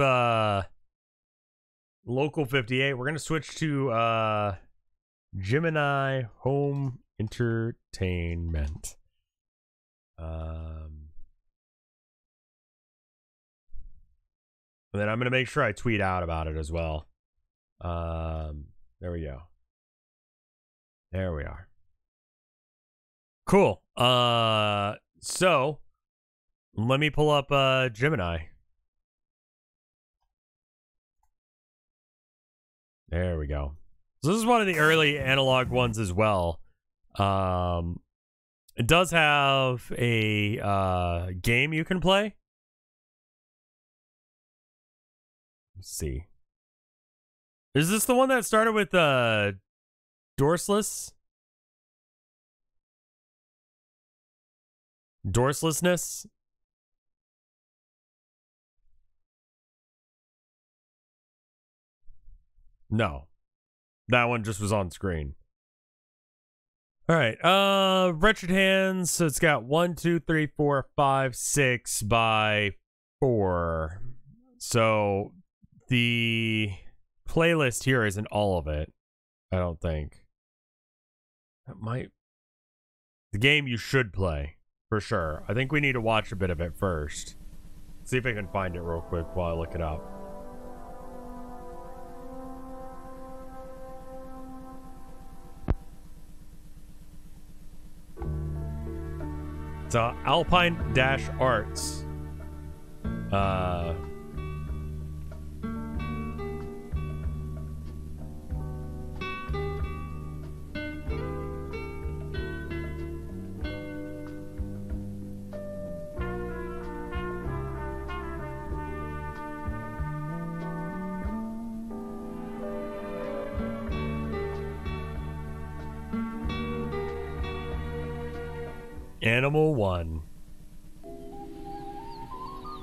uh local 58. We're gonna switch to uh Gemini Home Entertainment. Um and then I'm gonna make sure I tweet out about it as well. Um there we go. There we are. Cool. Uh so let me pull up uh Gemini. There we go. So this is one of the early analog ones as well. Um it does have a uh game you can play. Let's see. Is this the one that started with uh dorsless? Dorslessness? No. That one just was on screen. All right. Uh wretched hands. So it's got one, two, three, four, five, six by four. So the playlist here isn't all of it. I don't think. That might the game you should play for sure. I think we need to watch a bit of it first. See if I can find it real quick while I look it up. It's uh, Alpine Dash Arts. Uh, One.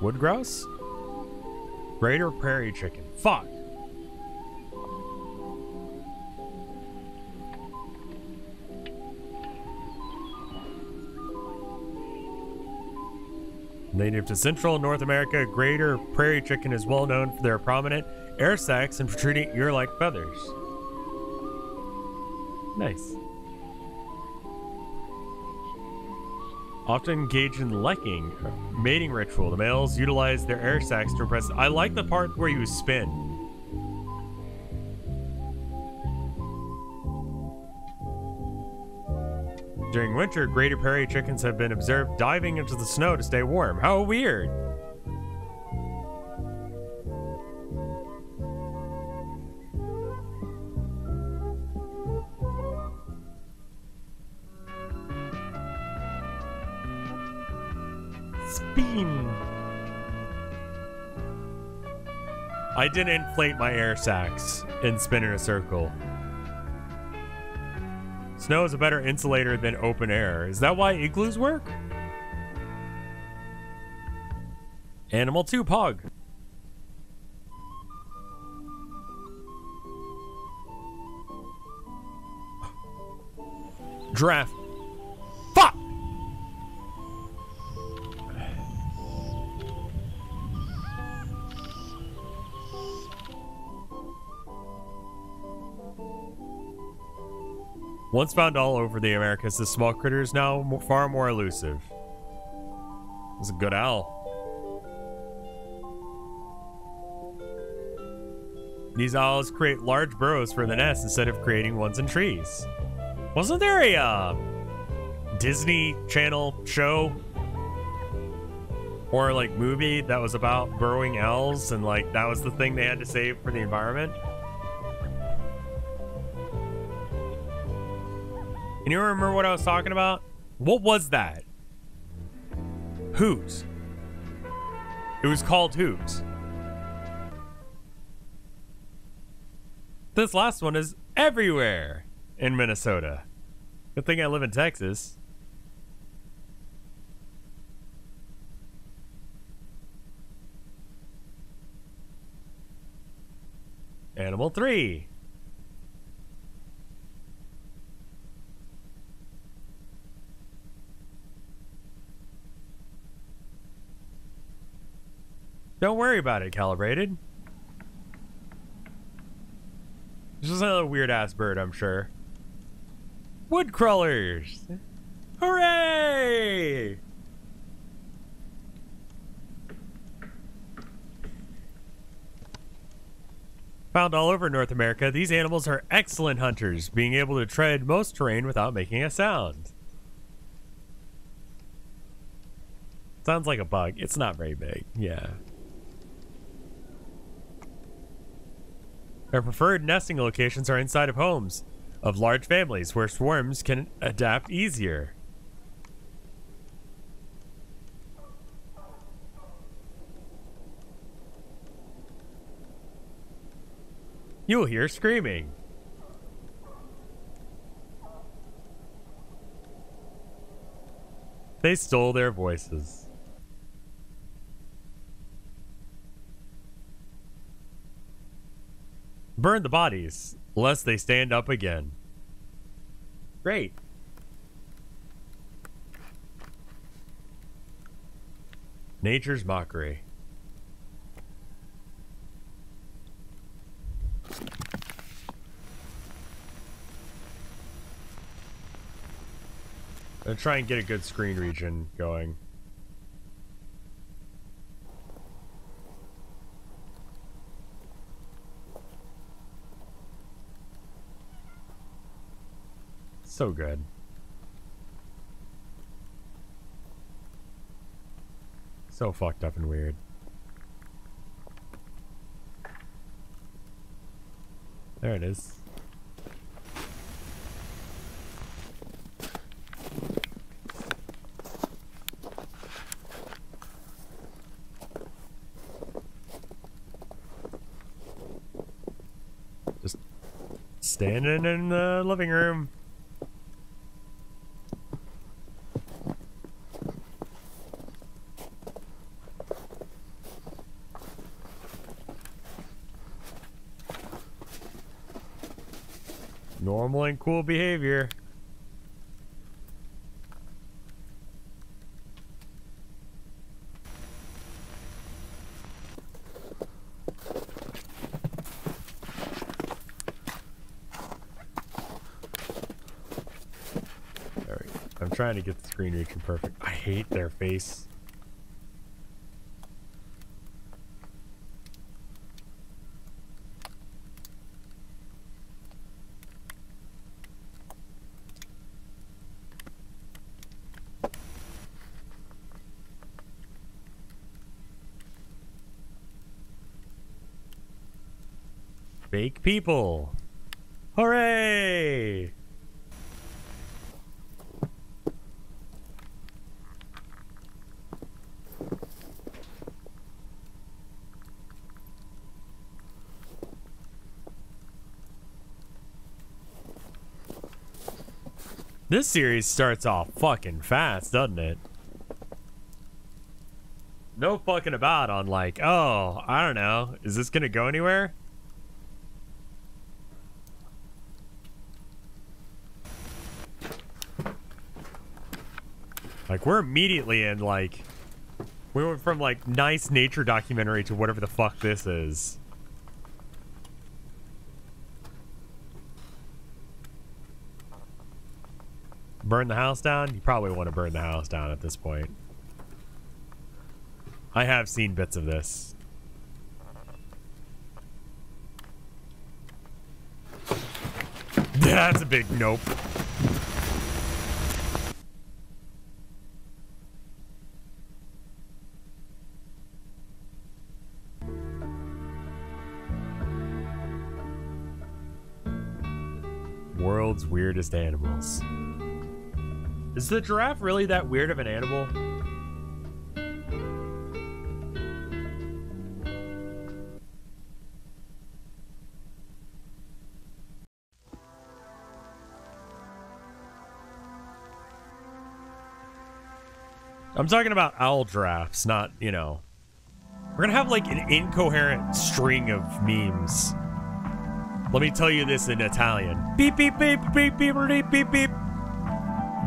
Wood grouse? Greater prairie chicken. Fuck. Native to Central and North America, greater prairie chicken is well known for their prominent air sacs and protruding ear-like feathers. Nice. Often engage in lekking, mating ritual. The males utilize their air sacs to impress. I like the part where you spin. During winter, greater prairie chickens have been observed diving into the snow to stay warm. How weird! I didn't inflate my air sacs and spin in a circle. Snow is a better insulator than open air. Is that why igloos work? Animal 2 Pog. Giraffe. Once found all over the Americas, this small critter is now mo- far more elusive. It's a good owl. These owls create large burrows for the nest instead of creating ones in trees. Wasn't there a uh, Disney Channel show or like movie that was about burrowing owls and like that was the thing they had to save for the environment? You remember what I was talking about? What was that? Hoot? It was called Hoot. This last one is everywhere in Minnesota. Good thing I live in Texas. Animal 3. Don't worry about it, calibrated. This is another weird ass bird, I'm sure. Wood crawlers! Hooray! Found all over North America, these animals are excellent hunters, being able to tread most terrain without making a sound. Sounds like a bug. It's not very big. Yeah. Their preferred nesting locations are inside of homes of large families where swarms can adapt easier. You'll hear screaming. They stole their voices. Burn the bodies, lest they stand up again. Great. Nature's mockery. I'm gonna try and get a good screen region going. So good. So fucked up and weird. There it is. Just standing in the living room. Cool behavior. There we go. I'm trying to get the screen region perfect. I hate their face. Fake people. Hooray! This series starts off fucking fast, doesn't it? No fucking about on like, oh, I don't know, is this gonna go anywhere? Like we're immediately in like we went from like nice nature documentary to whatever the fuck this is. Burn the house down? You probably want to burn the house down at this point. I have seen bits of this. That's a big nope. World's weirdest animals. Is the giraffe really that weird of an animal? I'm talking about owl giraffes, not, you know. We're gonna have like an incoherent string of memes. Let me tell you this in Italian. Beep beep beep beep beep beep beep beep.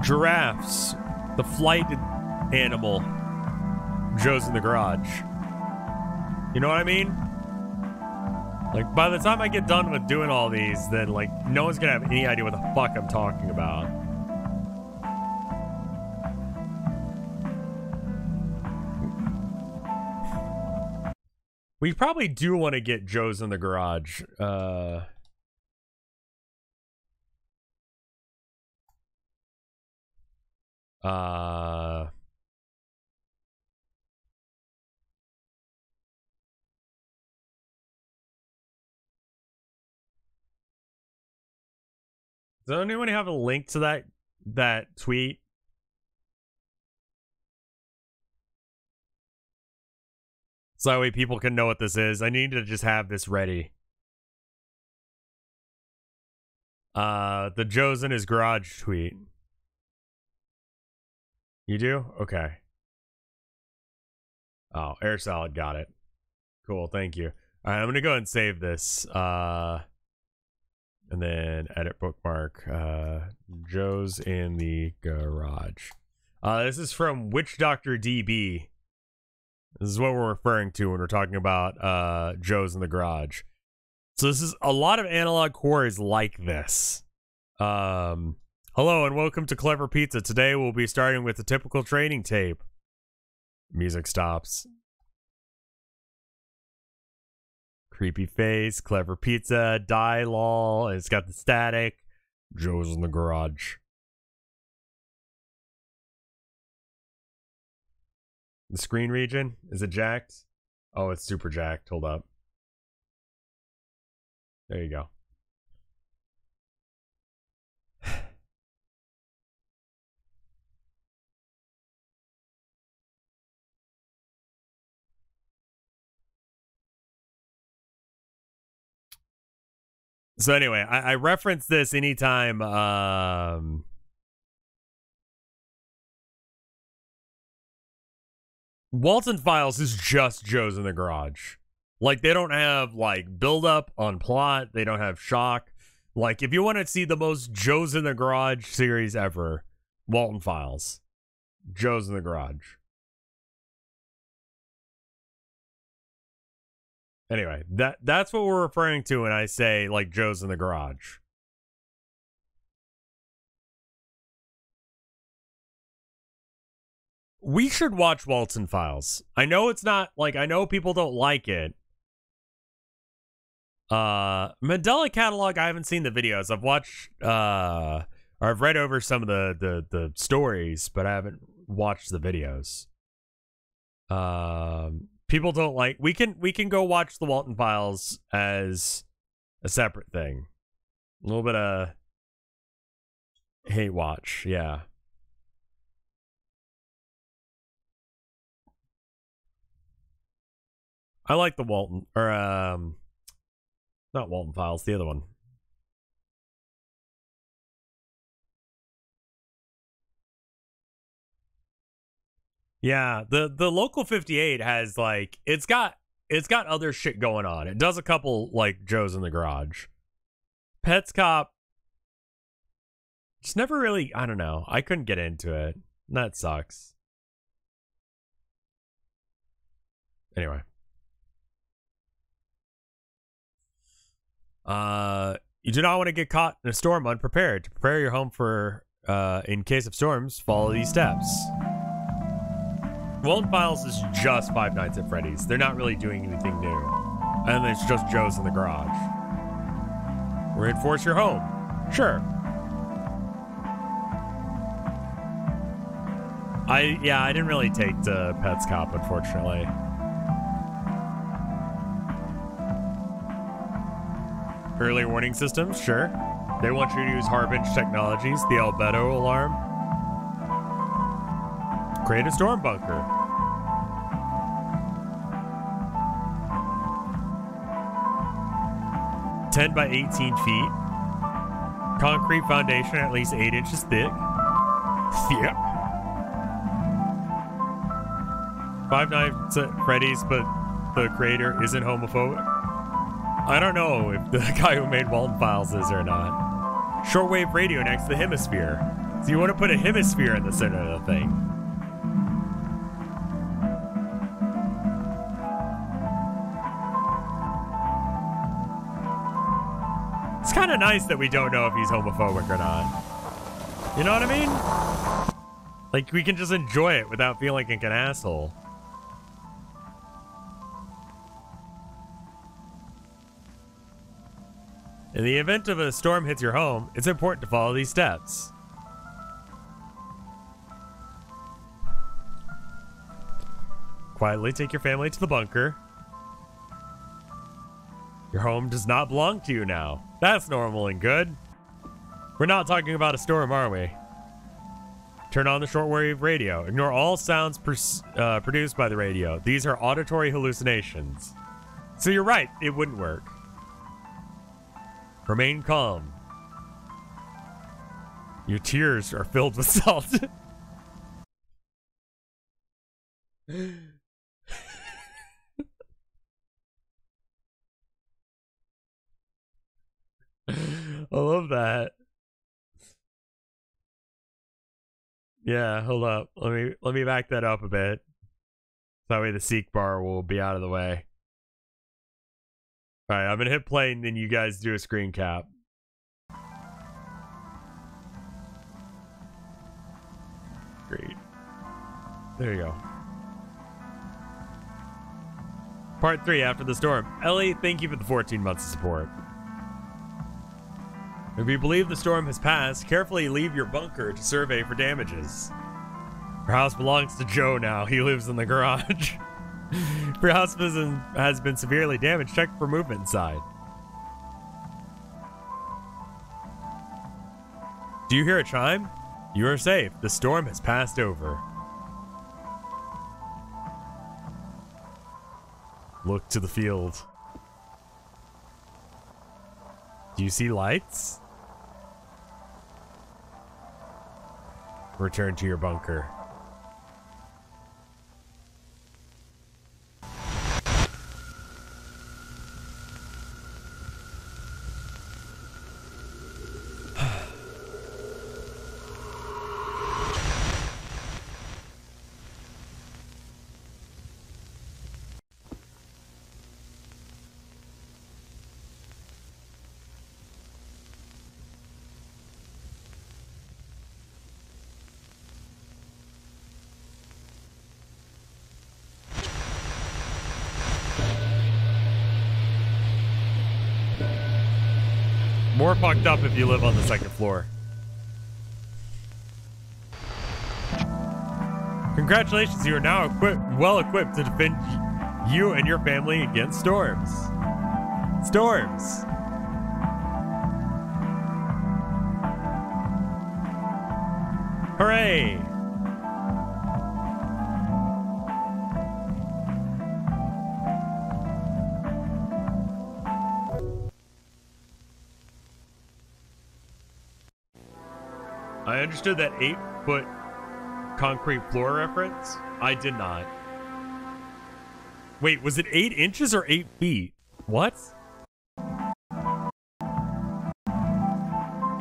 Giraffes, the flight animal. Joe's in the garage. You know what I mean? Like, by the time I get done with doing all these, then, like, no one's gonna have any idea what the fuck I'm talking about. We probably do want to get Joe's in the garage. Uh... Uh... Does anyone have a link to that that tweet? So that way people can know what this is. I need to just have this ready. Uh the Joe's in his garage tweet. You do? Okay. Oh, air salad got it. Cool, thank you. Alright, I'm gonna go ahead and save this. Uh and then edit bookmark. Uh, Joe's in the garage. Uh, this is from Witch Doctor DB. This is what we're referring to when we're talking about uh, Joe's in the garage. So this is a lot of analog cores like this. Um, hello and welcome to Clever Pizza. Today we'll be starting with the typical training tape. Music stops. Creepy face, clever pizza, die lol. It's got the static. Joe's in the garage. The screen region is it jacked? Oh, it's super jacked. Hold up. There you go. So anyway, I, I reference this anytime um Walten Files is just Joe's in the garage. Like they don't have like build up on plot, they don't have shock. Like if you want to see the most Joe's in the garage series ever, Walten Files. Joe's in the garage. Anyway, that that's what we're referring to when I say like Joe's in the garage. We should watch Walten Files. I know it's not like I know people don't like it. Uh Mandela Catalogue, I haven't seen the videos. I've watched uh or I've read over some of the the the stories, but I haven't watched the videos. Um people don't like we can we can go watch the Walten Files as a separate thing. A little bit of hate watch, yeah. I like the Walten or um not Walten Files, the other one. Yeah, the the local 58 has like it's got it's got other shit going on. It does a couple like Joe's in the garage. Petscop just never really I don't know. I couldn't get into it. That sucks. Anyway. Uh you do not want to get caught in a storm unprepared. To prepare your home for uh in case of storms, follow these steps. Walten Files is just Five Nights at Freddy's. They're not really doing anything new. And it's just Joe's in the garage. Reinforce your home. Sure. I yeah, I didn't really take the Petscop, unfortunately. Early warning systems, sure. They want you to use Harbinge Technologies, the Albedo alarm. Create a storm bunker. Ten by eighteen feet. Concrete foundation at least eight inches thick. Yep. Five Nights at Freddy's, but the creator isn't homophobic. I don't know if the guy who made Walten Files is or not. Shortwave radio next to the hemisphere. So you want to put a hemisphere in the center of the thing. Kind of nice that we don't know if he's homophobic or not. You know what I mean? Like, we can just enjoy it without feeling like an asshole. In the event of a storm hits your home, it's important to follow these steps. Quietly take your family to the bunker. Your home does not belong to you now. That's normal and good. We're not talking about a storm, are we? Turn on the shortwave radio. Ignore all sounds uh, produced by the radio. These are auditory hallucinations. So you're right, it wouldn't work. Remain calm. Your tears are filled with salt. I love that. Yeah, hold up. Let me let me back that up a bit. That way the seek bar will be out of the way. Alright, I'm gonna hit play and then you guys do a screen cap. Great. There you go. Part 3 after the storm. Ellie, thank you for the 14 months of support. If you believe the storm has passed, carefully leave your bunker to survey for damages. Your house belongs to Joe now. He lives in the garage. your house has been severely damaged, check for movement inside. Do you hear a chime? You are safe. The storm has passed over. Look to the field. Do you see lights? Return to your bunker. Fucked up if you live on the second floor. Congratulations, you are now equipped, well equipped to defend you and your family against storms. Storms. Hooray! Understood that eight foot concrete floor reference. I did not. Wait, was it eight inches or eight feet? What?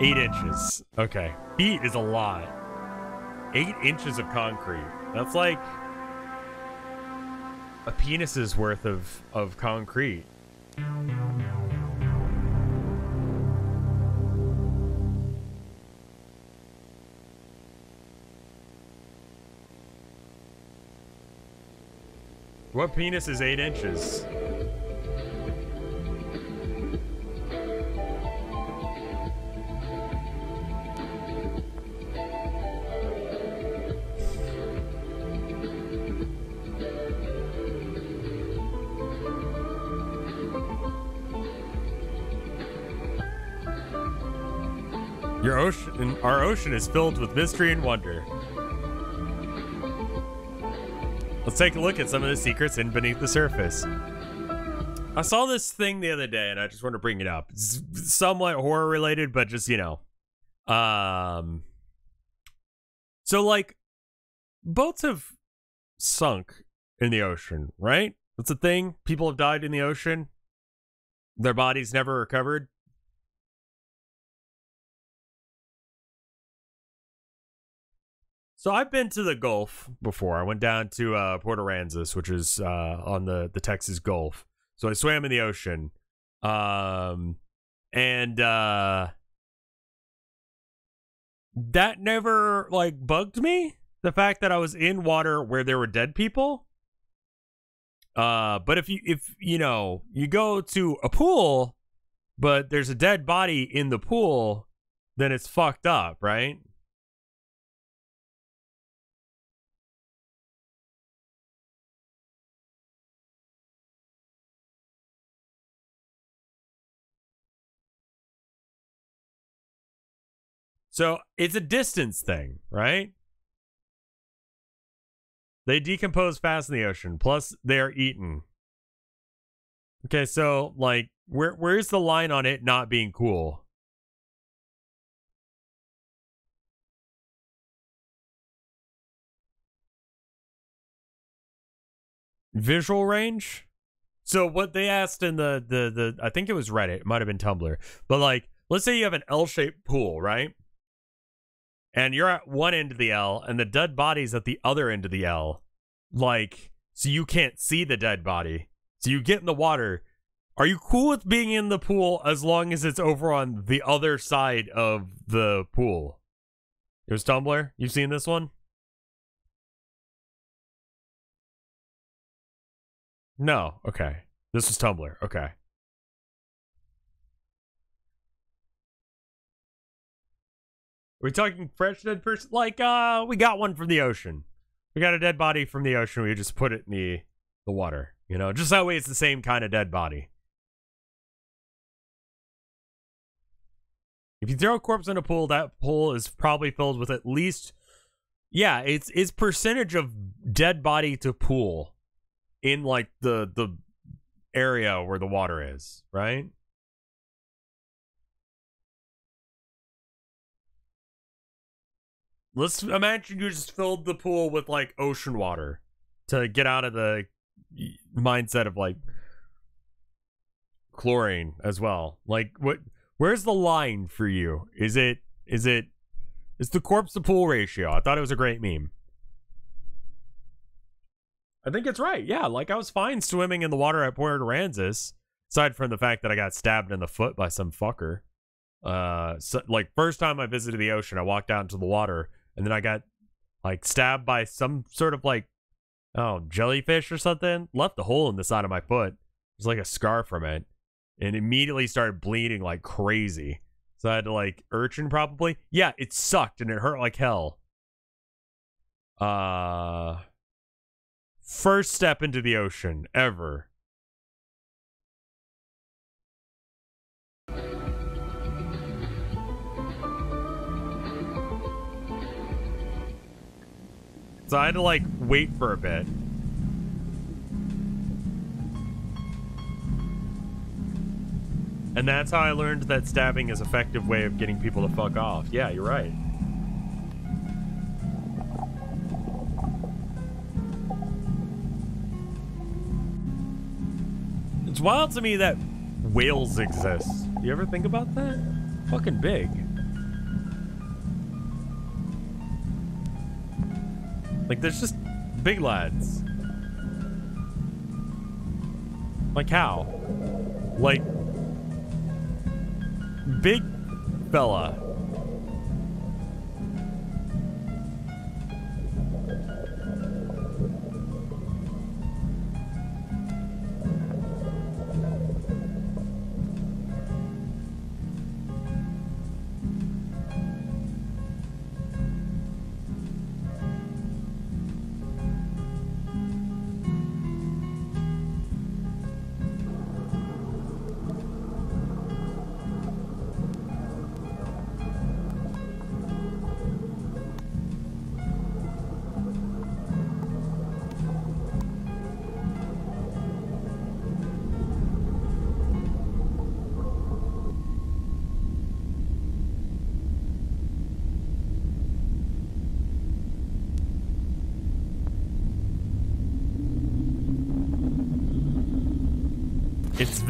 Eight inches. Okay. Feet is a lot. Eight inches of concrete. That's like a penis's worth of, of concrete. What penis is eight inches? Your ocean, our ocean is filled with mystery and wonder. Let's take a look at some of the secrets in beneath the surface. I saw this thing the other day and I just want to bring it up. It's somewhat horror related, but just, you know. Um So like boats have sunk in the ocean, right? That's a thing. People have died in the ocean. Their bodies never recovered. So I've been to the Gulf before. I went down to uh, Port Aransas, which is uh, on the the Texas Gulf. So I swam in the ocean, um, and uh that never like bugged me the fact that i was in water where there were dead people uh but if you if you know you go to a pool but there's a dead body in the pool then it's fucked up right So it's a distance thing, right? They decompose fast in the ocean. Plus, they're eaten. Okay, so like, where where's the line on it not being cool? Visual range. So what they asked in the the the I think it was Reddit, it might have been Tumblr, but like, let's say you have an L-shaped pool, right? And you're at one end of the L and the dead body's at the other end of the L. Like, so you can't see the dead body. So you get in the water. Are you cool with being in the pool as long as it's over on the other side of the pool? It was Tumblr. You've seen this one? No. Okay. This was Tumblr. Okay. We talking fresh dead person? Like, uh, we got one from the ocean. We got a dead body from the ocean. We just put it in the the water. You know, just that way it's the same kind of dead body. If you throw a corpse in a pool, that pool is probably filled with at least, yeah, it's it's percentage of dead body to pool in like the the area where the water is, right? Let's imagine you just filled the pool with like ocean water to get out of the mindset of like chlorine as well. Like what where's the line for you? Is it is it is the corpse to pool ratio? I thought it was a great meme. I think it's right. Yeah, like I was fine swimming in the water at Puerto Aransas, aside from the fact that I got stabbed in the foot by some fucker. Uh, so, like first time I visited the ocean, I walked out into the water and then I got like stabbed by some sort of like oh jellyfish or something. Left a hole in the side of my foot. There's like a scar from it, and immediately started bleeding like crazy. So I had to like urchin probably. Yeah, it sucked and it hurt like hell. Uh first step into the ocean ever. So I had to like wait for a bit. And that's how I learned that stabbing is effective way of getting people to fuck off. Yeah, you're right. It's wild to me that whales exist. You ever think about that? Fucking big. Like, there's just big lads. Like how? Like, big fella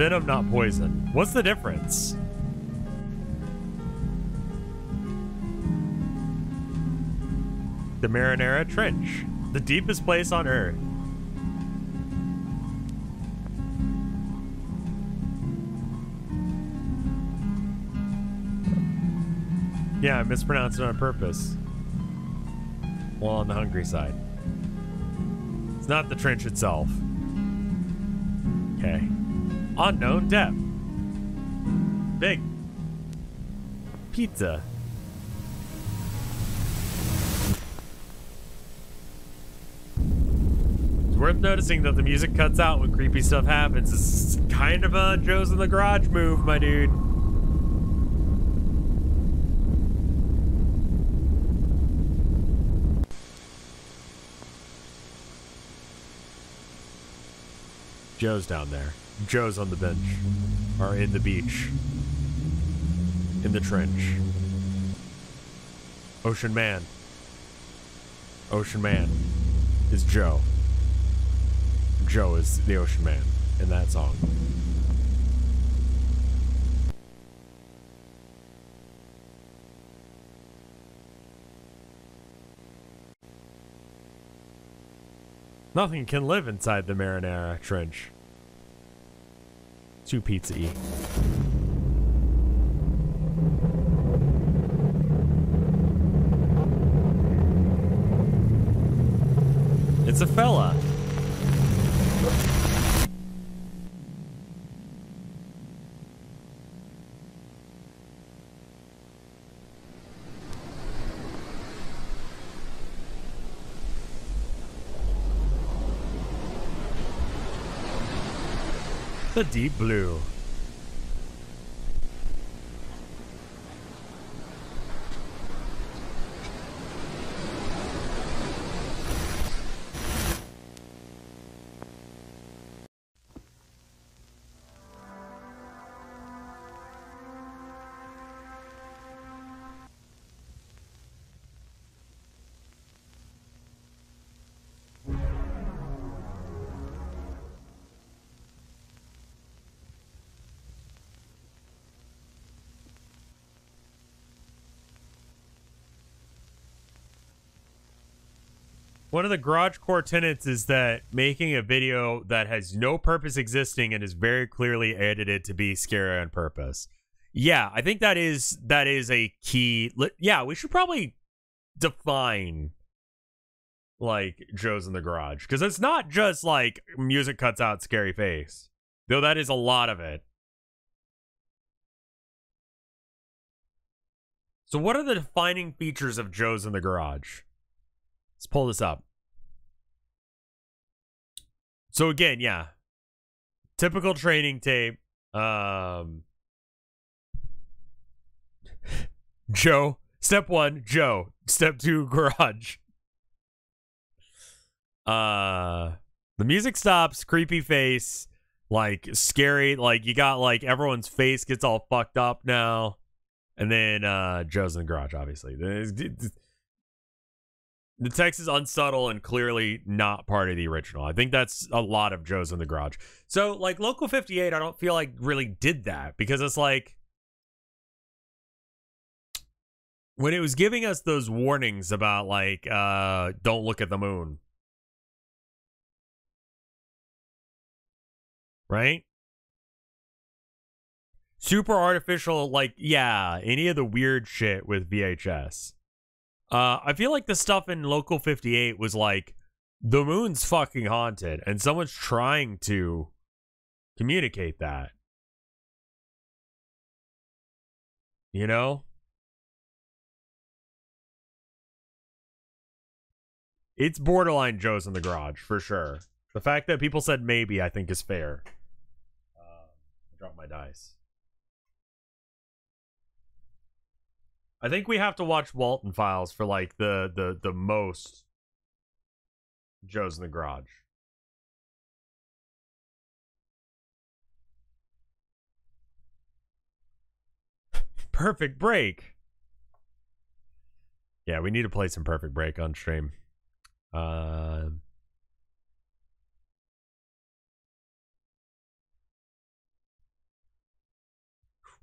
venom, not poison. What's the difference? The Marinara Trench, the deepest place on Earth. Yeah, I mispronounced it on purpose. Well, on the hungry side. It's not the trench itself. Unknown depth. Big. Pizza. It's worth noticing that the music cuts out when creepy stuff happens. It's kind of a Joe's in the garage move, my dude. Joe's down there. Joe's on the bench. Or in the beach. In the trench. Ocean Man. Ocean Man is Joe. Joe is the Ocean Man in that song. Nothing can live inside the Marinara Trench. Two pizza. It's a fella. The deep blue. One of the garage core tenets is that making a video that has no purpose existing and is very clearly edited to be scary on purpose. Yeah, I think that is that is a key. Yeah, we should probably define like Joe's in the garage because it's not just like music cuts out scary face, though that is a lot of it. So, what are the defining features of Joe's in the garage? Let's pull this up. So again, yeah. Typical training tape. Um Joe. Step one, Joe. Step two, garage. Uh the music stops, creepy face, like scary, like you got like everyone's face gets all fucked up now. And then uh Joe's in the garage, obviously the text is unsubtle and clearly not part of the original. I think that's a lot of Joe's in the garage. So like Local 58, I don't feel like really did that because it's like when it was giving us those warnings about like uh don't look at the moon. Right? Super artificial, like, yeah, any of the weird shit with VHS. Uh, I feel like the stuff in Local 58 was like, the moon's fucking haunted, and someone's trying to communicate that. You know? It's borderline Joe's in the garage, for sure. The fact that people said maybe, I think, is fair. Uh, I dropped my dice. I think we have to watch Walten Files for like the the the most Joe's in the garage. Perfect break. Yeah, we need to play some perfect break on stream. Uh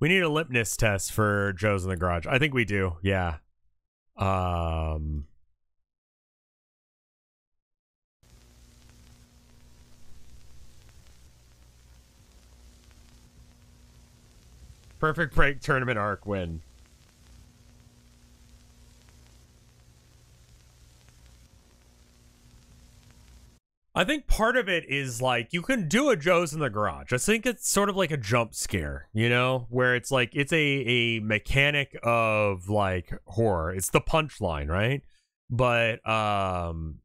We need a litmus test for Joe's in the garage. I think we do. Yeah. Um Perfect break tournament arc win. I think part of it is like you can do a Joe's in the garage. I think it's sort of like a jump scare, you know, where it's like it's a a mechanic of like horror. It's the punchline, right? But um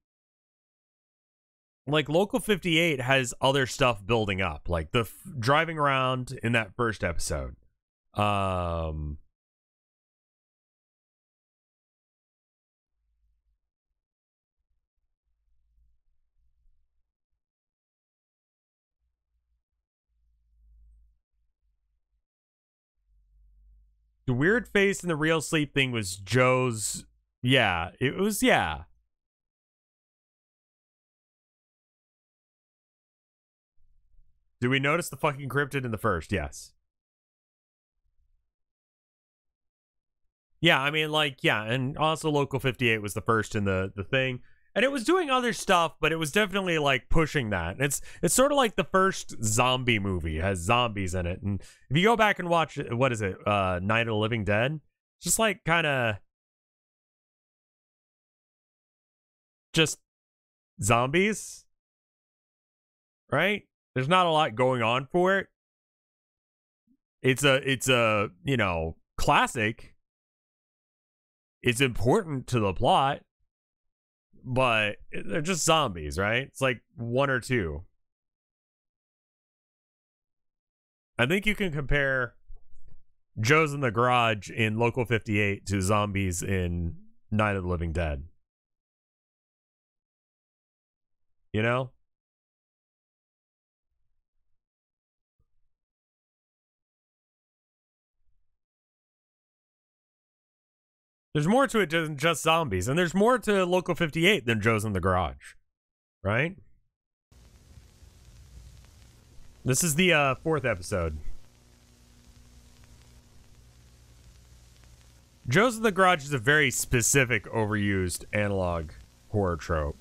like local 58 has other stuff building up like the f- driving around in that first episode um the weird face and the real sleep thing was Joe's. Yeah, it was. Yeah. Do we notice the fucking cryptid in the first? Yes. Yeah, I mean, like, yeah, and also Local 58 was the first in the the thing, and it was doing other stuff, but it was definitely like pushing that. It's it's sort of like the first zombie movie has zombies in it, and if you go back and watch what is it, uh, Night of the Living Dead, just like kind of just zombies, right? There's not a lot going on for it. It's a it's a, you know, classic. It's important to the plot, but they're just zombies, right? It's like one or two. I think you can compare Joe's in the Garage in Local 58 to zombies in Night of the Living Dead. You know? There's more to it than just zombies, and there's more to Local 58 than Joe's in the Garage, right? This is the uh, fourth episode. Joe's in the Garage is a very specific, overused analog horror trope.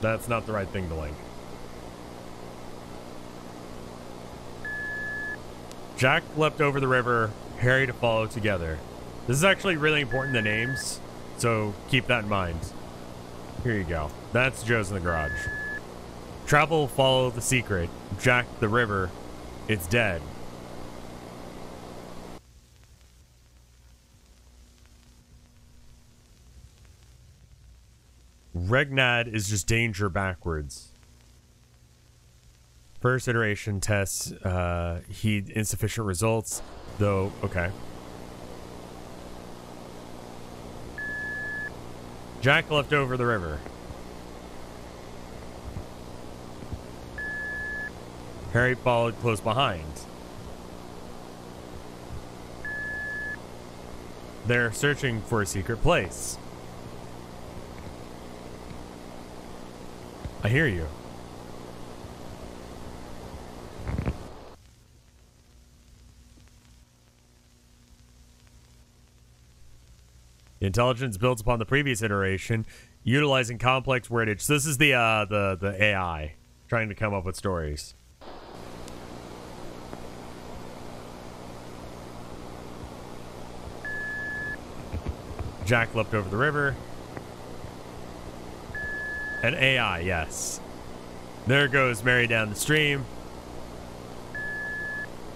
That's not the right thing to link. Jack leapt over the river, Harry to follow together. This is actually really important, the names, so keep that in mind. Here you go. That's Joe's in the garage. Travel, follow the secret. Jack the river. It's dead. Regnad is just danger backwards. First iteration tests uh, heed insufficient results, though. Okay. Jack left over the river. Harry followed close behind. They're searching for a secret place. I hear you. The intelligence builds upon the previous iteration, utilizing complex wordage. So this is the uh, the the AI trying to come up with stories. Jack leapt over the river. An AI, yes. There goes Mary down the stream.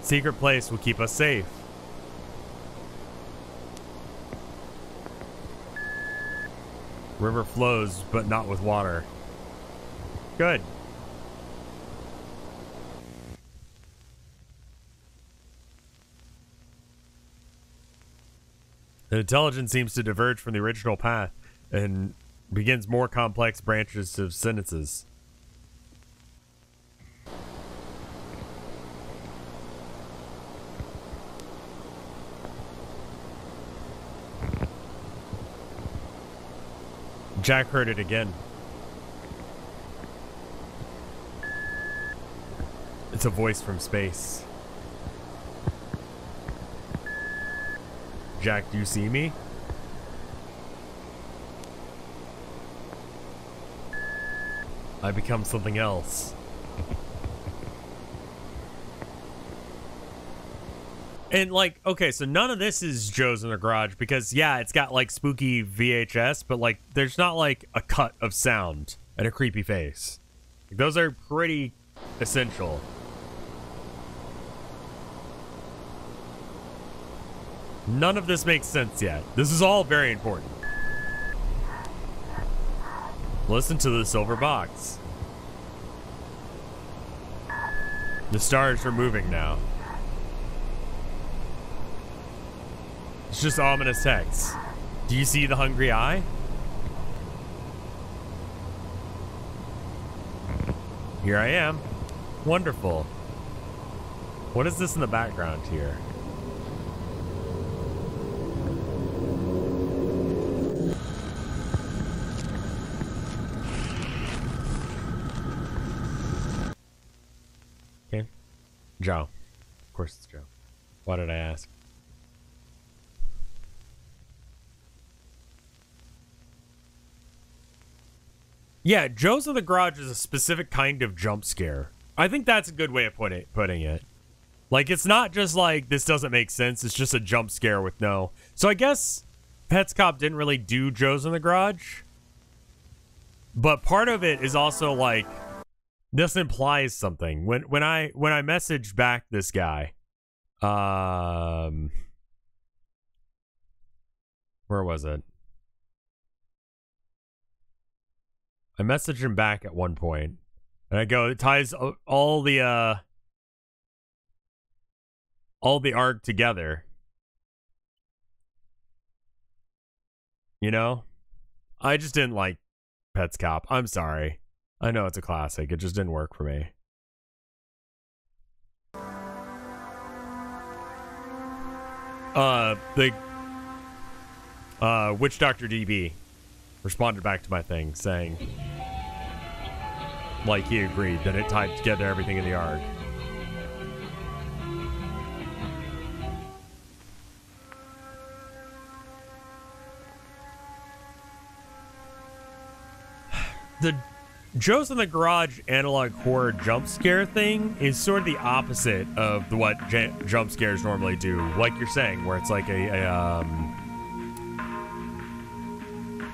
Secret place will keep us safe. River flows, but not with water. Good. The intelligence seems to diverge from the original path and begins more complex branches of sentences. Jack heard it again. It's a voice from space. Jack, do you see me? I become something else. And like, okay, so none of this is Joe's in the garage because yeah, it's got like spooky VHS, but like there's not like a cut of sound and a creepy face. Those are pretty essential. None of this makes sense yet. This is all very important. Listen to the silver box. The stars are moving now. It's just ominous text. Do you see the hungry eye? Here I am. Wonderful. What is this in the background here? Okay. Joe. Of course it's Joe. Why did I ask? Yeah, Joe's in the Garage is a specific kind of jump scare. I think that's a good way of putting putting it. Like it's not just like this doesn't make sense. It's just a jump scare with no. So I guess Petscop didn't really do Joe's in the Garage. But part of it is also like this implies something. When when I when I messaged back this guy, um, where was it? I messaged him back at one point, and I go, it ties all the uh all the arc together. You know? I just didn't like Petscop. I'm sorry. I know it's a classic. It just didn't work for me. Uh, the uh, Witch Doctor DB responded back to my thing saying, like he agreed that it tied together everything in the arc. the Joe's in the Garage analog horror jump scare thing is sort of the opposite of what j- jump scares normally do. Like you're saying, where it's like a, a um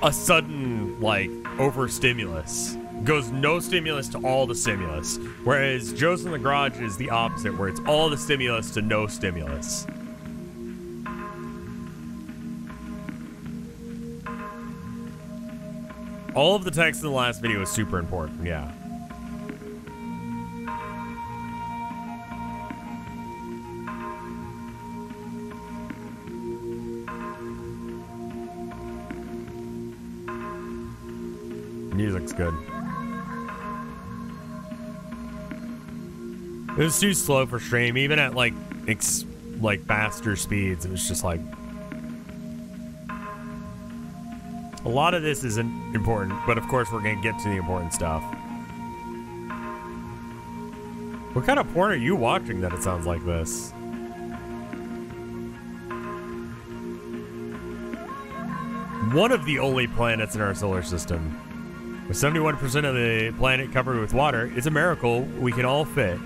a sudden like overstimulus goes no stimulus to all the stimulus, whereas Joe's in the Garage is the opposite, where it's all the stimulus to no stimulus. All of the text in the last video is super important, yeah. Music's good. It was too slow for stream, even at like ex like faster speeds. It was just like A lot of this isn't important, but of course we're going to get to the important stuff. What kind of porn are you watching that it sounds like this? One of the only planets in our solar system. With 71% of the planet covered with water, it's a miracle we can all fit.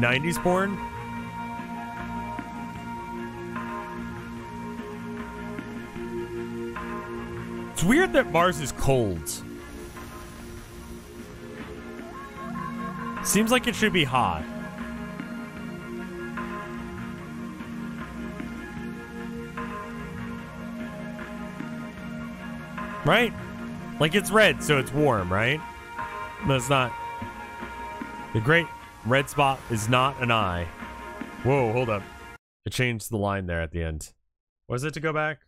Nineties porn? It's weird that Mars is cold. Seems like it should be hot. Right? Like it's red, so it's warm, right? It's not. The great red spot is not an eye. Whoa, hold up. It changed the line there at the end. Was it to go back?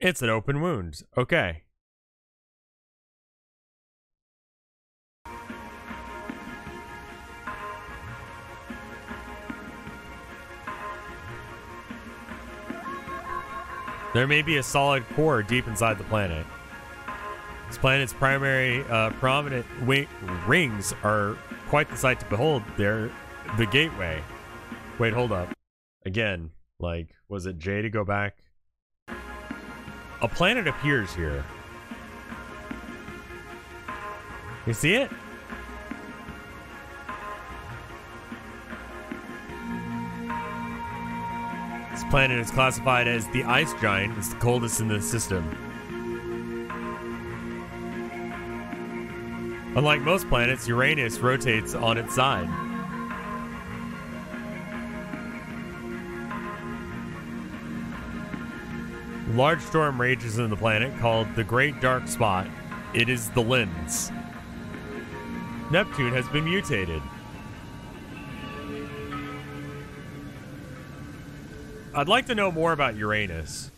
It's an open wound. Okay. There may be a solid core deep inside the planet. This planet's primary uh, prominent rings are quite the sight to behold. There the gateway. Wait, hold up. Again, like, was it J to go back? A planet appears here. You see it? Planet is classified as the ice giant. It's the coldest in the system. Unlike most planets, Uranus rotates on its side. A large storm rages in the planet called the Great Dark Spot. It is the lens. Neptune has been mutated. I'd like to know more about Uranus.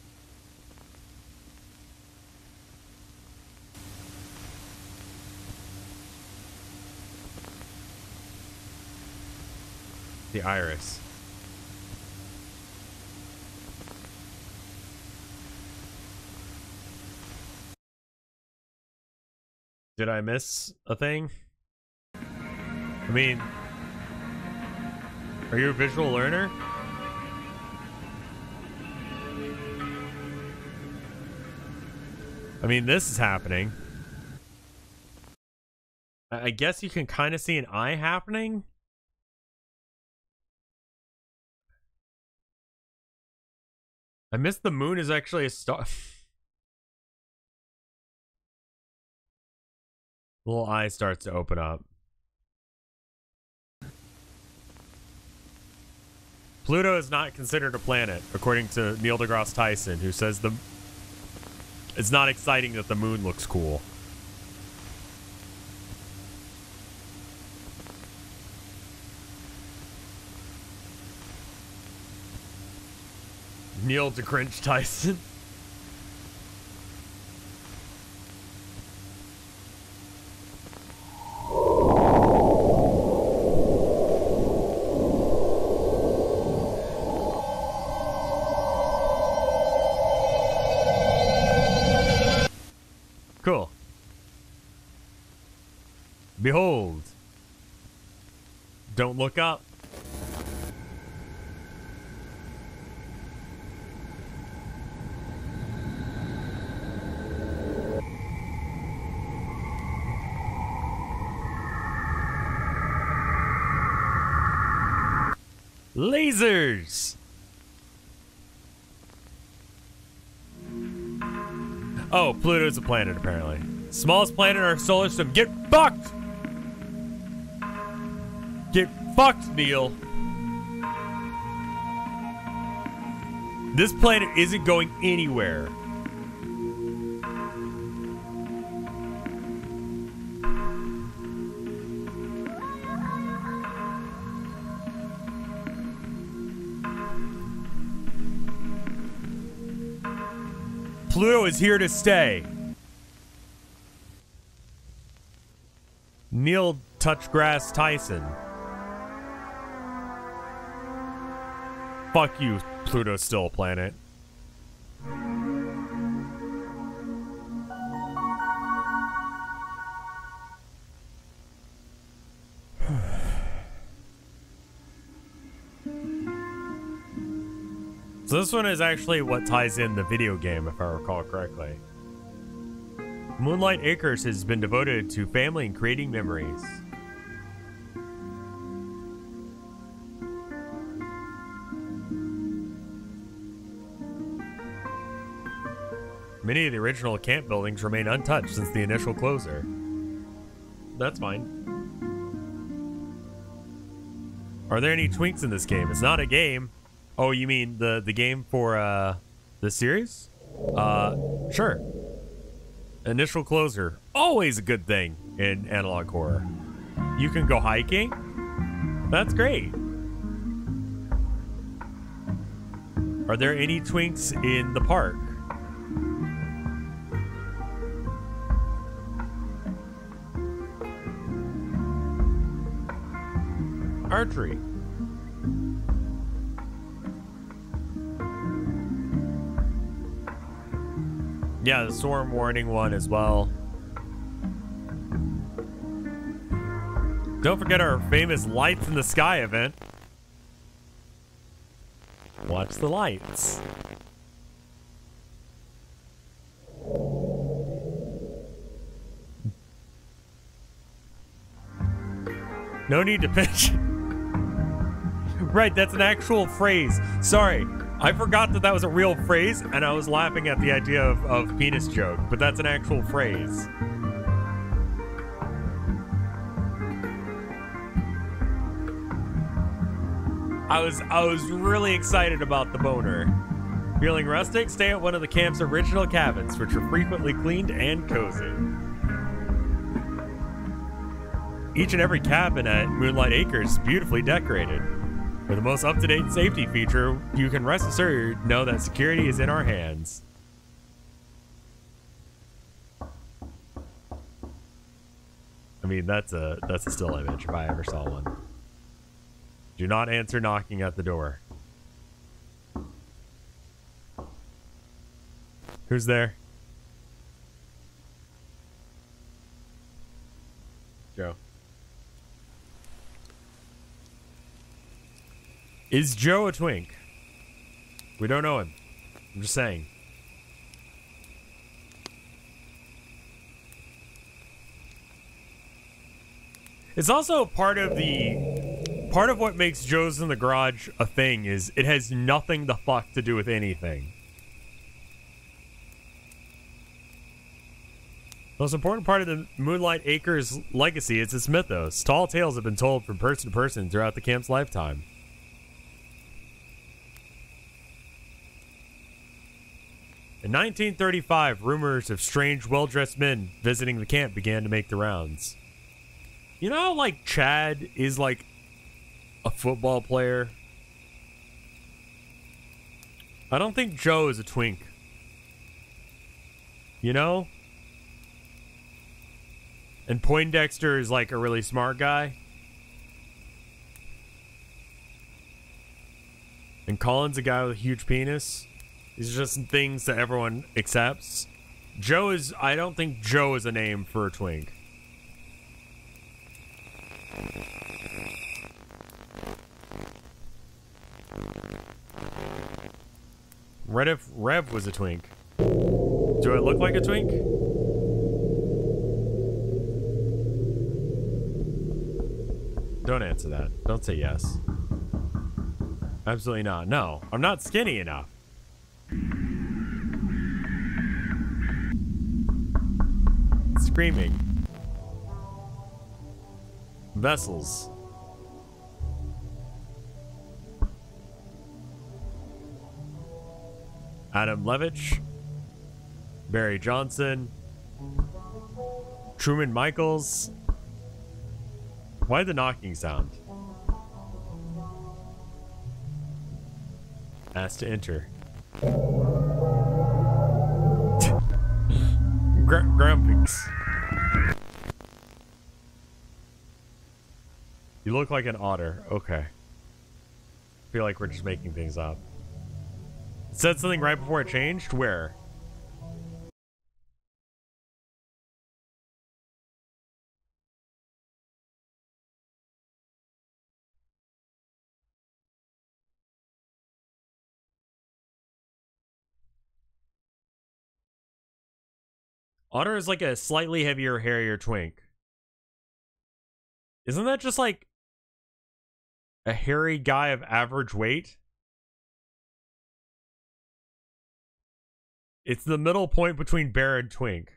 The iris. Did I miss a thing? I mean, are you a visual learner? I mean, this is happening. I guess you can kind of see an eye happening. I missed the moon is actually a star. little eye starts to open up. Pluto is not considered a planet, according to Neil deGrasse Tyson, who says the it's not exciting that the moon looks cool. Neil deGrinch Tyson. Cool. Behold. Don't look up. Lasers! Oh, Pluto's a planet, apparently. Smallest planet in our solar system. Get fucked! Fucked, Neil. This planet isn't going anywhere. Pluto is here to stay. Neil Touchgrass Tyson. Fuck you, Pluto's still a planet. So this one is actually what ties in the video game, if I recall correctly. Moonlight Acres has been devoted to family and creating memories. Many of the original camp buildings remain untouched since the initial closure. That's fine. Are there any twinks in this game? It's not a game. Oh, you mean the the game for uh the series? Uh sure. Initial closer. Always a good thing in analog horror. You can go hiking. That's great. Are there any twinks in the park? Archery. Yeah, the storm warning one as well. Don't forget our famous Lights in the Sky event. Watch the lights. No need to pitch. Right, that's an actual phrase. Sorry, I forgot that that was a real phrase, and I was laughing at the idea of, of penis joke, but that's an actual phrase. I was I was really excited about the boner. Feeling rustic? Stay at one of the camp's original cabins, which are frequently cleaned and cozy. Each and every cabin at Moonlight Acres is beautifully decorated. For the most up-to-date safety feature, you can rest assured know that security is in our hands. I mean, that's a that's a still image if I ever saw one. Do not answer knocking at the door. Who's there? Joe. Is Joe a twink? We don't know him. I'm just saying. It's also part of the part of what makes Joe's in the garage a thing is it has nothing the fuck to do with anything. The most important part of the Moonlight Acres legacy is its mythos. Tall tales have been told from person to person throughout the camp's lifetime. In 1935, rumors of strange, well dressed men visiting the camp began to make the rounds. You know like, Chad is, like, a football player? I don't think Joe is a twink. You know? And Poindexter is, like, a really smart guy. And Colin's a guy with a huge penis. These are just things that everyone accepts. Joe is. I don't think Joe is a name for a twink. Red if Rev was a twink. Do I look like a twink? Don't answer that. Don't say yes. Absolutely not. No, I'm not skinny enough. Screaming. Vessels. Adam Levitch. Barry Johnson. Truman Michaels. Why the knocking sound? Asked to enter. Gr. You look like an otter. Okay. feel like we're just making things up. It said something right before it changed? Where? Otter is like a slightly heavier, hairier twink. Isn't that just like a hairy guy of average weight? It's the middle point between bear and twink.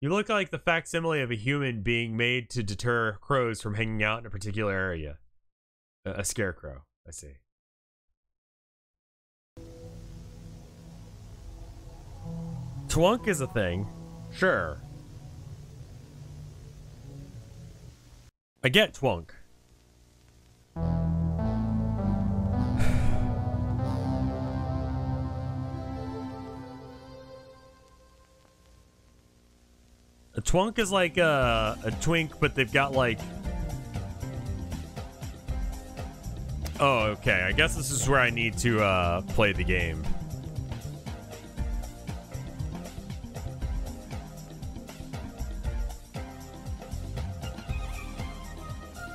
You look like the facsimile of a human being made to deter crows from hanging out in a particular area. A, a scarecrow, I see. Twunk is a thing. Sure. I get Twunk. A twunk is like a, a twink, but they've got like... Oh, okay. I guess this is where I need to uh, play the game.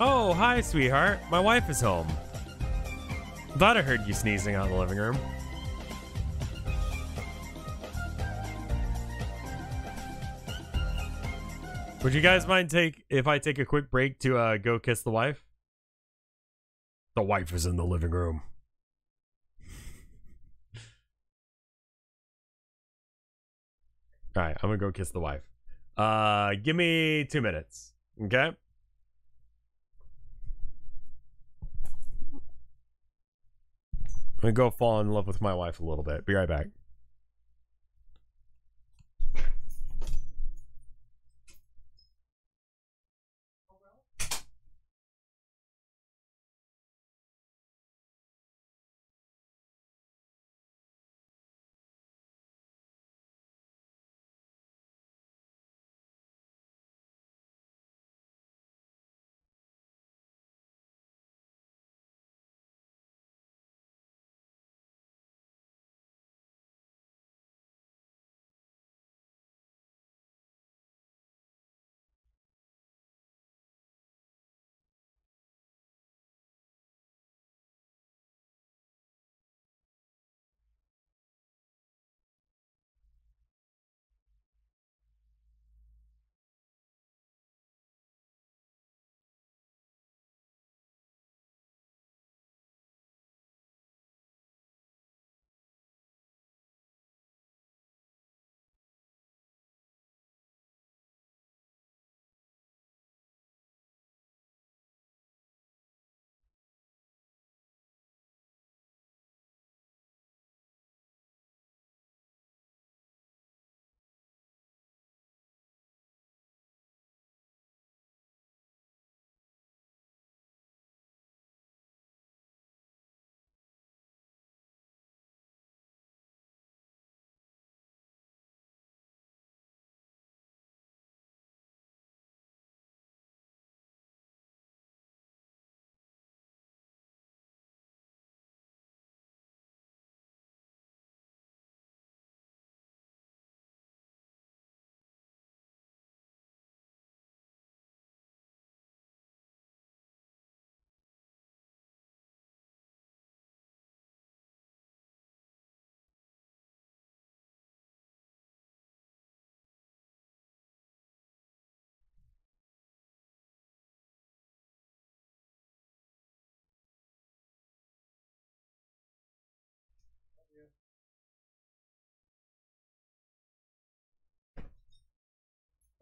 Oh, hi, sweetheart. My wife is home. Thought I heard you sneezing out in the living room. Would you guys mind take if I take a quick break to uh, go kiss the wife? The wife is in the living room. All right, I'm gonna go kiss the wife. Uh, give me two minutes, okay? I'm gonna go fall in love with my wife a little bit. Be right back.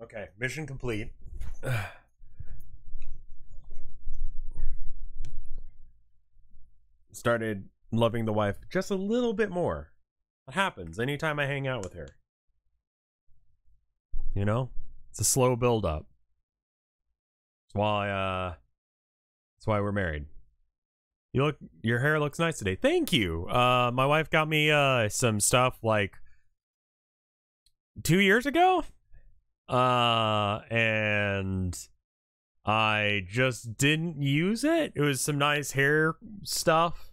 Okay, mission complete. Started loving the wife just a little bit more. It happens anytime I hang out with her. You know? It's a slow build up. That's why uh that's why we're married. You look your hair looks nice today. Thank you. Uh my wife got me uh some stuff like 2 years ago uh, and I just didn't use it. It was some nice hair stuff,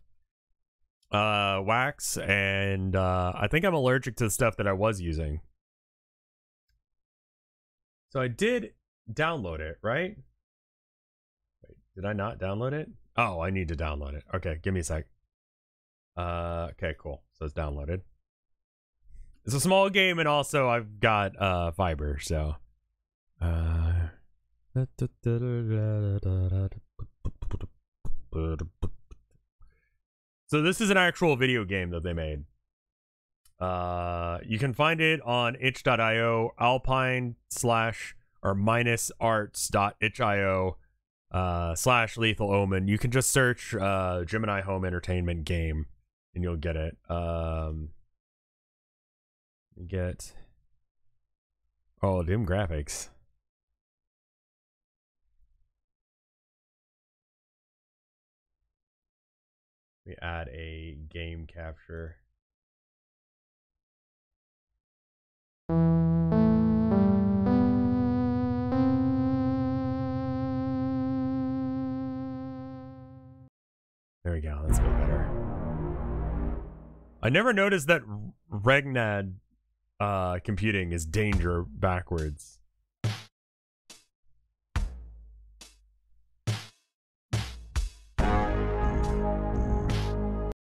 uh, wax, and uh, I think I'm allergic to the stuff that I was using. So I did download it, right? Wait, did I not download it? Oh, I need to download it. Okay, give me a sec. Uh, okay, cool. So it's downloaded. It's a small game, and also I've got uh fiber, so. Uh, so this is an actual video game that they made. Uh, you can find it on itch.io, alpine slash or minus arts.itch.io uh, slash lethal omen. You can just search uh, Gemini Home Entertainment game and you'll get it. Um, get oh dim graphics. We add a game capture. There we go that's a bit better. I never noticed that Regnad uh, computing is danger backwards.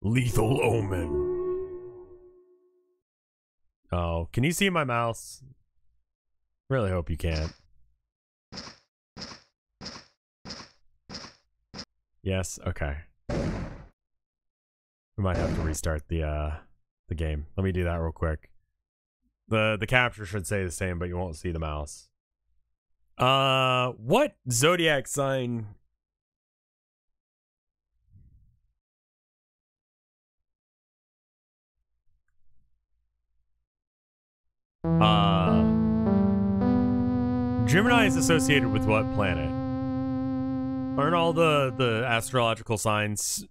Lethal Omen. Oh, can you see my mouse? Really hope you can't. Yes, okay. We might have to restart the uh the game. Let me do that real quick. The the capture should say the same, but you won't see the mouse. Uh what zodiac sign Uh Gemini is associated with what planet? Aren't all the the astrological signs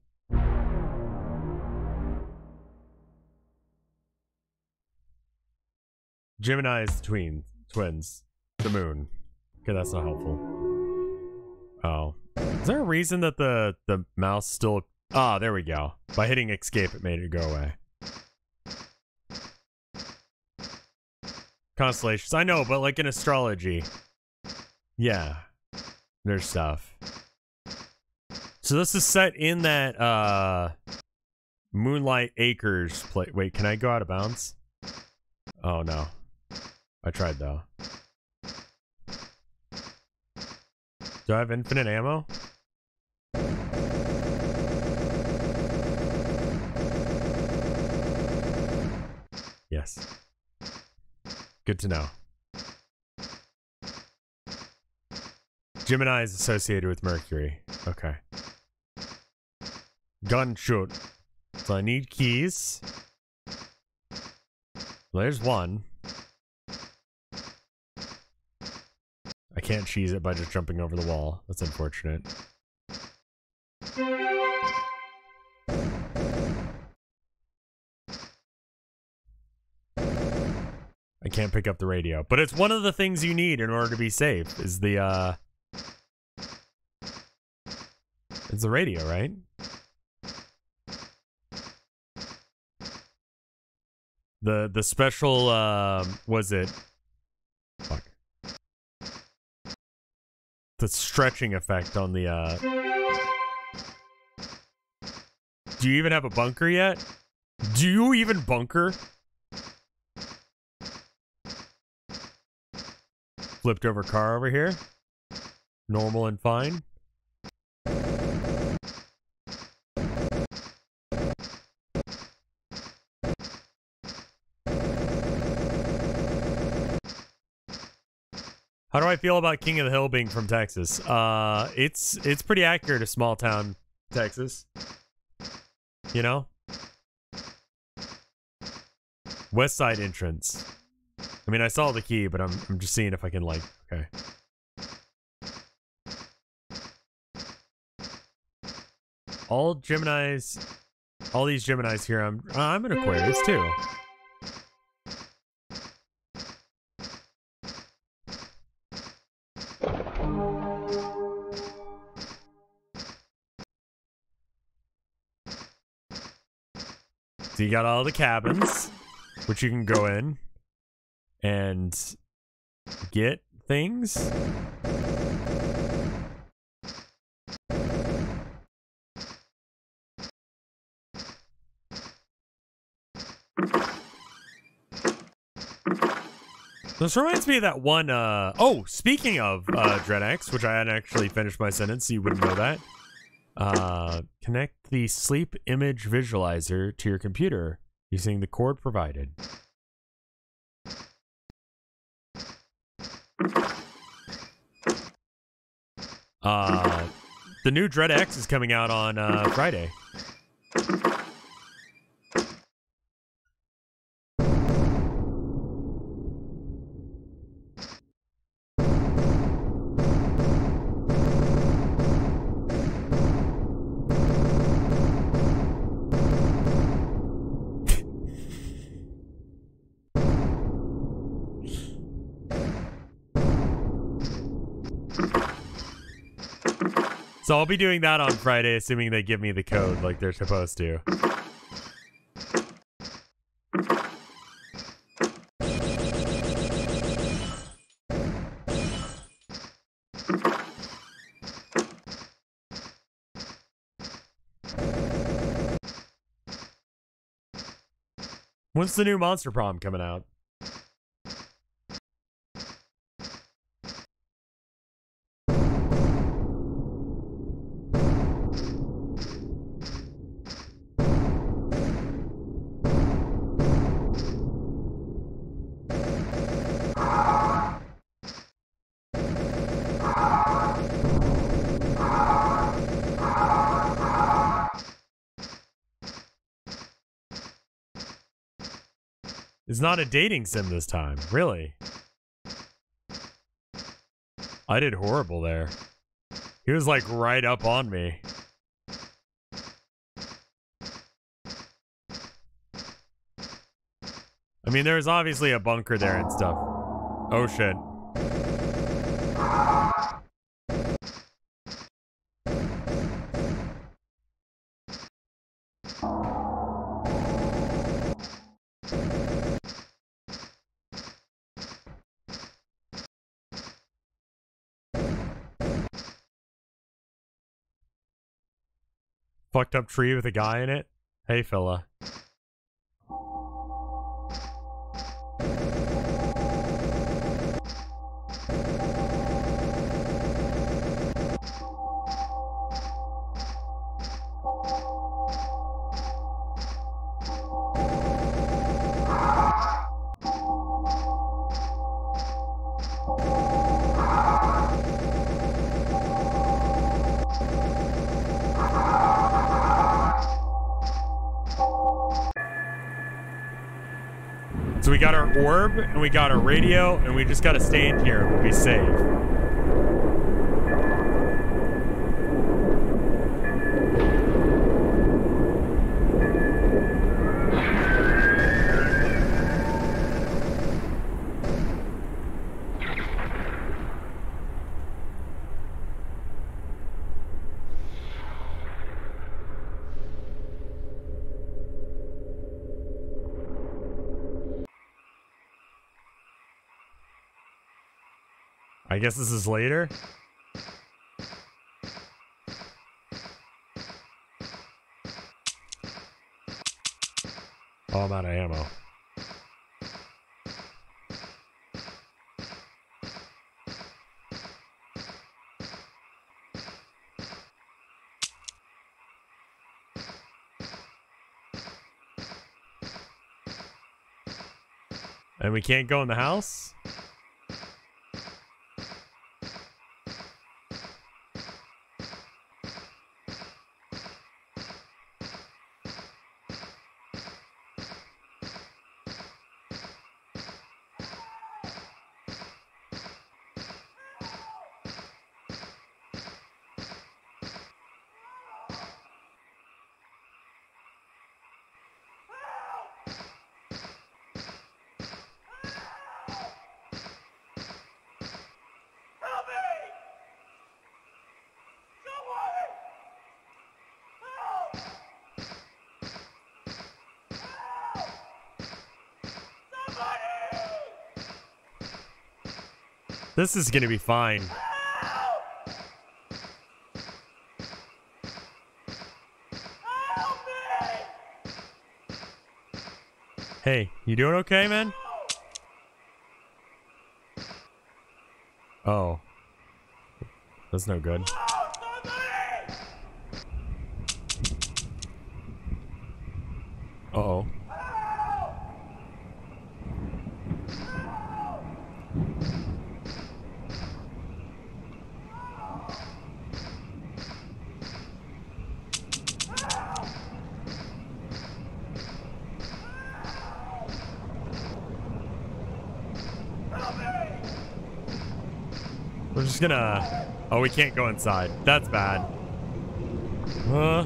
Gemini is twin twins. The moon. Okay, that's not helpful. Oh. Is there a reason that the the mouse still Ah, there we go. By hitting escape it made it go away. Constellations. I know, but like in astrology. Yeah. There's stuff. So this is set in that uh Moonlight Acres play. Wait, can I go out of bounds? Oh no. I tried though. Do I have infinite ammo? Yes. Good to know. Gemini is associated with Mercury. Okay. Gun shoot. So I need keys. There's one. I can't cheese it by just jumping over the wall. That's unfortunate. I can't pick up the radio. But it's one of the things you need in order to be safe is the uh It's the radio, right? The the special uh, was it fuck. The stretching effect on the uh Do you even have a bunker yet? Do you even bunker? Flipped over car over here. Normal and fine. How do I feel about King of the Hill being from Texas? Uh, it's it's pretty accurate to small town Texas. You know? West side entrance. I mean, I saw the key, but I'm I'm just seeing if I can like, okay. All Geminis, all these Geminis here, I'm I'm an Aquarius too. So you got all the cabins, which you can go in and get things. This reminds me of that one, uh, oh, speaking of, uh, DreadX, which I hadn't actually finished my sentence, so you wouldn't know that. Uh, connect the sleep image visualizer to your computer using the cord provided. Uh, the new Dread X is coming out on uh, Friday. So I'll be doing that on Friday, assuming they give me the code like they're supposed to. When's the new Monster Prom coming out? It's not a dating sim this time. Really? I did horrible there. He was like right up on me. I mean, there's obviously a bunker there and stuff. Oh shit. Fucked up tree with a guy in it? Hey, fella. And we got a radio, and we just gotta stay in here. We'll be safe. I guess this is later. Oh, I'm out of ammo. And we can't go in the house? This is gonna be fine. Hey, you doing okay, man? Oh. That's no good. Uh-oh. Just gonna... Oh, we can't go inside. That's bad. Huh?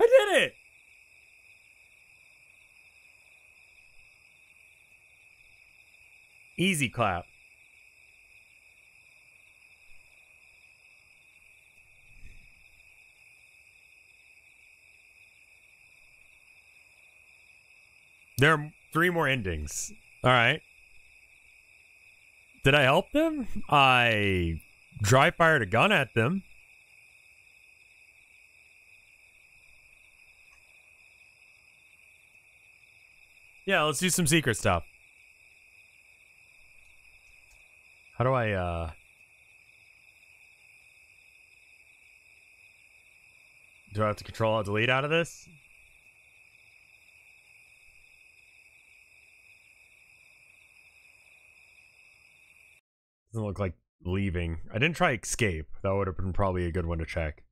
I did it! Easy clap. There are three more endings. All right. Did I help them? I dry fired a gun at them. Yeah, let's do some secret stuff. How do I, uh... Do I have to control alt delete out of this? Doesn't look like leaving. I didn't try escape. That would have been probably a good one to check.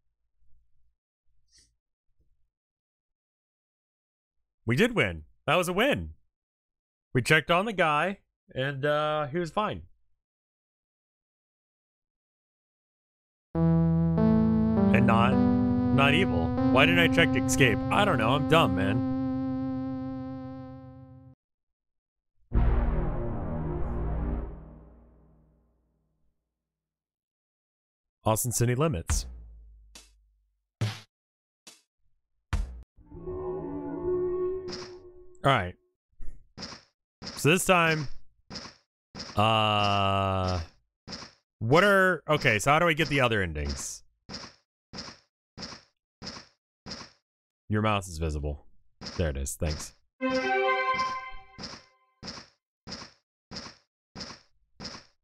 We did win. That was a win. We checked on the guy, and uh, he was fine. And not not evil. Why didn't I check to escape? I don't know. I'm dumb, man. Austin City Limits. All right. So this time, uh, what are okay? So how do I get the other endings? Your mouse is visible. There it is. Thanks.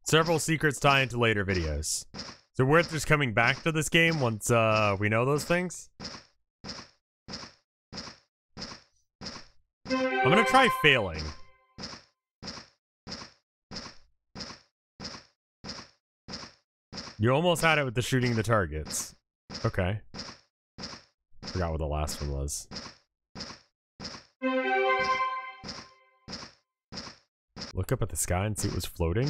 Several secrets tie into later videos. It worth just coming back to this game once uh, we know those things? I'm gonna try failing. You almost had it with the shooting the targets. Okay. Forgot what the last one was. Look up at the sky and see what was floating.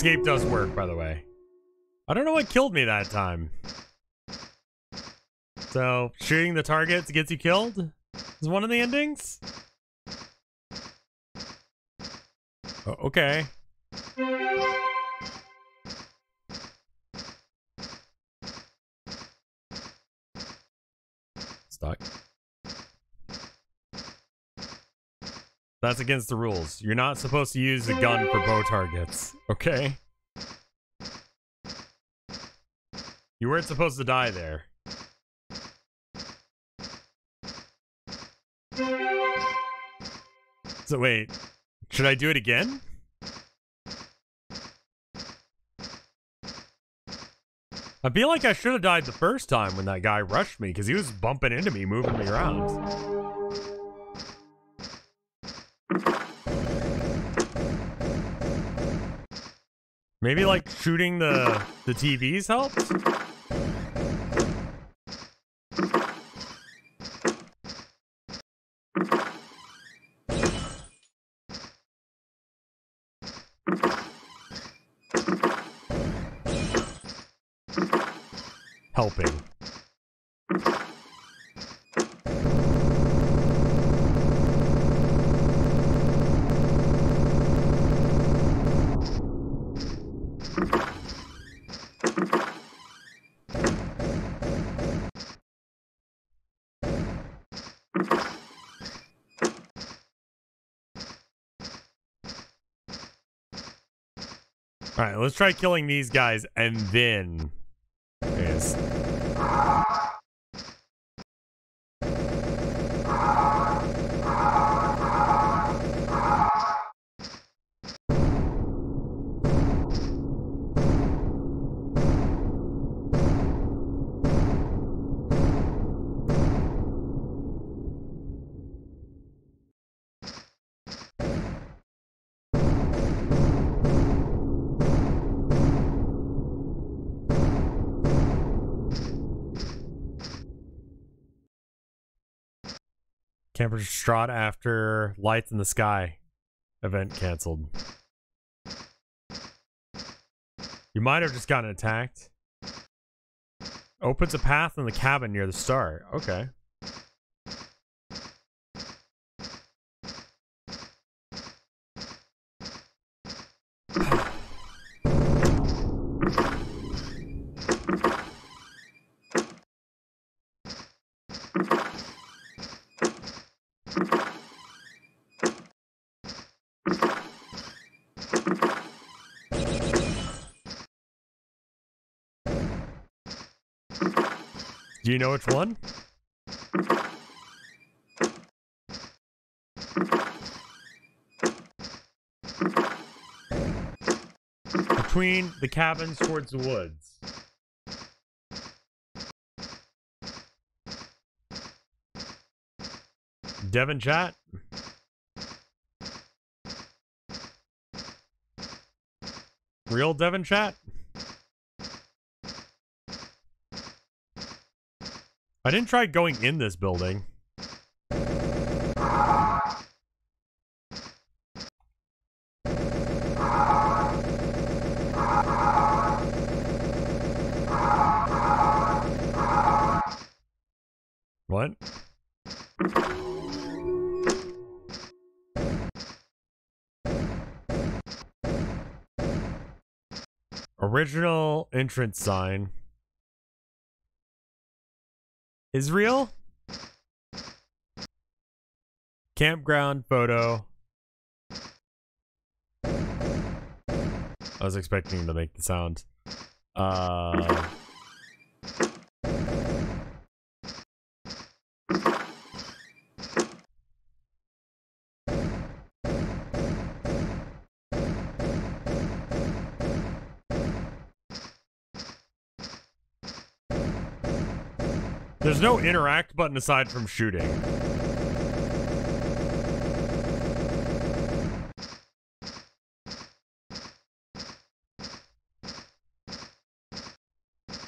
Escape does work, by the way. I don't know what killed me that time. So, shooting the targets gets you killed? Is one of the endings? Oh, okay. That's against the rules. You're not supposed to use a gun for bow targets, okay? You weren't supposed to die there. So wait, should I do it again? I feel like I should have died the first time when that guy rushed me because he was bumping into me, moving me around. Maybe like shooting the the TVs helped? Helping. All right, let's try killing these guys and then. Campers distraught after lights in the sky event canceled. You might have just gotten attacked. Opens a path in the cabin near the start. Okay. Do you know which one? Between the cabins towards the woods. Devon chat? Real Devon chat? I didn't try going in this building. What? Original entrance sign. Israel? Campground photo. I was expecting him to make the sound. Uh There's no interact button aside from shooting.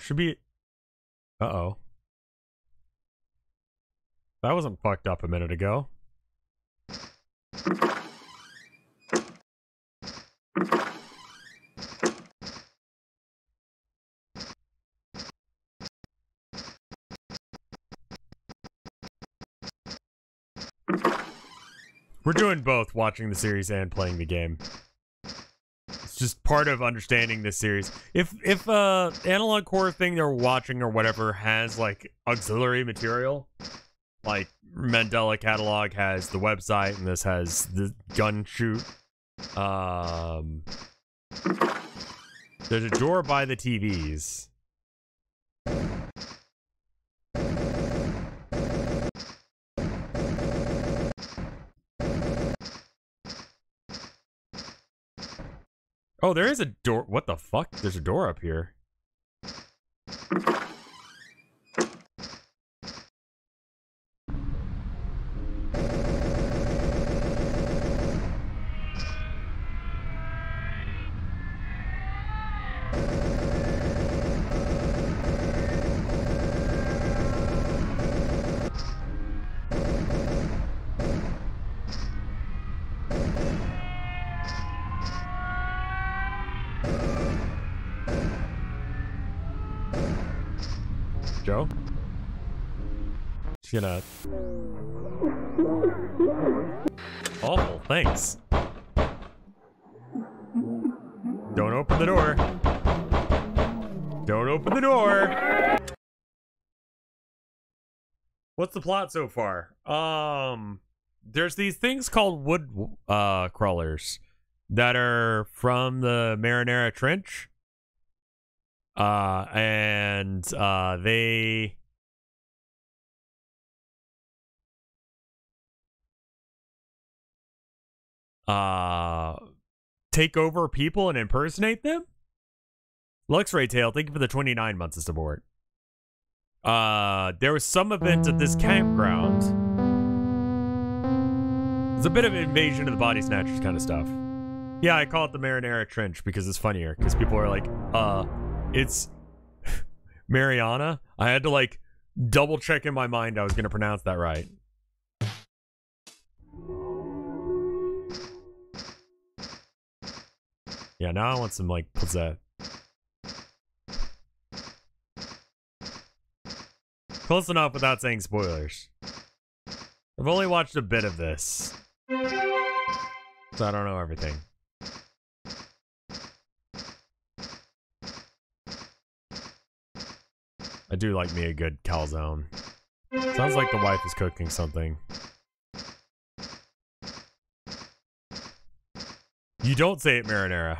Should be... Uh-oh. That wasn't fucked up a minute ago. We're doing both, watching the series and playing the game. It's just part of understanding this series. If if uh analog horror thing they're watching or whatever has like auxiliary material, like Mandela Catalogue has the website and this has the gun shoot. Um There's a door by the TVs. Oh, there is a door. What the fuck? There's a door up here. She's gonna... Awful, thanks. Don't open the door. Don't open the door. What's the plot so far? Um, there's these things called wood uh crawlers that are from the Marinara Trench uh, and uh, they uh take over people and impersonate them. Luxray Tail, thank you for the 29 months of support. Uh, there was some event at this campground. It's a bit of invasion of the body snatchers kind of stuff. Yeah, I call it the Marinara Trench because it's funnier. Because people are like, uh, it's Mariana. I had to like double check in my mind I was going to pronounce that right. Yeah, now I want some like possess. Close enough without saying spoilers. I've only watched a bit of this. So I don't know everything. I do like me a good calzone. Sounds like the wife is cooking something. You don't say it marinara.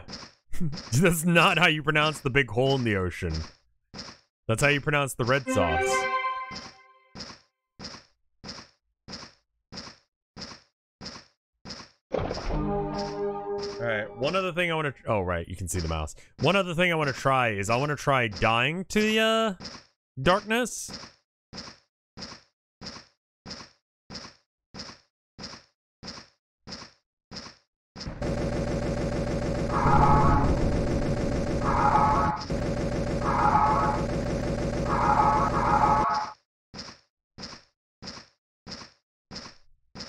That's not how you pronounce the big hole in the ocean. That's how you pronounce the red sauce. Alright, one other thing I want to... Oh, right, you can see the mouse. One other thing I want to try is I want to try dying to the, uh, darkness.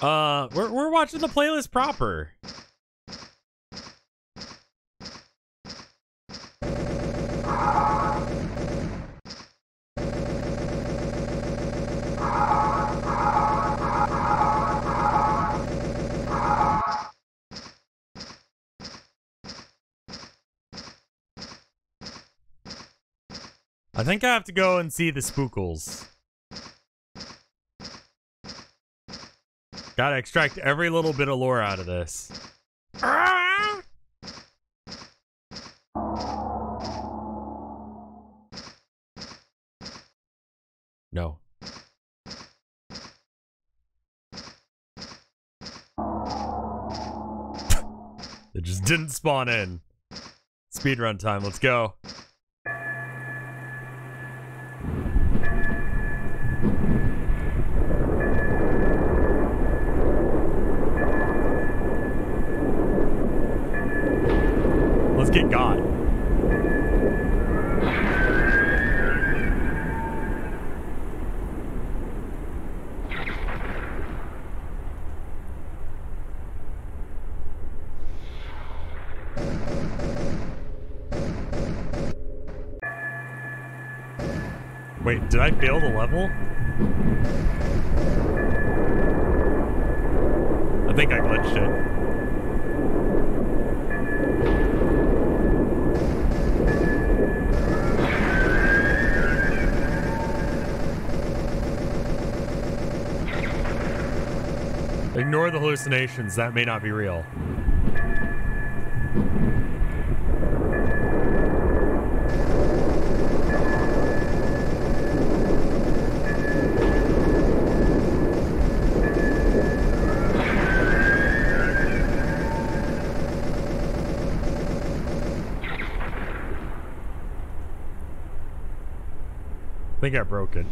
Uh, we're we're watching the playlist proper. I think I have to go and see the spookles. Gotta extract every little bit of lore out of this. No. it just didn't spawn in. Speedrun time, let's go. I fail the level? I think I glitched it. Ignore the hallucinations, that may not be real. Think I broke it.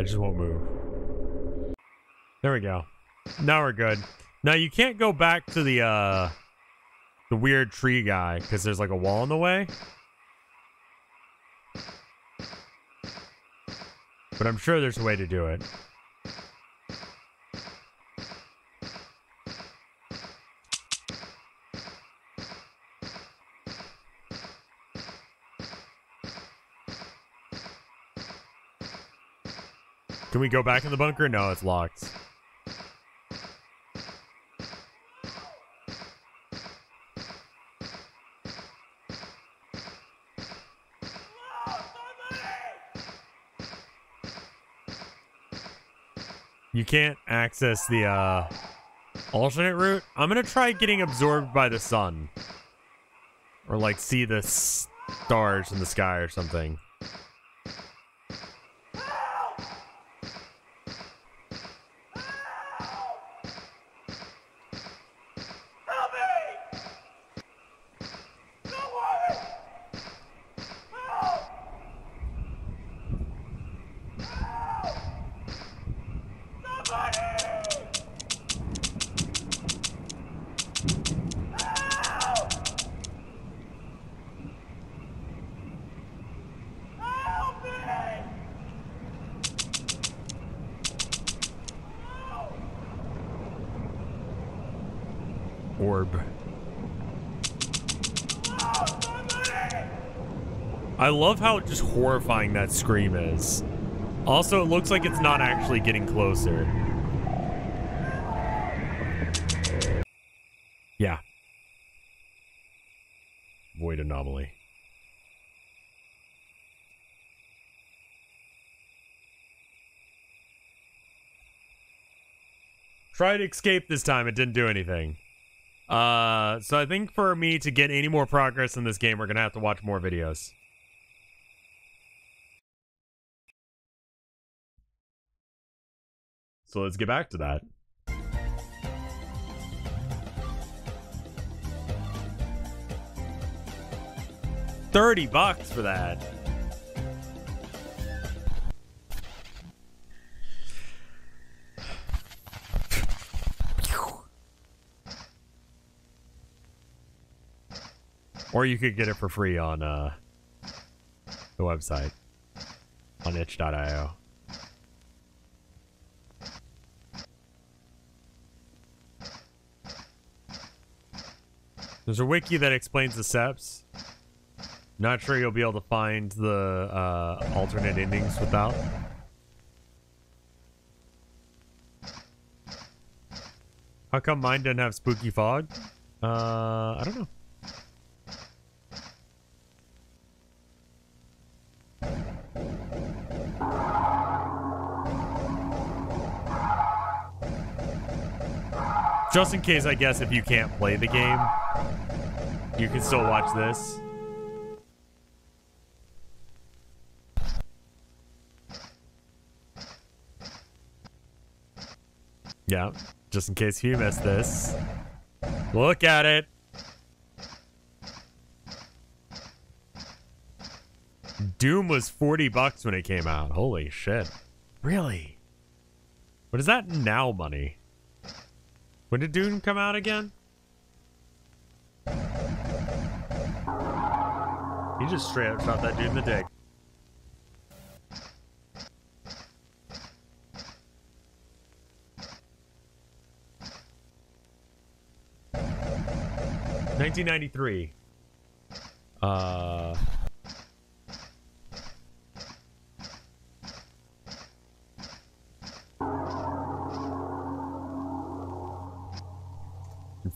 I just won't move. There we go. Now we're good. Now you can't go back to the uh the weird tree guy because there's like a wall in the way. But I'm sure there's a way to do it. We go back in the bunker? No, it's locked. You can't access the uh, alternate route. I'm gonna try getting absorbed by the sun. Or like see the stars in the sky or something. Orb. I love how just horrifying that scream is. Also, it looks like it's not actually getting closer. Yeah. Void anomaly. Tried to escape this time, it didn't do anything. Uh, so I think for me to get any more progress in this game, we're gonna have to watch more videos. So let's get back to that. Thirty bucks for that. Or you could get it for free on uh, the website on itch.io. There's a wiki that explains the steps. Not sure you'll be able to find the uh, alternate endings without. How come mine doesn't have spooky fog? Uh, I don't know. Just in case, I guess, if you can't play the game, you can still watch this. Yeah, just in case you missed this. Look at it. Doom was 40 bucks when it came out. Holy shit. Really? What is that now money? When did Doom come out again? He just straight up shot that dude in the dick. Nineteen ninety three. Uh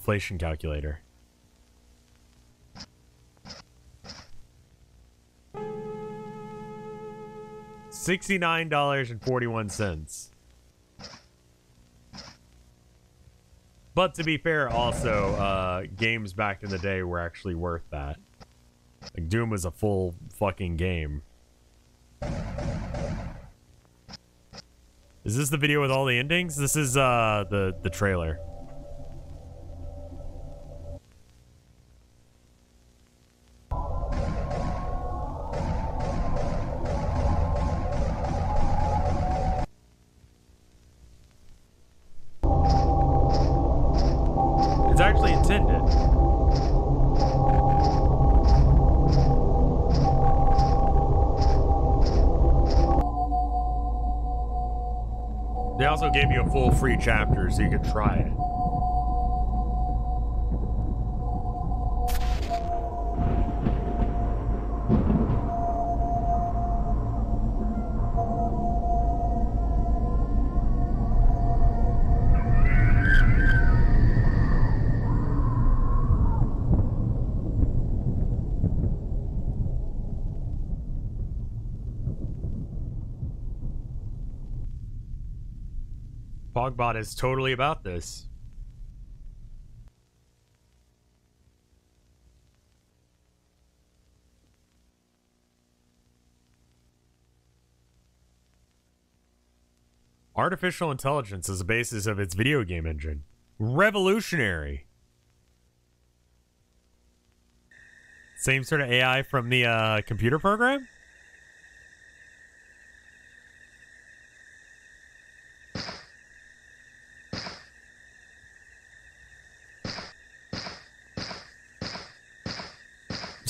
inflation calculator. Sixty-nine dollars and forty-one cents. But to be fair, also, uh, games back in the day were actually worth that. Like, Doom was a full fucking game. Is this the video with all the endings? This is, uh, the, the trailer. So you could try it. Fogbot is totally about this. Artificial intelligence is the basis of its video game engine. Revolutionary. Same sort of AI from the uh, computer program?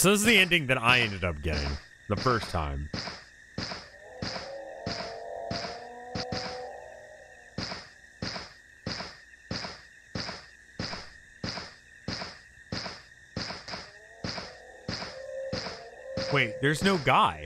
So this is the ending that I ended up getting the first time. Wait, there's no guy.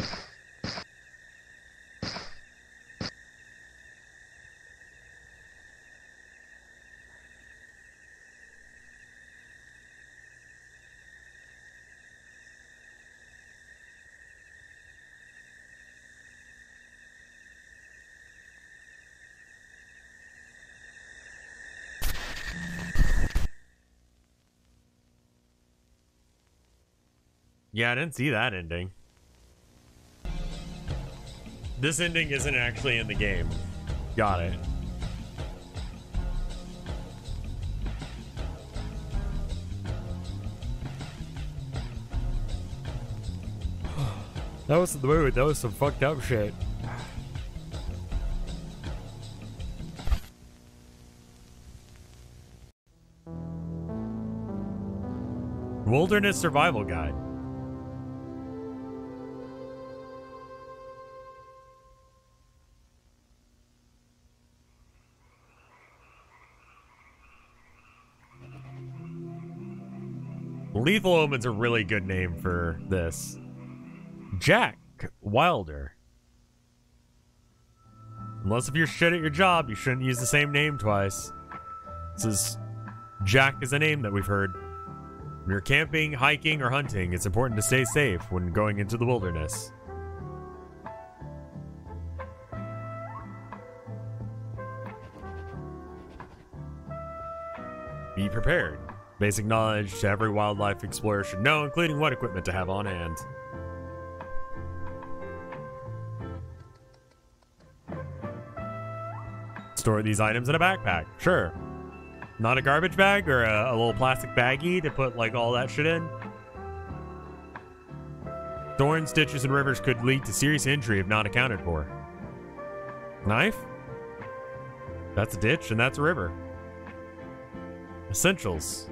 Yeah, I didn't see that ending. This ending isn't actually in the game. Got it. That was the movie. That was some fucked up shit. Wilderness Survival Guide. Lethal Omen's a really good name for this. Jack Wilder. Unless if you're shit at your job, you shouldn't use the same name twice. This is Jack is a name that we've heard. When you're camping, hiking, or hunting, it's important to stay safe when going into the wilderness. Be prepared. Basic knowledge every wildlife explorer should know, including what equipment to have on hand. Store these items in a backpack, sure. Not a garbage bag or a, a little plastic baggie to put like all that shit in. Thorns, ditches, and rivers could lead to serious injury if not accounted for. Knife? That's a ditch and that's a river. Essentials.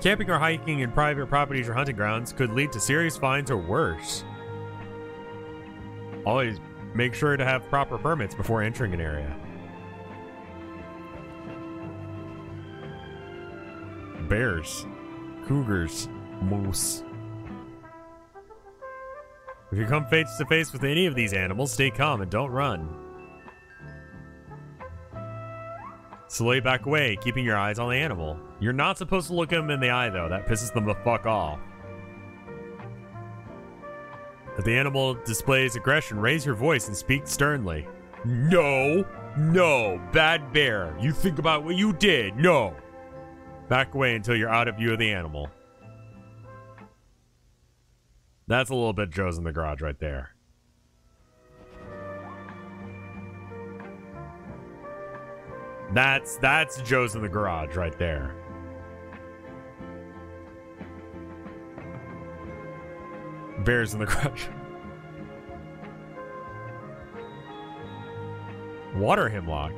Camping or hiking in private properties or hunting grounds could lead to serious fines or worse. Always make sure to have proper permits before entering an area. Bears, cougars, moose. If you come face to face with any of these animals, stay calm and don't run. Slowly back away, keeping your eyes on the animal. You're not supposed to look them in the eye, though. That pisses them the fuck off. If the animal displays aggression, raise your voice and speak sternly. No, no, bad bear. You think about what you did. No. Back away until you're out of view of the animal. That's a little bit Joe's in the garage right there. That's that's Joe's in the garage right there. Bears in the garage. Water hemlock.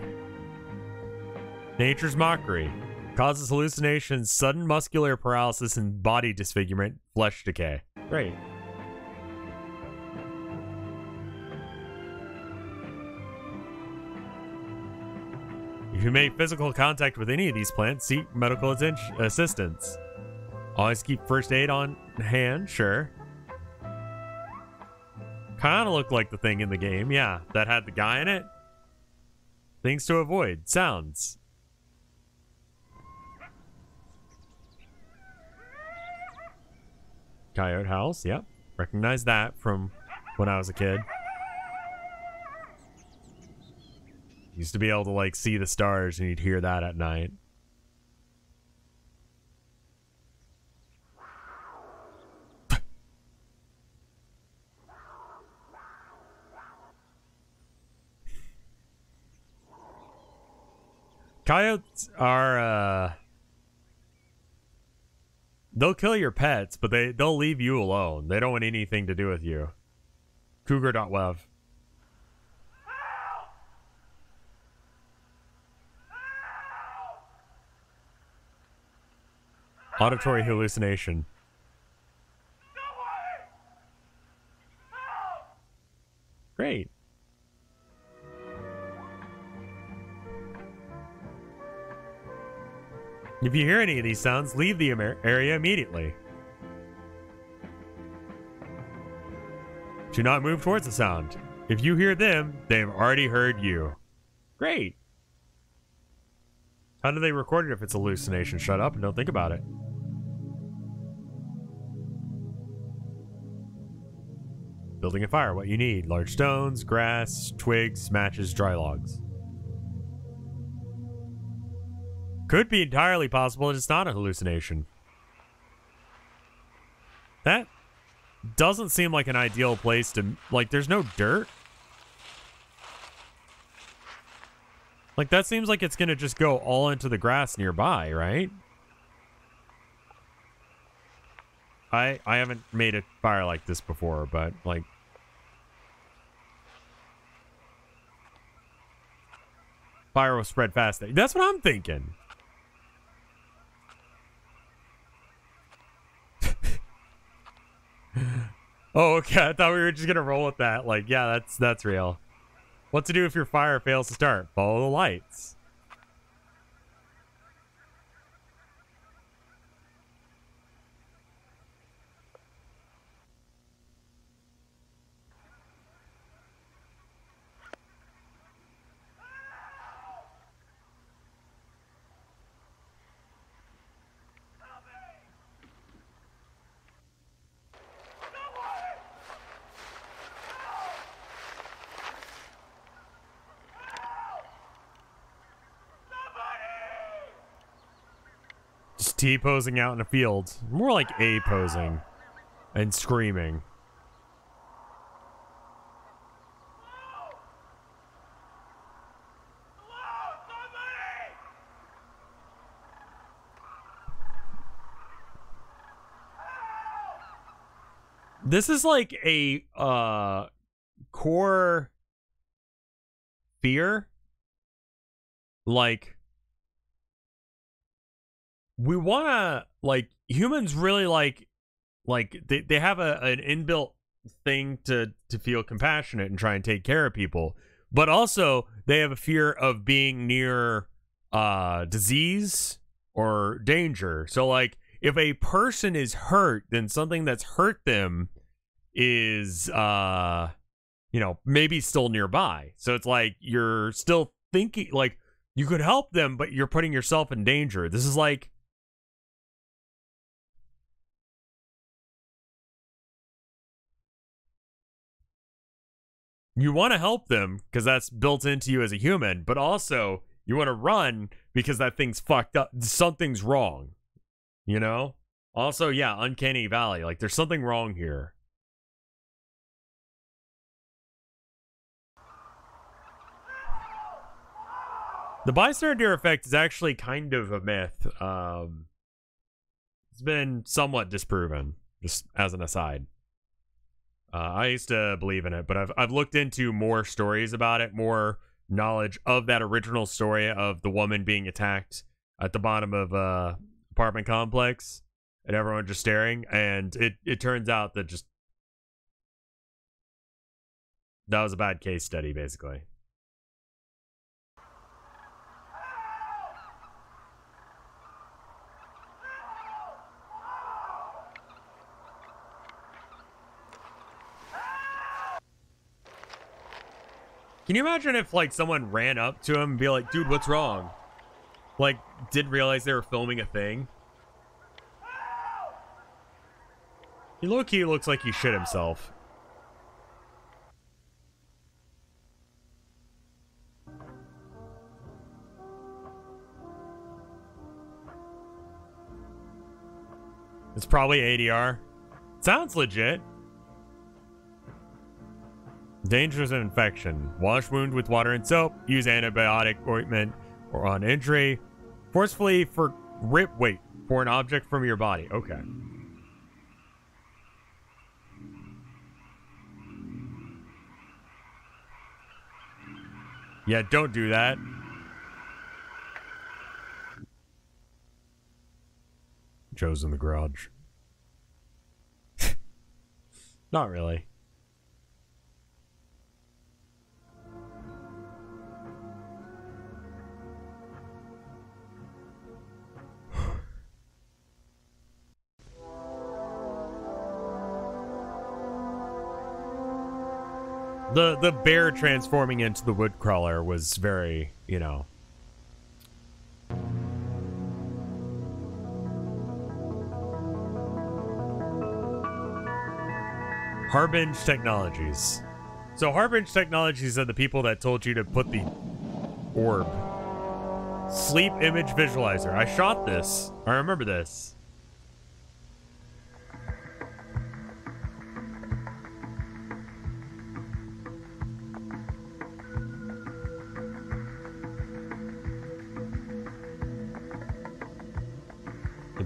Nature's mockery. Causes hallucinations, sudden muscular paralysis, and body disfigurement, flesh decay. Great. If you make physical contact with any of these plants, seek medical attention, assistance. Always keep first aid on hand, sure. Kind of looked like the thing in the game, yeah, that had the guy in it. Things to avoid. Sounds. Coyote House, yep. Recognize that from when I was a kid. Used to be able to like see the stars and you'd hear that at night. Coyotes are uh they'll kill your pets, but they they'll leave you alone. They don't want anything to do with you. Cougar.wav. Auditory hallucination. Great. If you hear any of these sounds, leave the area immediately. Do not move towards the sound. If you hear them, they have already heard you. Great. How do they record it if it's hallucination? Shut up and don't think about it. Building a fire, what you need. Large stones, grass, twigs, matches, dry logs. Could be entirely possible and it's not a hallucination. That doesn't seem like an ideal place to... Like, there's no dirt. Like, that seems like it's going to just go all into the grass nearby, right? I I haven't made a fire like this before, but like fire will spread fast. That's what I'm thinking. Oh, okay. I thought we were just gonna roll with that. Like, yeah, that's that's real. What to do if your fire fails to start? Follow the lights. T posing out in a field. More like A posing. And screaming. This is like a uh core fear. Like we want to like humans really like like they, they have a an inbuilt thing to to feel compassionate and try and take care of people but also they have a fear of being near uh disease or danger. So like if a person is hurt then something that's hurt them is uh you know maybe still nearby. So it's like you're still thinking like you could help them but you're putting yourself in danger. This is like you want to help them because that's built into you as a human, but also you want to run because that thing's fucked up. Something's wrong, you know? Also, yeah, Uncanny Valley. Like, there's something wrong here. The bystander effect is actually kind of a myth. Um, it's been somewhat disproven, just as an aside. Uh, I used to believe in it, but I've I've looked into more stories about it, more knowledge of that original story of the woman being attacked at the bottom of a apartment complex and everyone just staring and it it turns out that just that was a bad case study basically Can you imagine if like someone ran up to him and be like, dude, what's wrong? Like, didn't realize they were filming a thing? He low-key looks like he shit himself. It's probably ADR. Sounds legit. Dangers of infection. Wash wound with water and soap. Use antibiotic ointment or on injury. Forcefully for rip wait for an object from your body. Okay. Yeah, don't do that. Joe's in the garage. Not really. The the bear transforming into the woodcrawler was very, you know. Harbinge Technologies. So Harbinge Technologies are the people that told you to put the orb. Sleep image visualizer. I shot this. I remember this.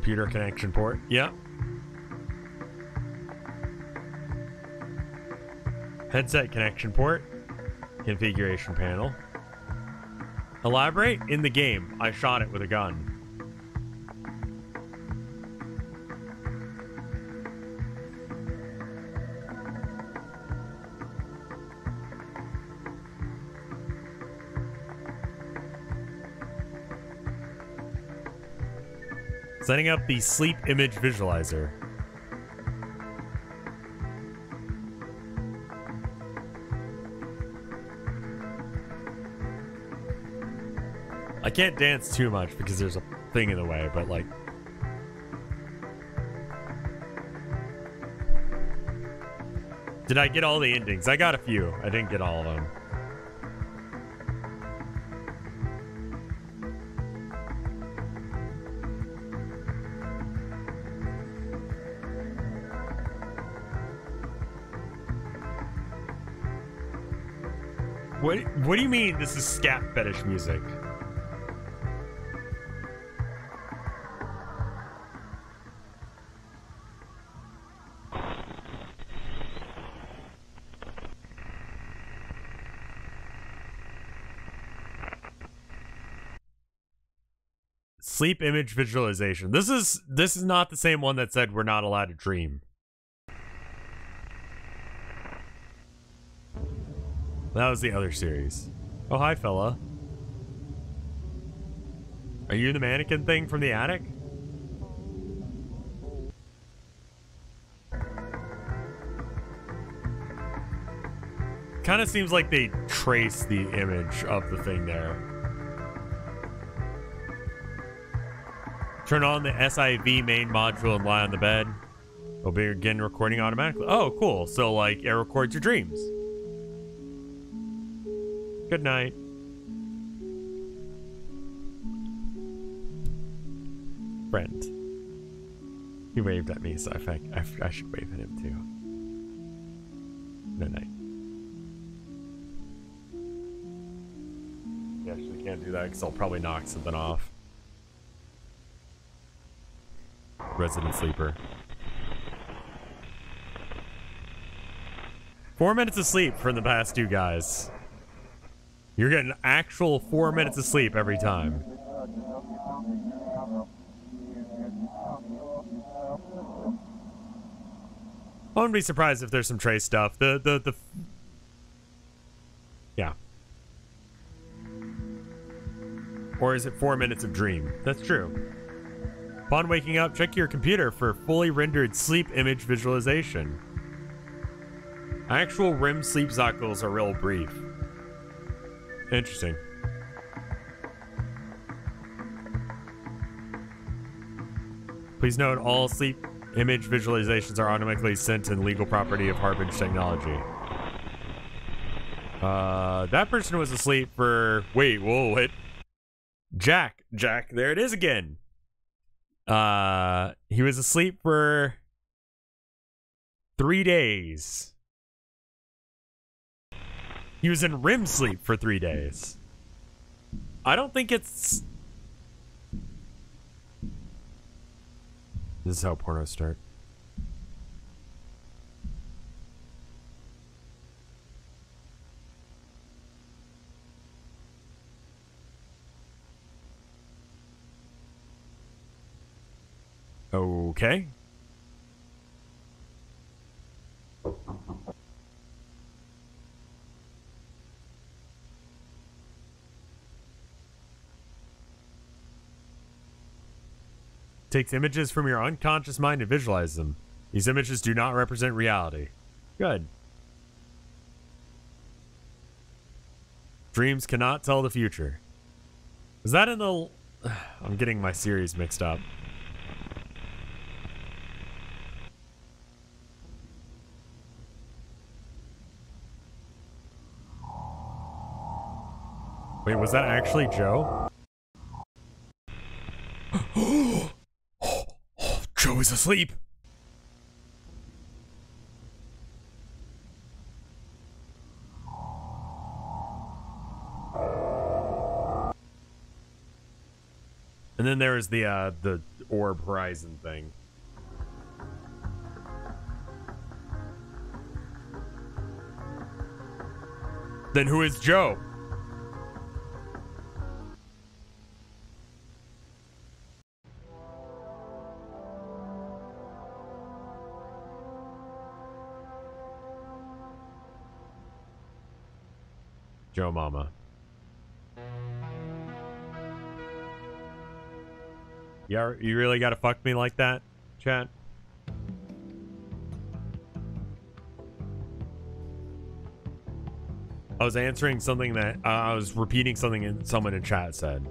Computer connection port. Yep. Headset connection port. Configuration panel. Elaborate? In the game, I shot it with a gun. Setting up the sleep image visualizer. I can't dance too much because there's a thing in the way, but like. Did I get all the endings? I got a few. I didn't get all of them. What What do you mean this is scat fetish music? Sleep image visualization. This is this is not the same one that said we're not allowed to dream. That was the other series. Oh, hi, fella. Are you the mannequin thing from the attic? Kind of seems like they trace the image of the thing there. Turn on the SIV main module and lie on the bed. It'll begin recording automatically. Oh, cool. So, like, it records your dreams. Good night. Friend. He waved at me, so I think I, I should wave at him too. Good night. Yeah, actually can't do that because I'll probably knock something off. Resident Sleeper. Four minutes of sleep from the past two guys. You're getting actual four minutes of sleep every time. I wouldn't be surprised if there's some trace stuff. The the the Yeah. Or is it four minutes of dream? That's true. Upon waking up, check your computer for fully rendered sleep image visualization. Actual REM sleep cycles are real brief. Interesting. Please note all sleep image visualizations are automatically sent in legal property of Harbinge Technology. Uh, that person was asleep for. Wait, whoa, what? Jack, Jack, there it is again. Uh, he was asleep for three days. He was in REM sleep for three days. I don't think it's. This is how pornos start. Okay. Takes images from your unconscious mind and visualizes them. These images do not represent reality. Good. Dreams cannot tell the future. Is that in the... I'm getting my series mixed up. Wait, was that actually Joe? Is asleep. And then there is the uh, the orb horizon thing. Then who is Joe? Joe Mama. Yeah, you really gotta fuck me like that, chat? I was answering something that uh, I was repeating something in, someone in chat said.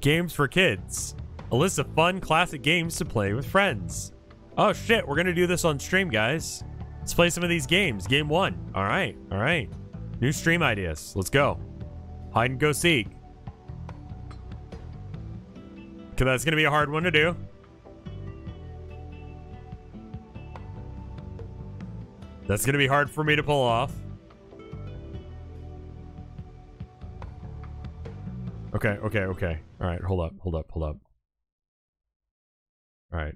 Games for kids. A list of fun classic games to play with friends. Oh shit, we're gonna do this on stream, guys. Let's play some of these games. Game one. All right, all right. New stream ideas. Let's go. Hide and go seek. Because that's going to be a hard one to do. That's going to be hard for me to pull off. Okay, okay, okay. All right, hold up, hold up, hold up. All right.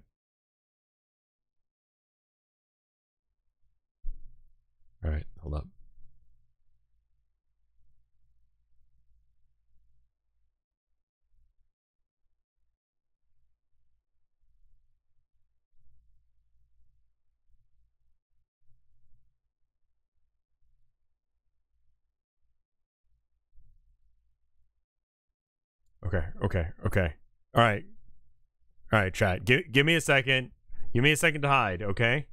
All right, hold up. Okay, okay, okay. All right. All right, chat. Give give me a second. Give me a second to hide, okay?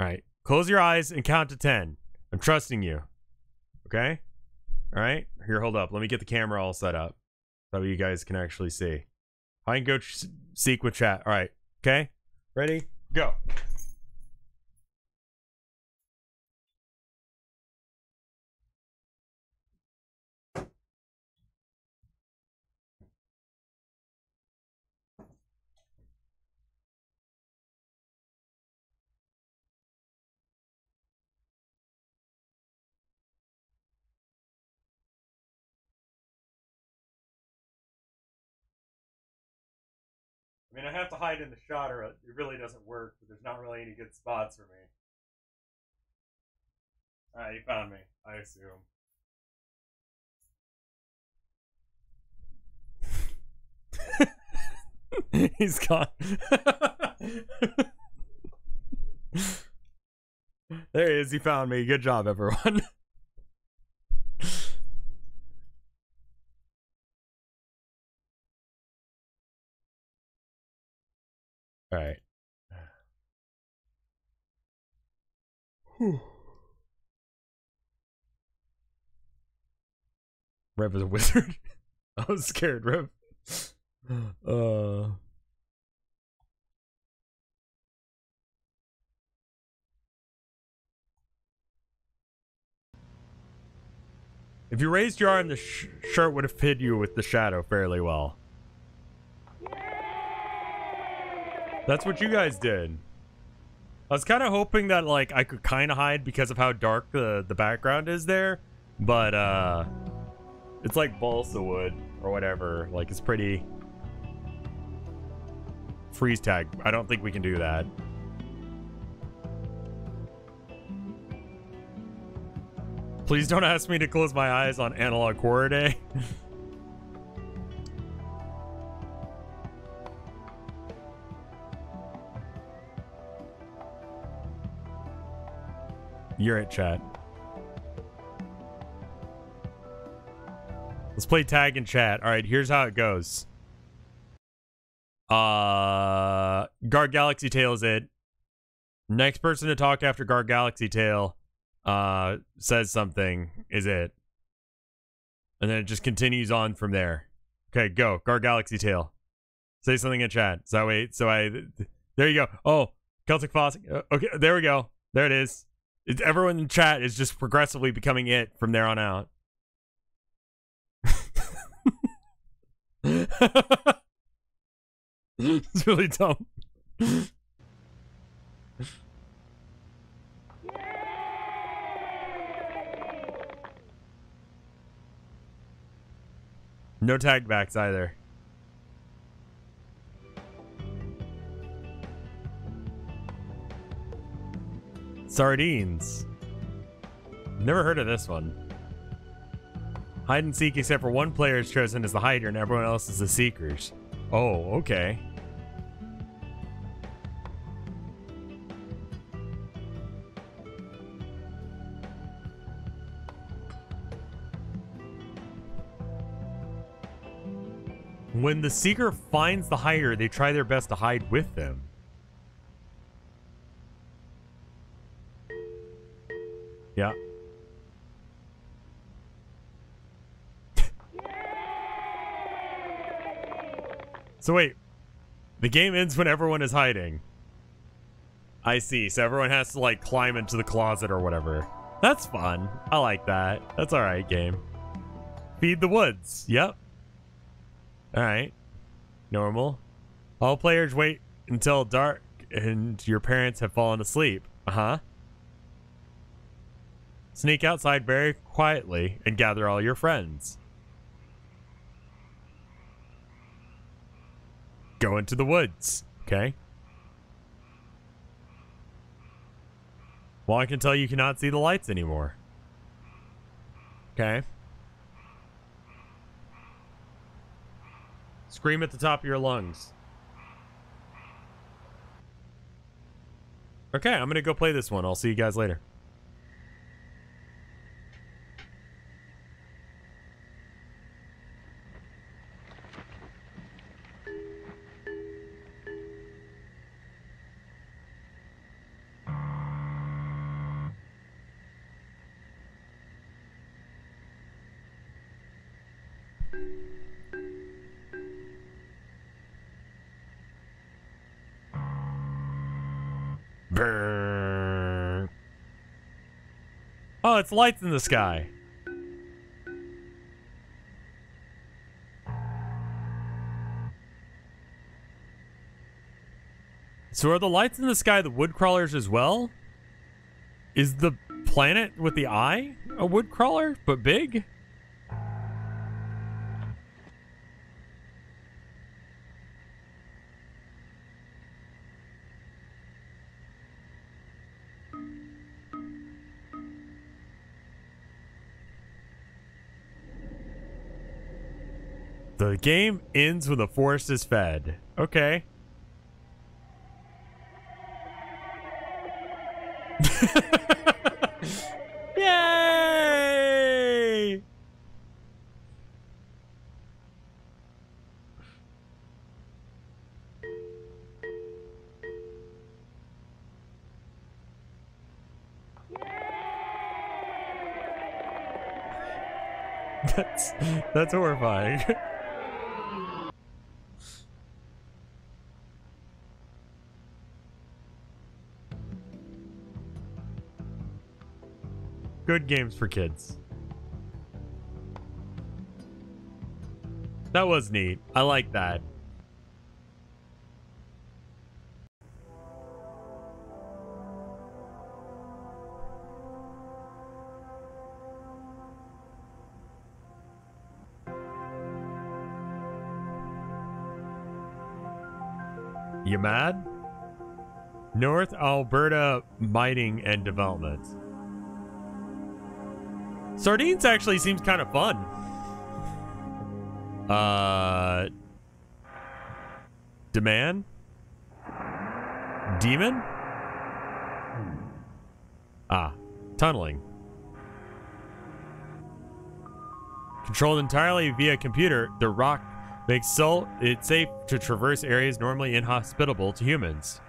All right. Close your eyes and count to 10. I'm trusting you. Okay? All right? Here, hold up. Let me get the camera all set up. So you guys can actually see. I can go seek with chat. All right. Okay? Ready? Go. I mean, I have to hide in the shot or it really doesn't work, but there's not really any good spots for me. Alright, you found me, I assume. He's gone. there he is, he found me. Good job, everyone. All right. Rev is a wizard. I was scared, Rev. Uh. If you raised your arm, the sh shirt would have hid you with the shadow fairly well. That's what you guys did. I was kind of hoping that like I could kind of hide because of how dark the the background is there, but uh, it's like balsa wood or whatever. Like it's pretty freeze tag. I don't think we can do that. Please don't ask me to close my eyes on analog horror day. You're at chat. Let's play tag and chat. All right, here's how it goes. Uh, Guard Galaxy Tail is it. Next person to talk after Guard Galaxy Tail uh, says something is it. And then it just continues on from there. Okay, go. Gar Galaxy Tail. Say something in chat. So I wait, so I there you go. Oh, Celtic Foss. Uh, okay, there we go. There it is. It's, everyone in chat is just progressively becoming it from there on out. it's really dumb. No tag backs either. Sardines. Never heard of this one. Hide and seek except for one player is chosen as the hider and everyone else is the seekers. Oh, okay. When the seeker finds the hider, they try their best to hide with them. Yeah. so wait, the game ends when everyone is hiding. I see. So everyone has to like climb into the closet or whatever. That's fun. I like that. That's all right, game. Feed the woods. Yep. Alright. Normal. All players wait until dark and your parents have fallen asleep. Uh-huh. Sneak outside very quietly and gather all your friends. Go into the woods. Okay. Well, I can tell you cannot see the lights anymore. Okay. Scream at the top of your lungs. Okay, I'm gonna go play this one. I'll see you guys later. Lights in the sky. So are the lights in the sky the wood crawlers as well? Is the planet with the eye a wood crawler, but big? The game ends when the forest is fed. Okay. Yay! That's that's horrifying. Good games for kids. That was neat. I like that. You mad? North Alberta Mining and Development. Sardines actually seems kind of fun. Uh, demand, demon. Ah, tunneling. Controlled entirely via computer, the rock makes so it safe to traverse areas normally inhospitable to humans.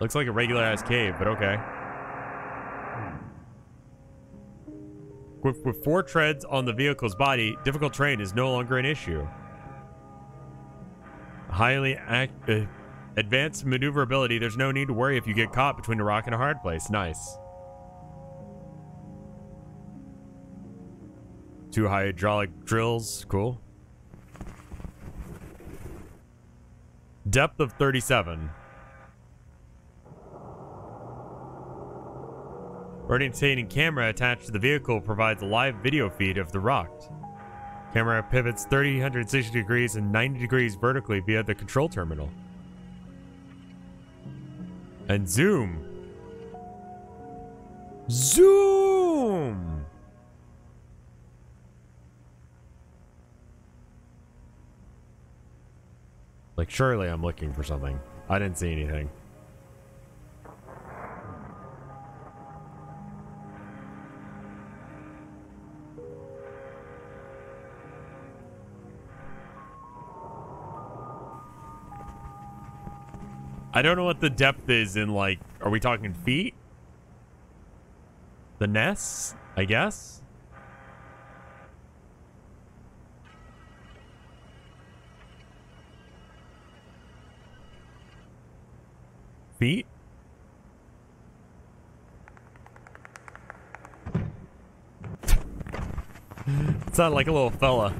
Looks like a regular ass cave, but okay. With, with four treads on the vehicle's body, difficult terrain is no longer an issue. Highly ac- uh, advanced maneuverability. There's no need to worry if you get caught between a rock and a hard place. Nice. Two hydraulic drills. Cool. Depth of 37. Orientating camera attached to the vehicle provides a live video feed of the rock. Camera pivots 360 degrees and 90 degrees vertically via the control terminal. And zoom. Zoom! Like, surely I'm looking for something. I didn't see anything. I don't know what the depth is in like are we talking feet? The nests, I guess? Feet? Sound like a little fella.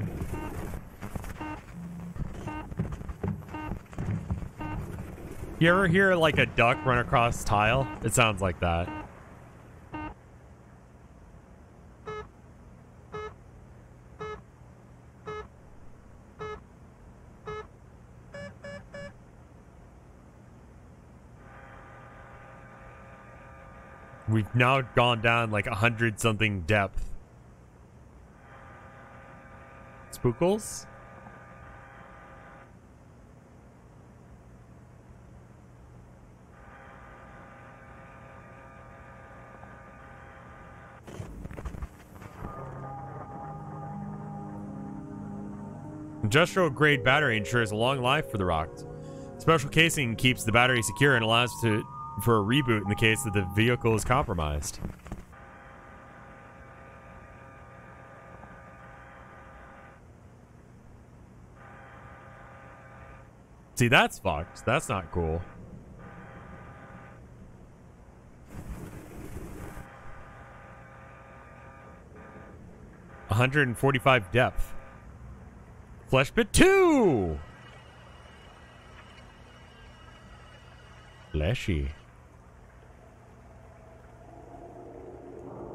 You ever hear like a duck run across tile? It sounds like that. We've now gone down like a hundred something depth. Spookles? Industrial grade battery ensures a long life for the rocked. Special casing keeps the battery secure and allows to for a reboot in the case that the vehicle is compromised. See, that's fucked. That's not cool. One hundred and forty-five depth. Flesh Pit 2! Fleshy.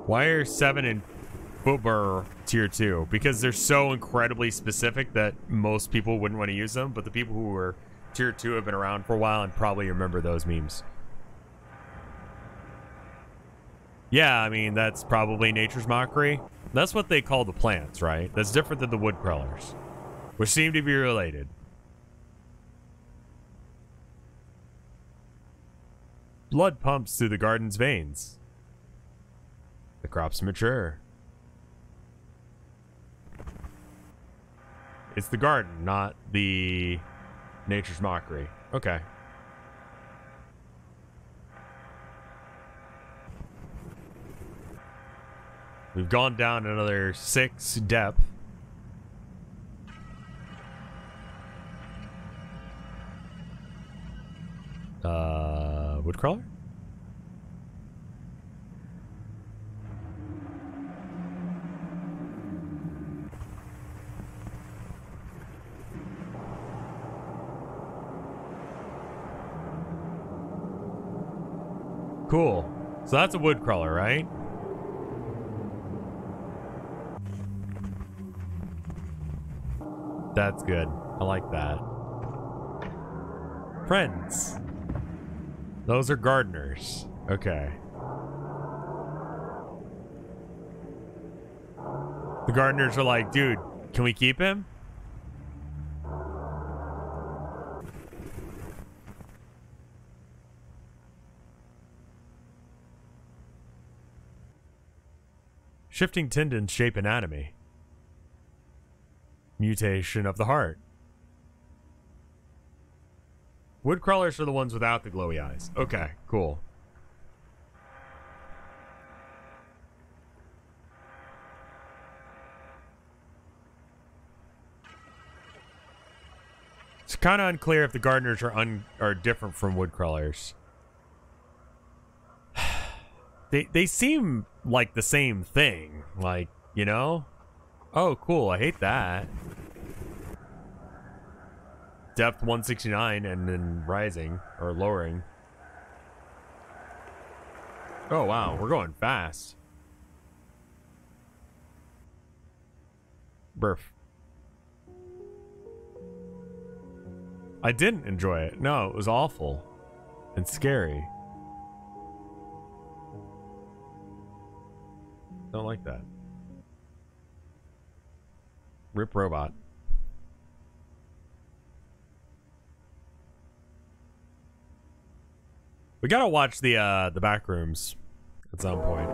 Why are 7 and Boober tier 2? Because they're so incredibly specific that most people wouldn't want to use them, but the people who were tier 2 have been around for a while and probably remember those memes. Yeah, I mean, that's probably nature's mockery. That's what they call the plants, right? That's different than the wood crawlers which seem to be related. Blood pumps through the garden's veins. The crops mature. It's the garden, not the nature's mockery. Okay. We've gone down another six depth. Uh, Woodcrawler? Cool. So that's a woodcrawler, right? That's good. I like that. Friends. Those are gardeners. Okay. The gardeners are like, dude, can we keep him? Shifting tendons shape anatomy. Mutation of the heart. Wood crawlers are the ones without the glowy eyes. Okay, cool. It's kind of unclear if the gardeners are un are different from wood crawlers. they they seem like the same thing, like, you know? Oh, cool. I hate that. Depth 169 and then rising or lowering. Oh wow, we're going fast. Burf. I didn't enjoy it. No, it was awful and scary. Don't like that. Rip robot. We gotta watch the uh the back rooms at some point.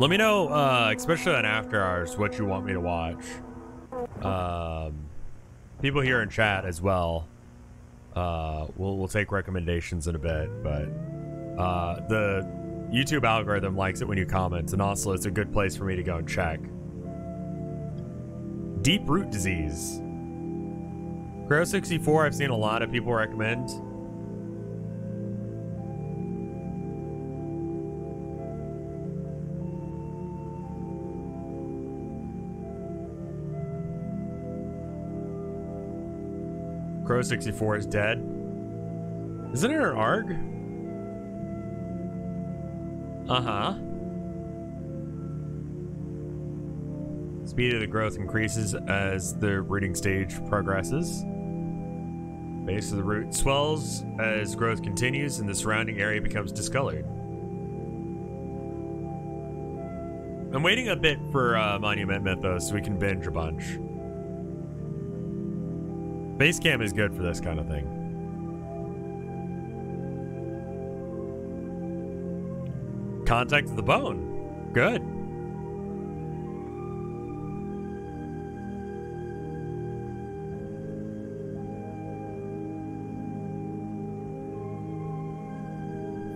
Let me know, uh, especially on After Hours, what you want me to watch. Um, people here in chat as well. Uh, we'll we'll take recommendations in a bit, but uh, the YouTube algorithm likes it when you comment, and also it's a good place for me to go and check. Deep root disease. Crow 64, I've seen a lot of people recommend. Crow 64 is dead. Isn't it an ARG? Uh-huh. Speed of the growth increases as the rooting stage progresses. Base of the root swells as growth continues and the surrounding area becomes discolored. I'm waiting a bit for uh, Monument Mythos so we can binge a bunch. Basecamp is good for this kind of thing. Contact the bone. Good.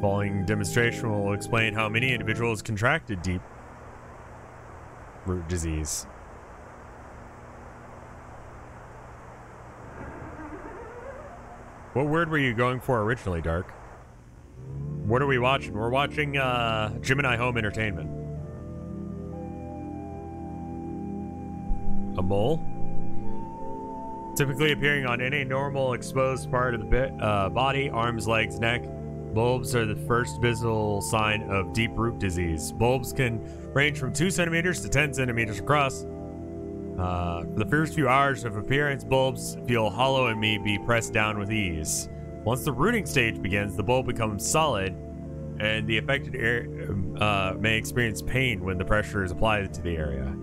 Following demonstration will explain how many individuals contracted deep root disease. What word were you going for originally, Dark? What are we watching? We're watching uh, Gemini Home Entertainment. A mole? Typically appearing on any normal exposed part of the bit, uh, body, arms, legs, neck. Bulbs are the first visible sign of deep root disease. Bulbs can range from 2 centimeters to 10 centimeters across. Uh, for the first few hours of appearance, bulbs feel hollow and may be pressed down with ease. Once the rooting stage begins, the bulb becomes solid, and the affected area uh, may experience pain when the pressure is applied to the area.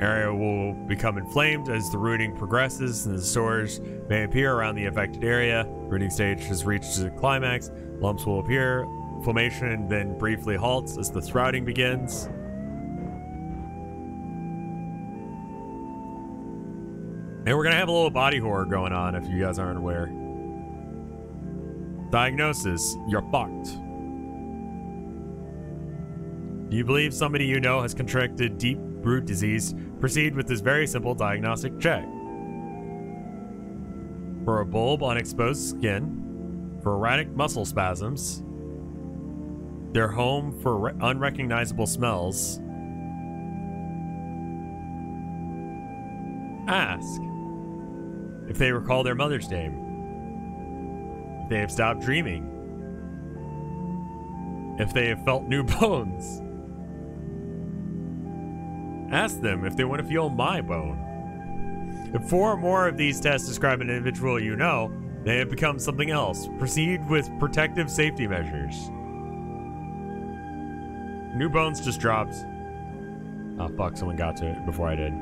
Area will become inflamed as the rooting progresses, and the sores may appear around the affected area. Rooting stage has reached its climax. Lumps will appear. Inflammation then briefly halts as the sprouting begins. And we're to have a little body horror going on if you guys aren't aware. Diagnosis You're fucked. Do you believe somebody you know has contracted deep root disease? Proceed with this very simple diagnostic check. For a bulb on exposed skin, for erratic muscle spasms, their home for unrecognizable smells, ask if they recall their mother's name, if they have stopped dreaming, if they have felt new bones. Ask them if they want to feel my bone. If four or more of these tests describe an individual you know, they have become something else. Proceed with protective safety measures. New bones just dropped. Oh fuck, someone got to it before I did.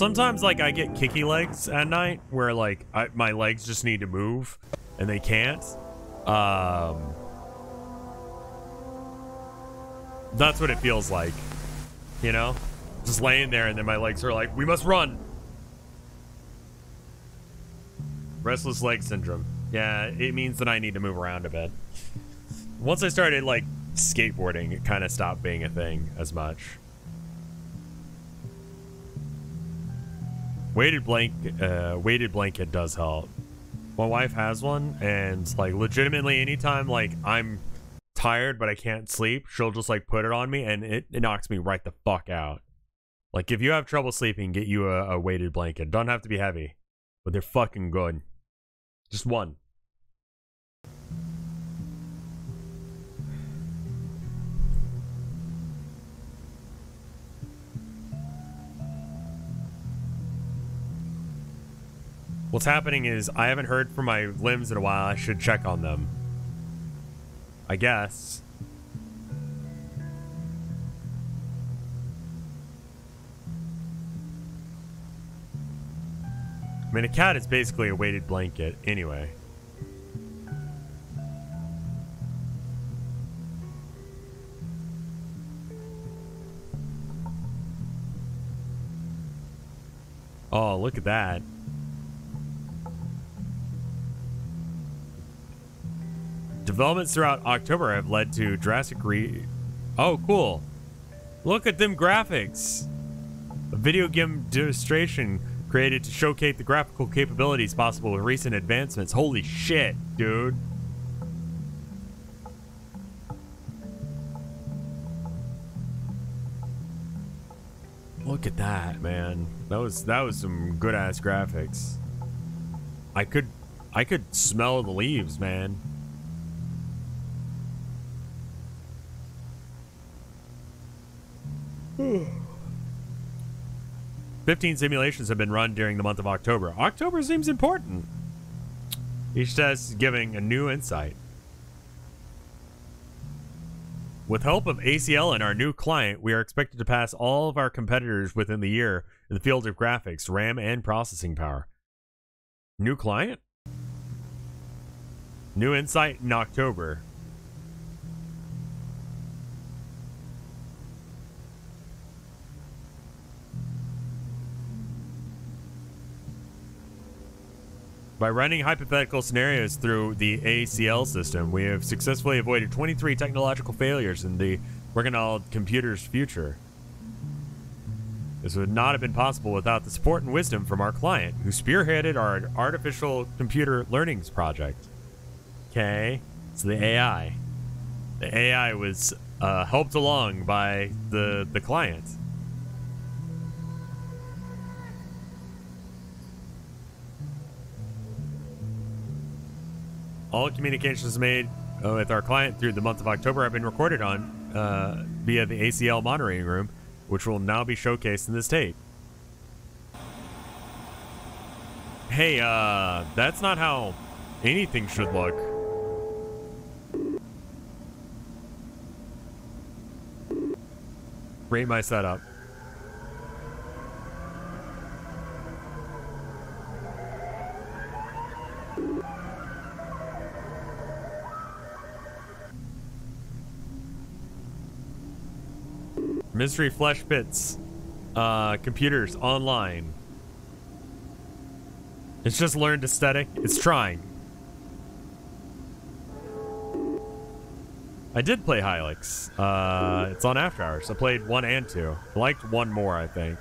Sometimes, like, I get kicky legs at night where, like, I, my legs just need to move and they can't. Um, that's what it feels like, you know? Just laying there and then my legs are like, we must run. Restless leg syndrome. Yeah, it means that I need to move around a bit. Once I started, like, skateboarding, it kind of stopped being a thing as much. Weighted blanket, uh, weighted blanket does help. My wife has one, and like legitimately, anytime like I'm tired but I can't sleep, she'll just like put it on me, and it, it knocks me right the fuck out. Like if you have trouble sleeping, get you a, a weighted blanket. Don't have to be heavy, but they're fucking good. Just one. What's happening is I haven't heard from my limbs in a while. I should check on them. I guess. I mean, a cat is basically a weighted blanket anyway. Oh, look at that. Developments throughout October have led to drastic re... Oh, cool. Look at them graphics. A video game demonstration created to showcase the graphical capabilities possible with recent advancements. Holy shit, dude. Look at that, man. That was that was some good ass graphics. I could I could smell the leaves, man. 15 simulations have been run during the month of October. October seems important. Each test giving a new insight. With help of ACL and our new client, we are expected to pass all of our competitors within the year in the field of graphics, RAM, and processing power. New client? New insight in October. By running hypothetical scenarios through the ACL system, we have successfully avoided 23 technological failures in the Reginald computer's future. This would not have been possible without the support and wisdom from our client, who spearheaded our artificial computer learnings project. Okay, so the AI. The AI was uh, helped along by the the client. All communications made uh, with our client through the month of October have been recorded on uh, via the ACL monitoring room, which will now be showcased in this tape. Hey, uh, that's not how anything should look. Rate my setup. Mystery Flesh Pits. Uh, computers online. It's just learned aesthetic. It's trying. I did play Hylics. Uh, it's on After Hours. I played one and two. I liked one more, I think.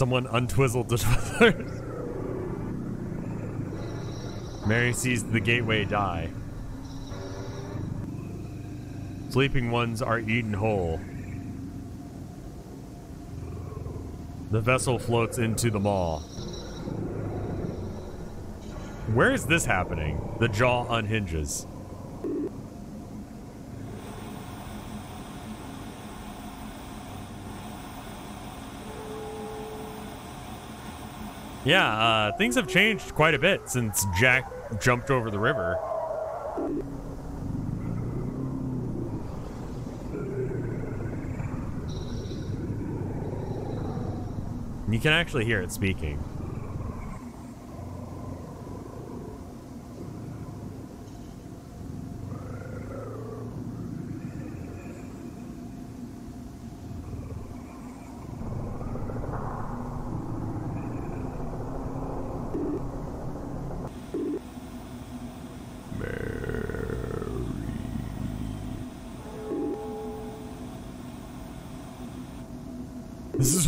Someone untwizzled the Twizzlers. Mary sees the gateway die. Sleeping ones are eaten whole. The vessel floats into the maw. Where is this happening? The jaw unhinges. Yeah, uh, things have changed quite a bit since Jack jumped over the river. You can actually hear it speaking.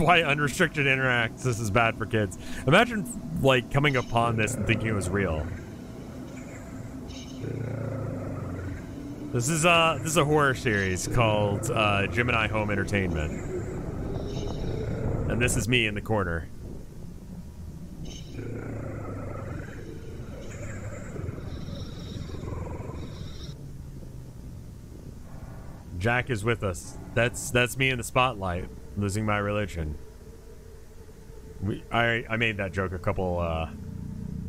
Why unrestricted interacts. This is bad for kids. Imagine, like, coming upon this and thinking it was real. This is uh this is a horror series called uh, Gemini Home Entertainment, and this is me in the corner. Jack is with us. That's that's me in the spotlight losing my religion. We, I I made that joke a couple uh,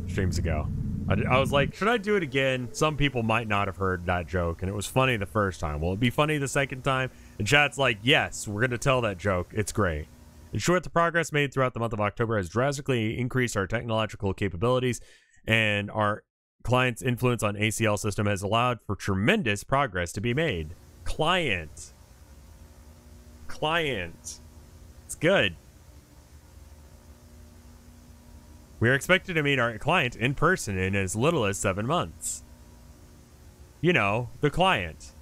streams ago. I, I was like, should I do it again? Some people might not have heard that joke, and it was funny the first time. Will it be funny the second time? And chat's like, yes, we're gonna tell that joke. It's great. In short, the progress made throughout the month of October has drastically increased our technological capabilities, and our client's influence on ACL system has allowed for tremendous progress to be made. Client client. It's good. We are expected to meet our client in person in as little as seven months. You know, the client.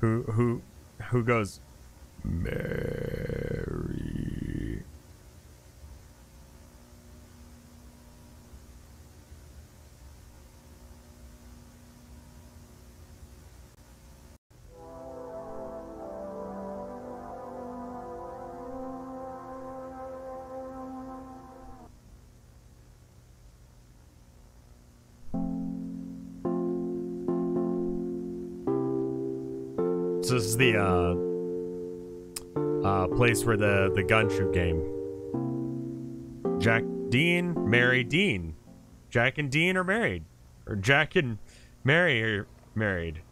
Who who who goes Mary This is the uh, uh, place where the the gun shoot game. Jack Dean, Mary Dean. Jack and Dean are married, or Jack and Mary are married.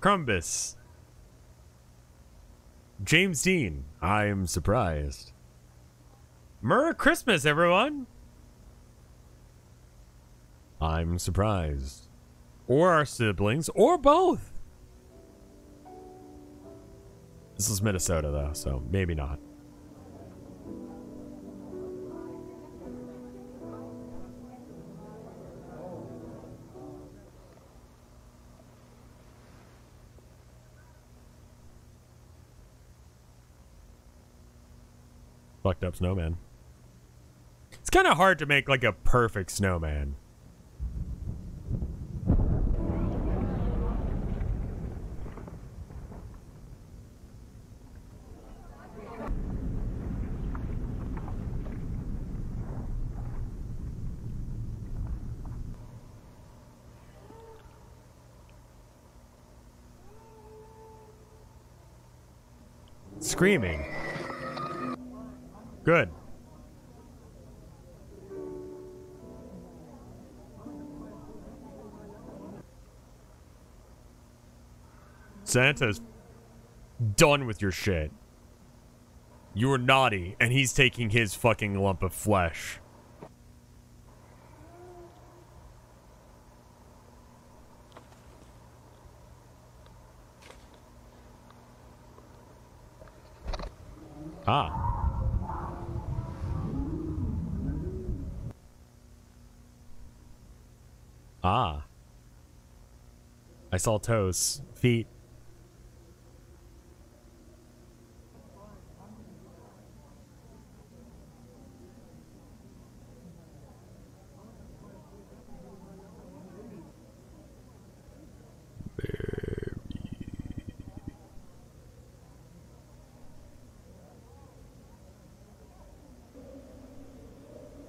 Crumbus. James Dean. I am surprised. Merry Christmas, everyone. I'm surprised. Or our siblings, or both. This is Minnesota, though, so maybe not. Fucked up snowman. It's kind of hard to make like a perfect snowman. Screaming. Good. Santa's done with your shit. You were naughty, and he's taking his fucking lump of flesh. Ah. Ah. I saw toes, feet.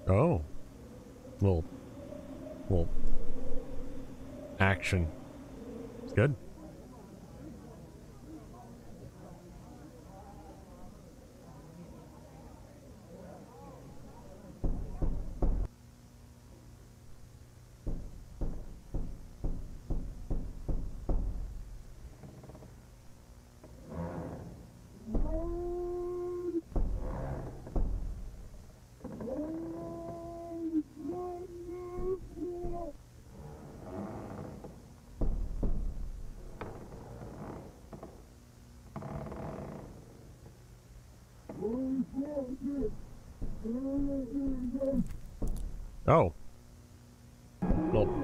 Oh. Little, little action. It's good. Oh. Well.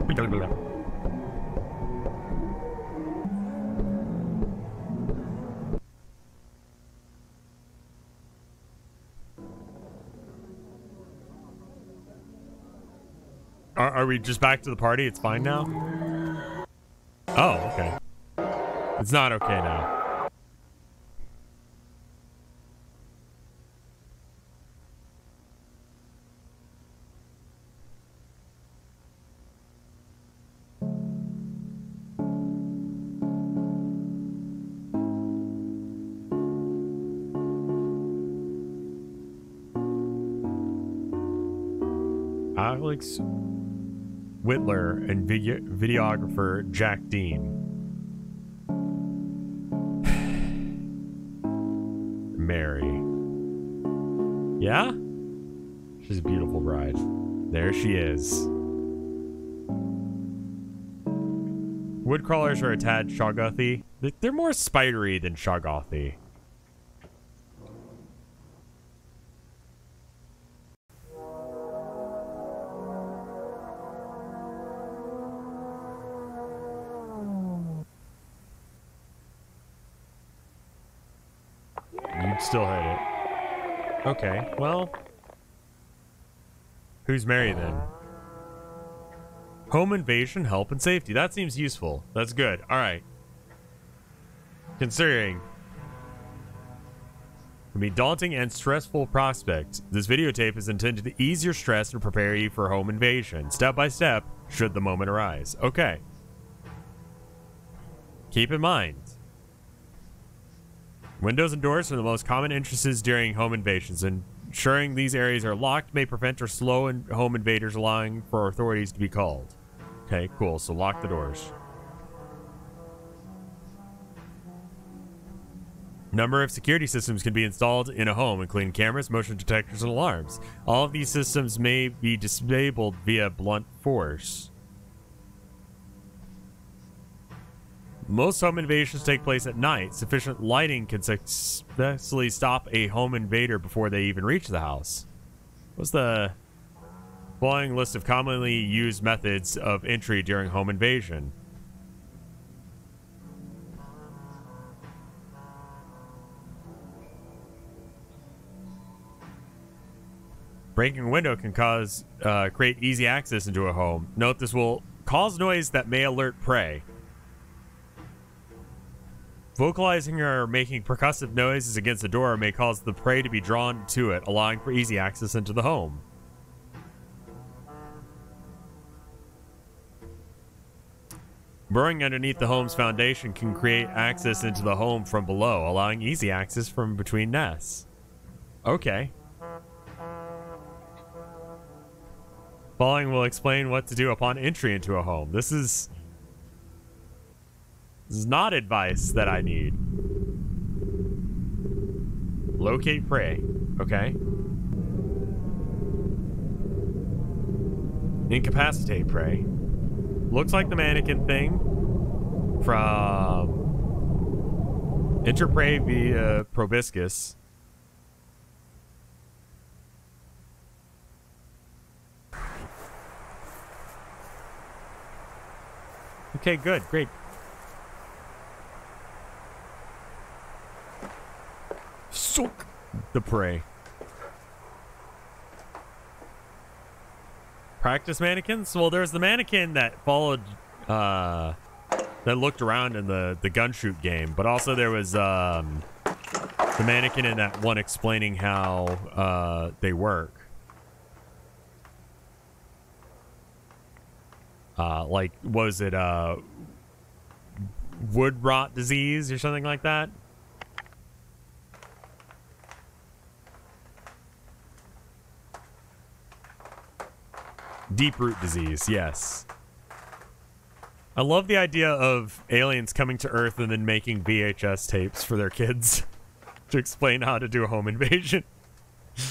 Are, we just back to the party? It's fine now? Oh, okay. It's not okay now. Video- videographer Jack Dean. Mary. Yeah? She's a beautiful bride. There she is. Woodcrawlers are a tad Shoggothi. They're more spidery than Shoggothi. Well. Who's Mary then? Home invasion, help, and safety. That seems useful. That's good. All right. Considering can be daunting and stressful prospect. This videotape is intended to ease your stress and prepare you for home invasion, step by step, should the moment arise. Okay. Keep in mind, windows and doors are the most common entrances during home invasions, and ensuring these areas are locked may prevent or slow in home invaders, allowing for authorities to be called. Okay, cool. So lock the doors. Number of security systems can be installed in a home, including cameras, motion detectors, and alarms. All of these systems may be disabled via blunt force. Most home invasions take place at night. Sufficient lighting can successfully stop a home invader before they even reach the house. What's the following list of commonly used methods of entry during home invasion? Breaking a window can cause uh, create easy access into a home. Note this will cause noise that may alert prey. Vocalizing or making percussive noises against the door may cause the prey to be drawn to it, allowing for easy access into the home. Burrowing underneath the home's foundation can create access into the home from below, allowing easy access from between nests. Okay. Following will explain what to do upon entry into a home. This is this is not advice that I need. Locate prey. Okay. Incapacitate prey. Looks like the mannequin thing from Enter prey via proboscis. Okay, good, great. Soak the prey. Practice mannequins? Well, there's the mannequin that followed, uh, that looked around in the, the gun shoot game, but also there was, um, the mannequin in that one explaining how, uh, they work. Uh, like, was it, uh, wood rot disease or something like that? Deep root disease, yes. I love the idea of aliens coming to Earth and then making VHS tapes for their kids to explain how to do a home invasion.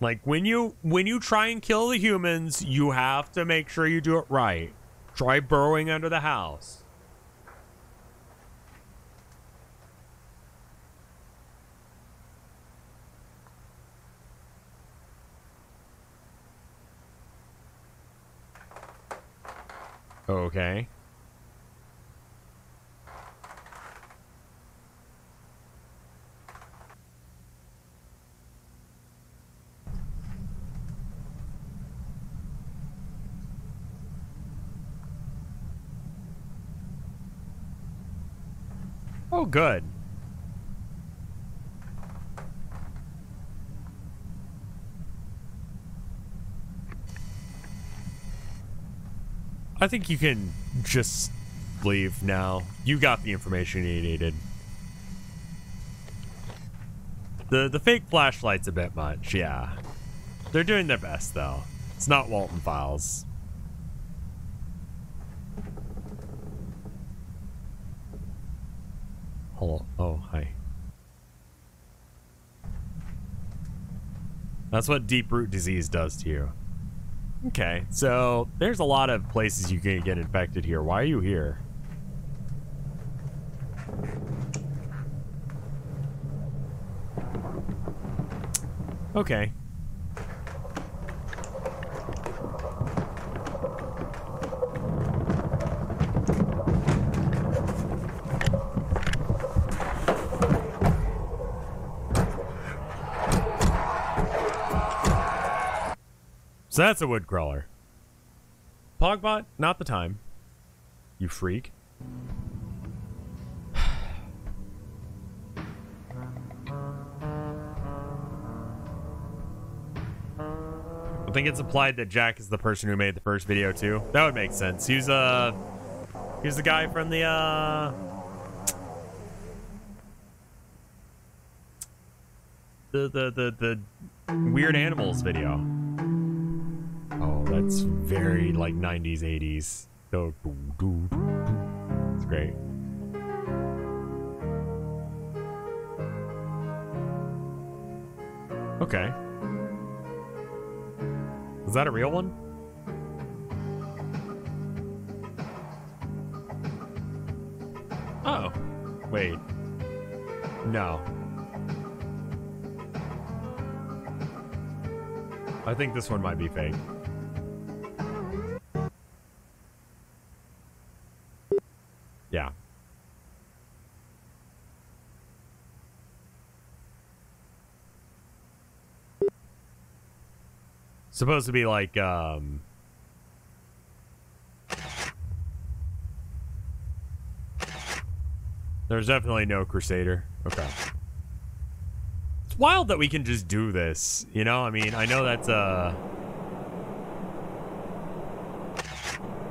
like when you when you try and kill the humans, you have to make sure you do it right. Try burrowing under the house. Okay. Oh, good. I think you can just leave now. You got the information you needed. The the fake flashlight's a bit much, yeah. They're doing their best though. It's not Walten Files. Hello. Oh, hi. That's what deep root disease does to you. Okay, so there's a lot of places you can get infected here. Why are you here? Okay. So that's a wood crawler. Pogbot, not the time. You freak. I think it's implied that Jack is the person who made the first video too. That would make sense. He's uh he's the guy from the uh the the the, the weird animals video. That's very like 90s 80s. So it's great. Okay. Is that a real one? Oh. Wait. No. I think this one might be fake. Supposed to be like, um... There's definitely no Crusader. Okay. It's wild that we can just do this, you know? I mean, I know that's, uh...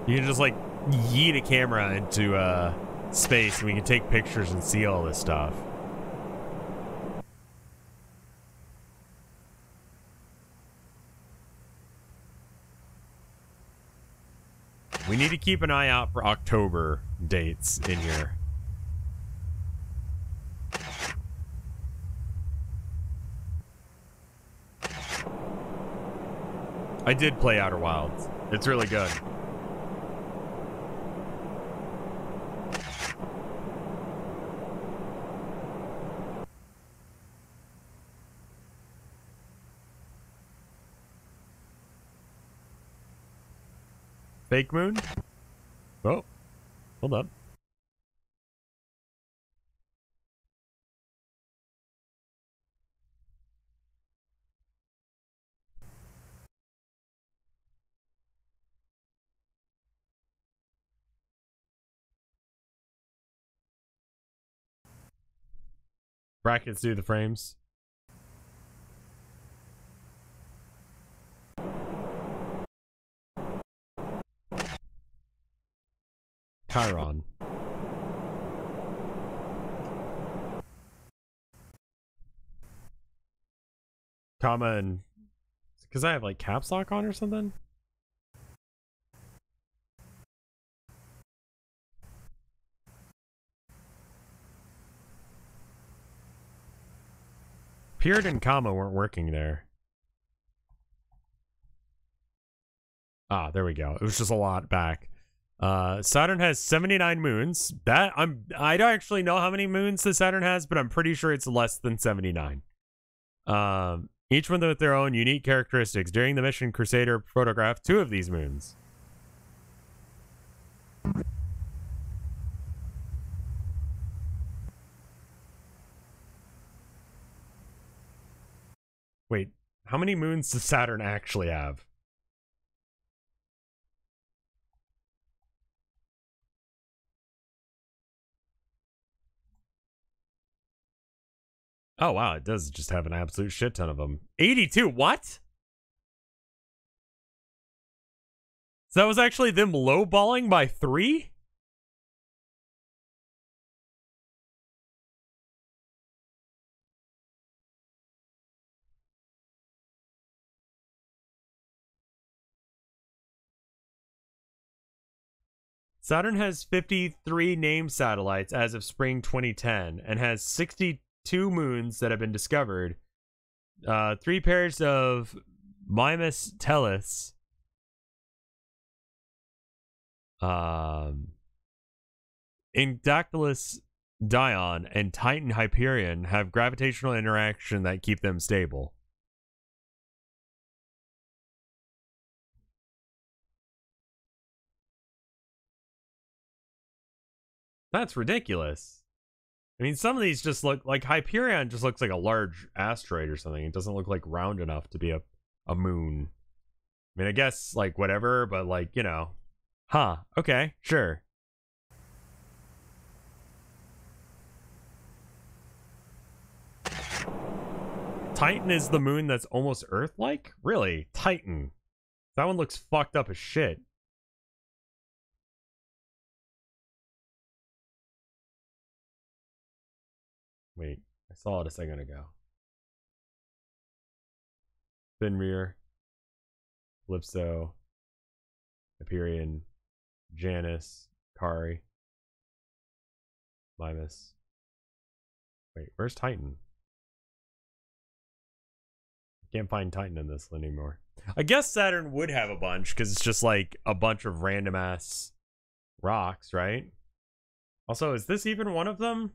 You can just, like, yeet a camera into, uh, space and we can take pictures and see all this stuff. We need to keep an eye out for October dates in here. I did play Outer Wilds. It's really good. Fake moon? Oh, hold up. Brackets do the frames. Chiron. Comma and because I have like caps lock on or something. Period and comma weren't working there. Ah, there we go. It was just a lot back. Uh, Saturn has 79 moons. That I'm I don't actually know how many moons the Saturn has, but I'm pretty sure it's less than 79. Um, each one with their own unique characteristics. During the mission, Crusader photographed two of these moons. Wait, how many moons does Saturn actually have? Oh, wow. It does just have an absolute shit ton of them. 82. What? So that was actually them lowballing by three? Saturn has 53 named satellites as of spring 2010 and has 60 two moons that have been discovered. Uh, three pairs of Mimas Tethys. Um, Enceladus Dion and Titan Hyperion have gravitational interaction that keep them stable. That's ridiculous. I mean, some of these just look like Hyperion just looks like a large asteroid or something. It doesn't look like round enough to be a, a moon. I mean, I guess like whatever, but like, you know. Huh. Okay, sure. Titan is the moon that's almost Earth-like? Really? Titan. That one looks fucked up as shit. Wait, I saw it a second ago. Fenrir, Calypso, Hyperion, Janus, Kari, Mimas. Wait, where's Titan? I can't find Titan in this anymore. I guess Saturn would have a bunch because it's just like a bunch of random ass rocks, right? Also, is this even one of them?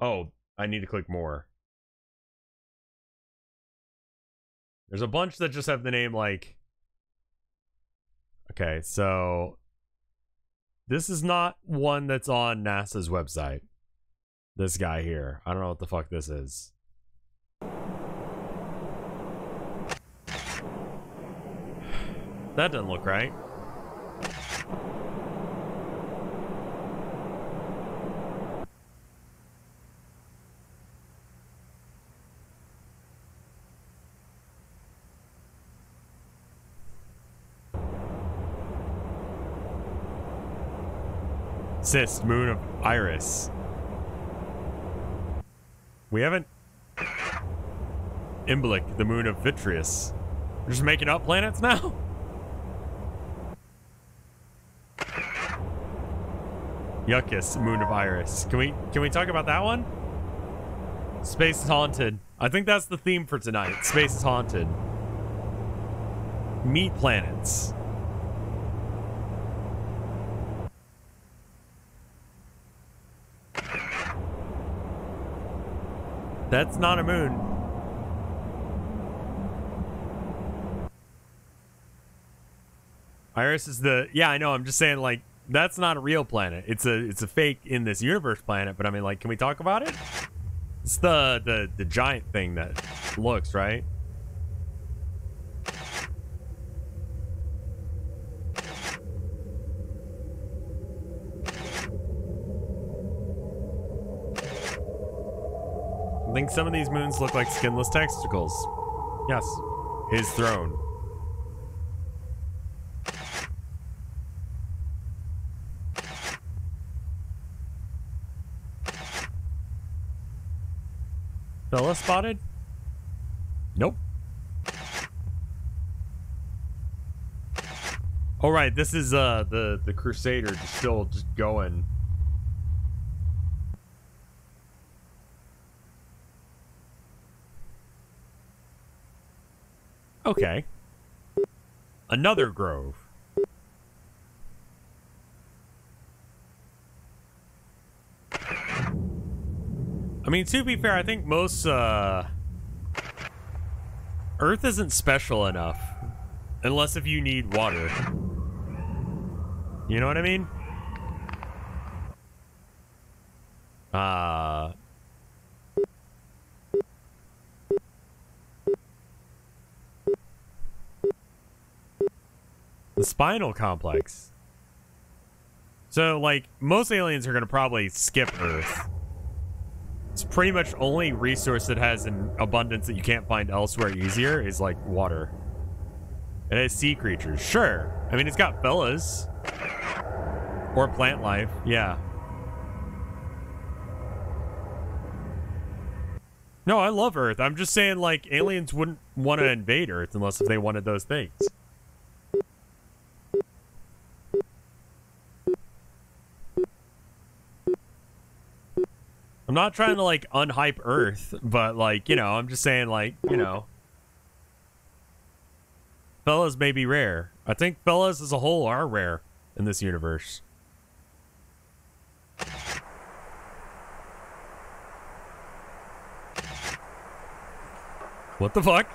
Oh, I need to click more. There's a bunch that just have the name like... Okay, so... This is not one that's on NASA's website. This guy here. I don't know what the fuck this is. That doesn't look right. Sis, moon of Iris. We haven't... Imblic, the moon of Vitreous. We're just making up planets now? Yuccus, moon of Iris. Can we can we talk about that one? Space is haunted. I think that's the theme for tonight. Space is haunted. Meat planets. That's not a moon. Iris is the yeah, I know. I'm just saying like that's not a real planet. It's a it's a fake in this universe planet, but I mean like can we talk about it? It's the the the giant thing that looks, right? think some of these moons look like skinless testicles. Yes. His throne. Bella spotted? Nope. All right, this is uh the the Crusader just still just going. Okay. Another grove. I mean, to be fair, I think most uh Earth isn't special enough unless if you need water. You know what I mean? Uh spinal complex. So, like, most aliens are going to probably skip Earth. It's pretty much only resource that has an abundance that you can't find elsewhere easier is, like, water. It has sea creatures. Sure. I mean, it's got fellas. Or plant life. Yeah. No, I love Earth. I'm just saying, like, aliens wouldn't want to invade Earth unless if they wanted those things. I'm not trying to like unhype Earth, but like, you know, I'm just saying like, you know. Fellas may be rare. I think fellas as a whole are rare in this universe. What the fuck?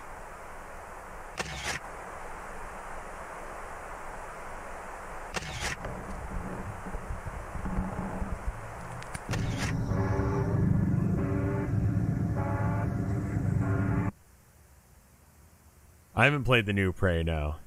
I haven't played the new Prey now.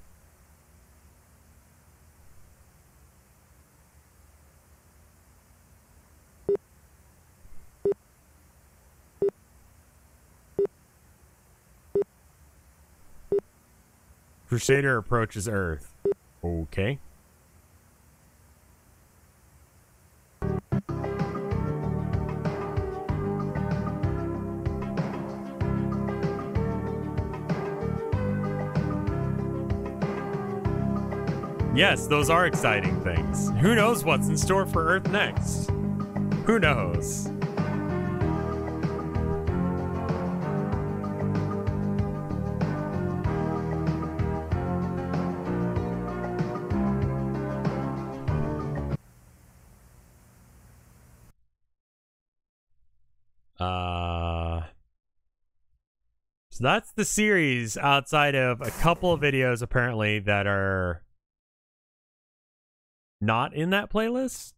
Crusader approaches Earth. Okay. Yes, those are exciting things. Who knows what's in store for Earth next? Who knows? Uh so that's the series outside of a couple of videos apparently that are not in that playlist?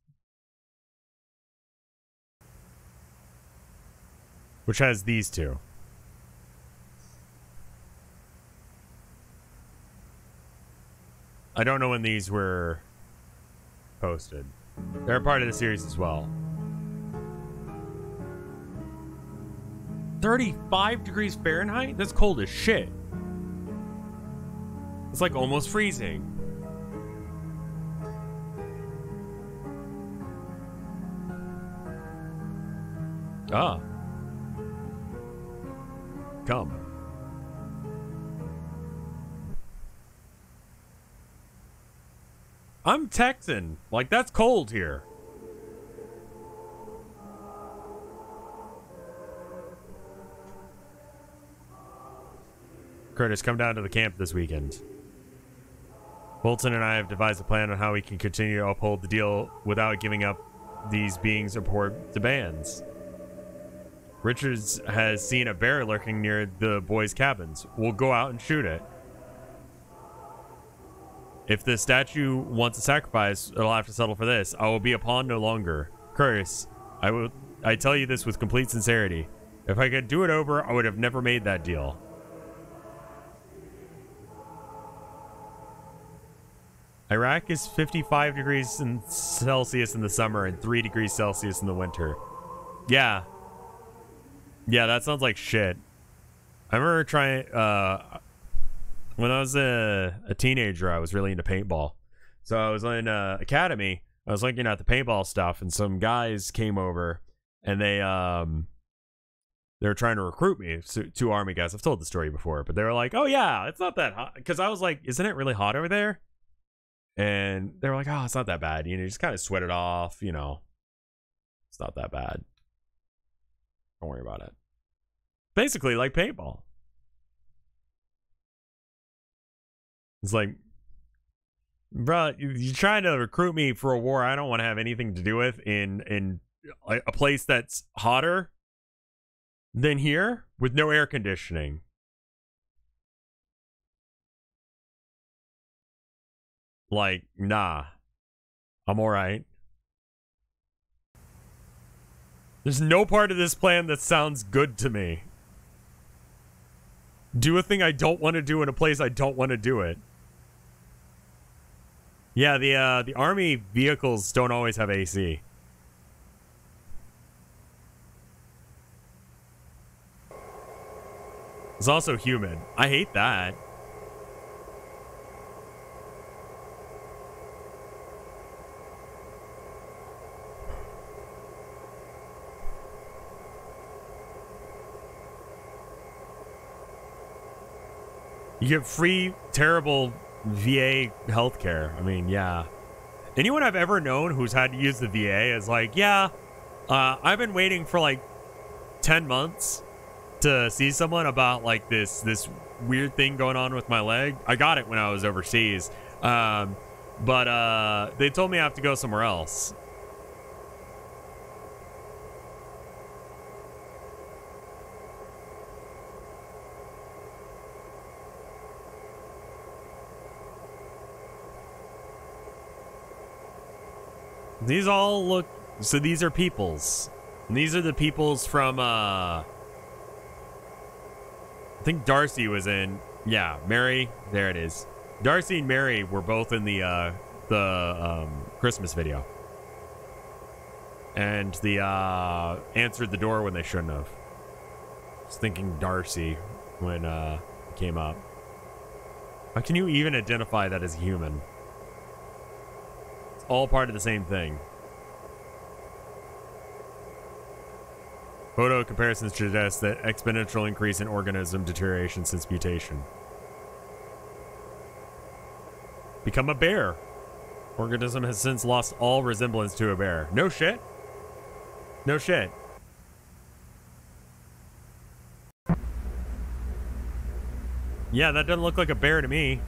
Which has these two. I don't know when these were posted. They're part of the series as well. 35 degrees Fahrenheit? That's cold as shit. It's like almost freezing. Ah. Come. I'm Texan. Like, that's cold here. Curtis, come down to the camp this weekend. Bolton and I have devised a plan on how we can continue to uphold the deal without giving up these beings aboard the bands. Richards has seen a bear lurking near the boys' cabins. We'll go out and shoot it. If the statue wants a sacrifice, it'll have to settle for this. I will be a pawn no longer. Curse, I will I tell you this with complete sincerity. If I could do it over, I would have never made that deal. Iraq is 55 degrees in Celsius in the summer and 3 degrees Celsius in the winter. Yeah, yeah, that sounds like shit. I remember trying uh when I was a, a teenager, I was really into paintball. So I was in uh, academy. I was looking at the paintball stuff, and some guys came over, and they um they were trying to recruit me to army guys. I've told the story before, but they were like, "Oh yeah, it's not that hot." Because I was like, "Isn't it really hot over there?" And they were like, "Oh, it's not that bad. You know, you just kind of sweat it off. You know, it's not that bad. Don't worry about it." Basically, like paintball. It's like, bro, you're trying to recruit me for a war I don't want to have anything to do with in in a place that's hotter than here with no air conditioning. Like, nah. I'm alright. There's no part of this plan that sounds good to me. Do a thing I don't want to do in a place I don't want to do it. Yeah, the uh, the army vehicles don't always have AC. It's also humid. I hate that. You get free, terrible VA healthcare. I mean, yeah. Anyone I've ever known who's had to use the VA is like, yeah, uh, I've been waiting for like 10 months to see someone about like this this weird thing going on with my leg. I got it when I was overseas. Um, but uh, they told me I have to go somewhere else. These all look. So these are peoples. And these are the peoples from. uh I think Darcy was in. Yeah, Mary. There it is. Darcy and Mary were both in the uh the um, Christmas video. And the uh answered the door when they shouldn't have. I was thinking Darcy when uh came up. How can you even identify that as human? All part of the same thing. Photo comparisons suggest that exponential increase in organism deterioration since mutation. Become a bear. Organism has since lost all resemblance to a bear. No shit. No shit. Yeah, that doesn't look like a bear to me.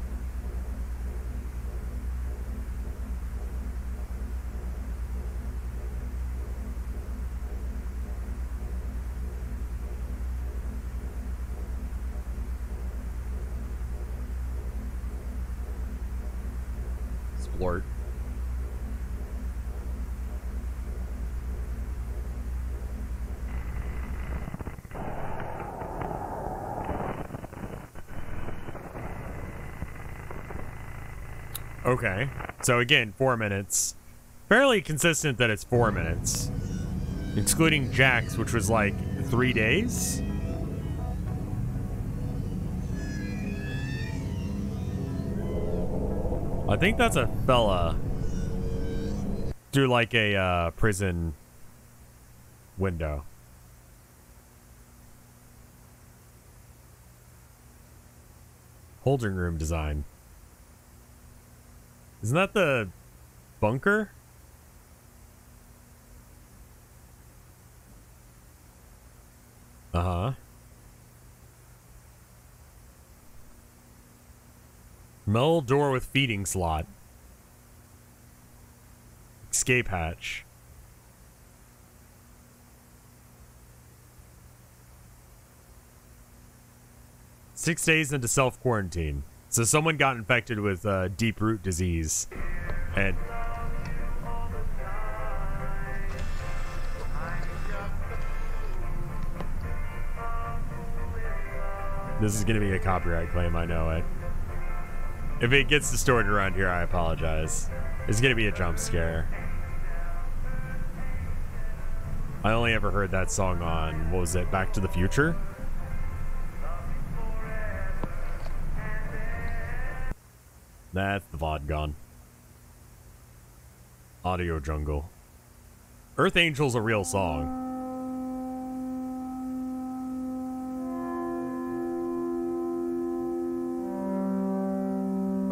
Okay. So again, four minutes. Fairly consistent that it's four minutes. Excluding Jax, which was like three days. I think that's a fella. Through like a uh, prison window. Holding room design. Isn't that the bunker? Uh huh. Metal door with feeding slot. Escape hatch. Six days into self quarantine. So someone got infected with uh, deep root disease, and this is gonna be a copyright claim. I know it. If it gets distorted around here, I apologize. It's gonna be a jump scare. I only ever heard that song on what was it? Back to the Future. That's the Vodgon. Audio Jungle. Earth Angel's a real song.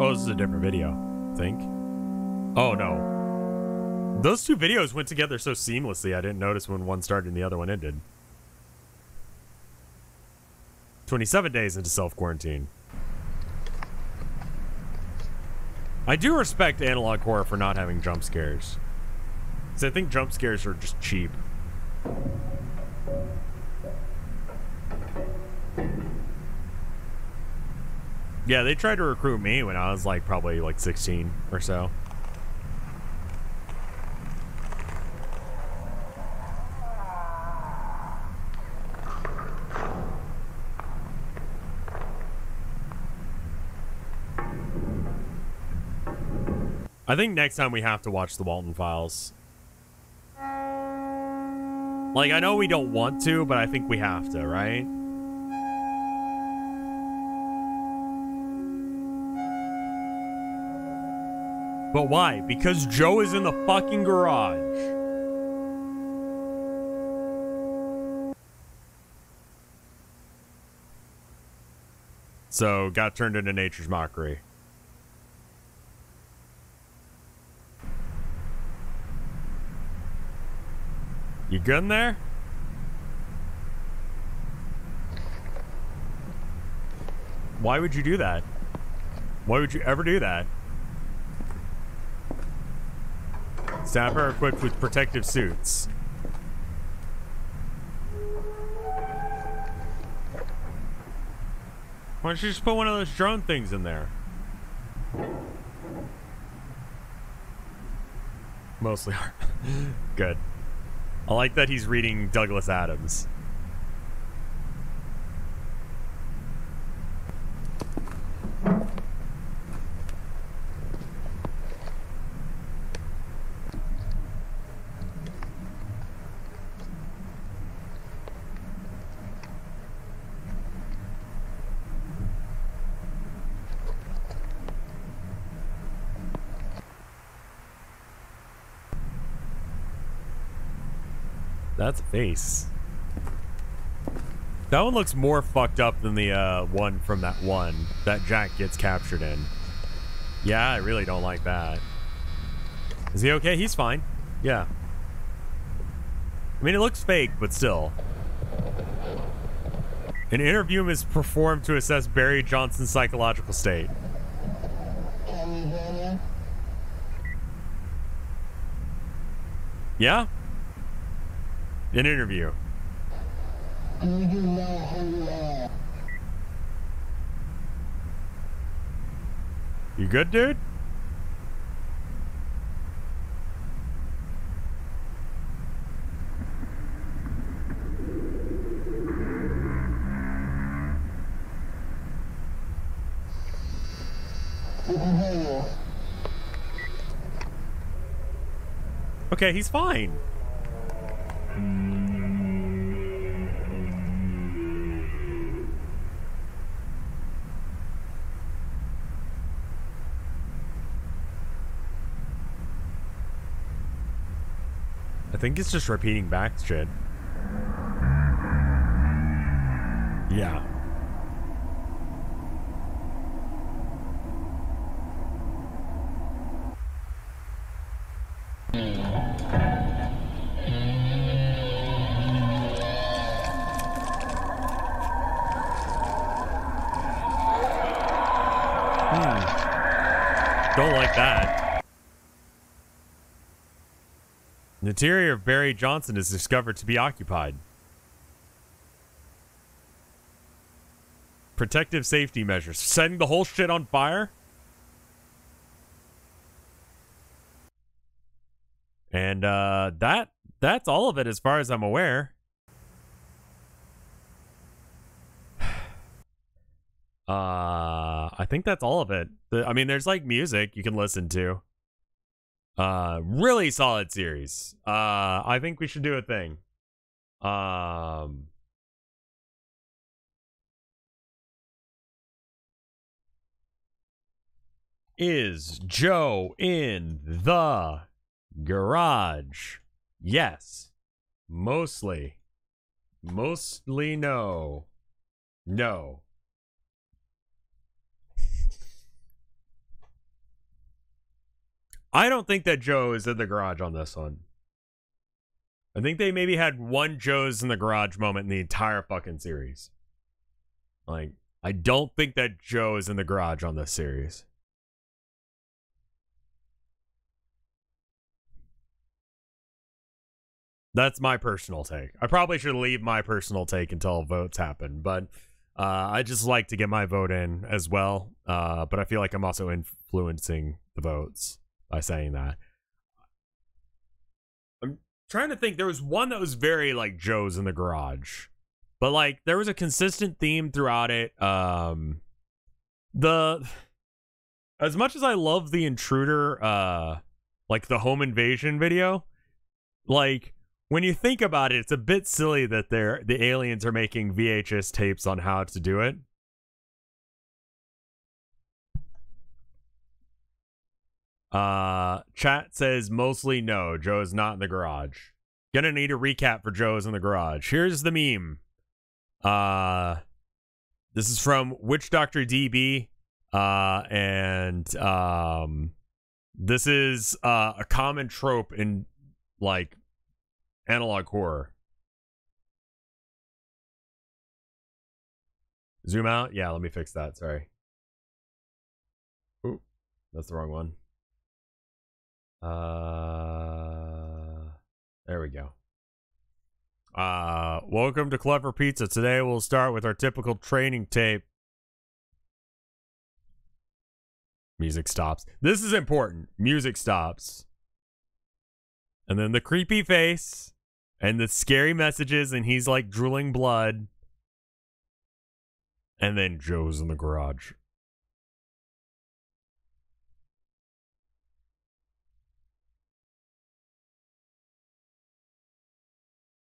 Oh, this is a different video. Think. Oh no. Those two videos went together so seamlessly I didn't notice when one started and the other one ended. 27 days into self-quarantine. I do respect analog horror for not having jump scares. Because I think jump scares are just cheap. Yeah, they tried to recruit me when I was like probably like 16 or so. Think next time we have to watch the Walten Files. Like, I know we don't want to, but I think we have to, right? But why? Because Joe is in the fucking garage. So, got turned into nature's mockery. You good in there? Why would you do that? Why would you ever do that? Are equipped with protective suits. Why don't you just put one of those drone things in there? Mostly are. Good. I like that he's reading Douglas Adams. That's a face. That one looks more fucked up than the uh, one from that one that Jack gets captured in. Yeah, I really don't like that. Is he okay? He's fine. Yeah. I mean, it looks fake, but still. An interview is performed to assess Barry Johnson's psychological state. Yeah? An interview. You good, dude? Okay, he's fine. It's just repeating back shit. Yeah. Interior of Barry Johnson is discovered to be occupied. Protective safety measures. Setting the whole shit on fire? And uh that that's all of it as far as I'm aware. Uh I think that's all of it. The, I mean there's like music you can listen to. Uh really solid series. Uh I think we should do a thing. Um Is Joe in the garage? Yes. Mostly. Mostly no. No. I don't think that Joe is in the garage on this one. I think they maybe had one Joe's in the garage moment in the entire fucking series. Like, I don't think that Joe is in the garage on this series. That's my personal take. I probably should leave my personal take until votes happen, but uh, I just like to get my vote in as well. Uh, but I feel like I'm also influencing the votes by saying that. I'm trying to think. There was one that was very like Joe's in the garage, but like there was a consistent theme throughout it. Um, the as much as I love the intruder, uh, like the home invasion video, like when you think about it, it's a bit silly that they're the aliens are making VHS tapes on how to do it. Uh, chat says mostly no. Joe is not in the garage. Gonna need a recap for Joe's in the garage. Here's the meme. Uh, this is from Witch Doctor DB. Uh, and um, this is uh a common trope in like analog horror. Zoom out? Yeah, let me fix that. Sorry. Ooh, that's the wrong one. Uh, there we go. Uh, welcome to Clever Pizza. Today we'll start with our typical training tape. Music stops. This is important. Music stops. And then the creepy face and the scary messages, and he's like drooling blood. And then Joe's in the garage.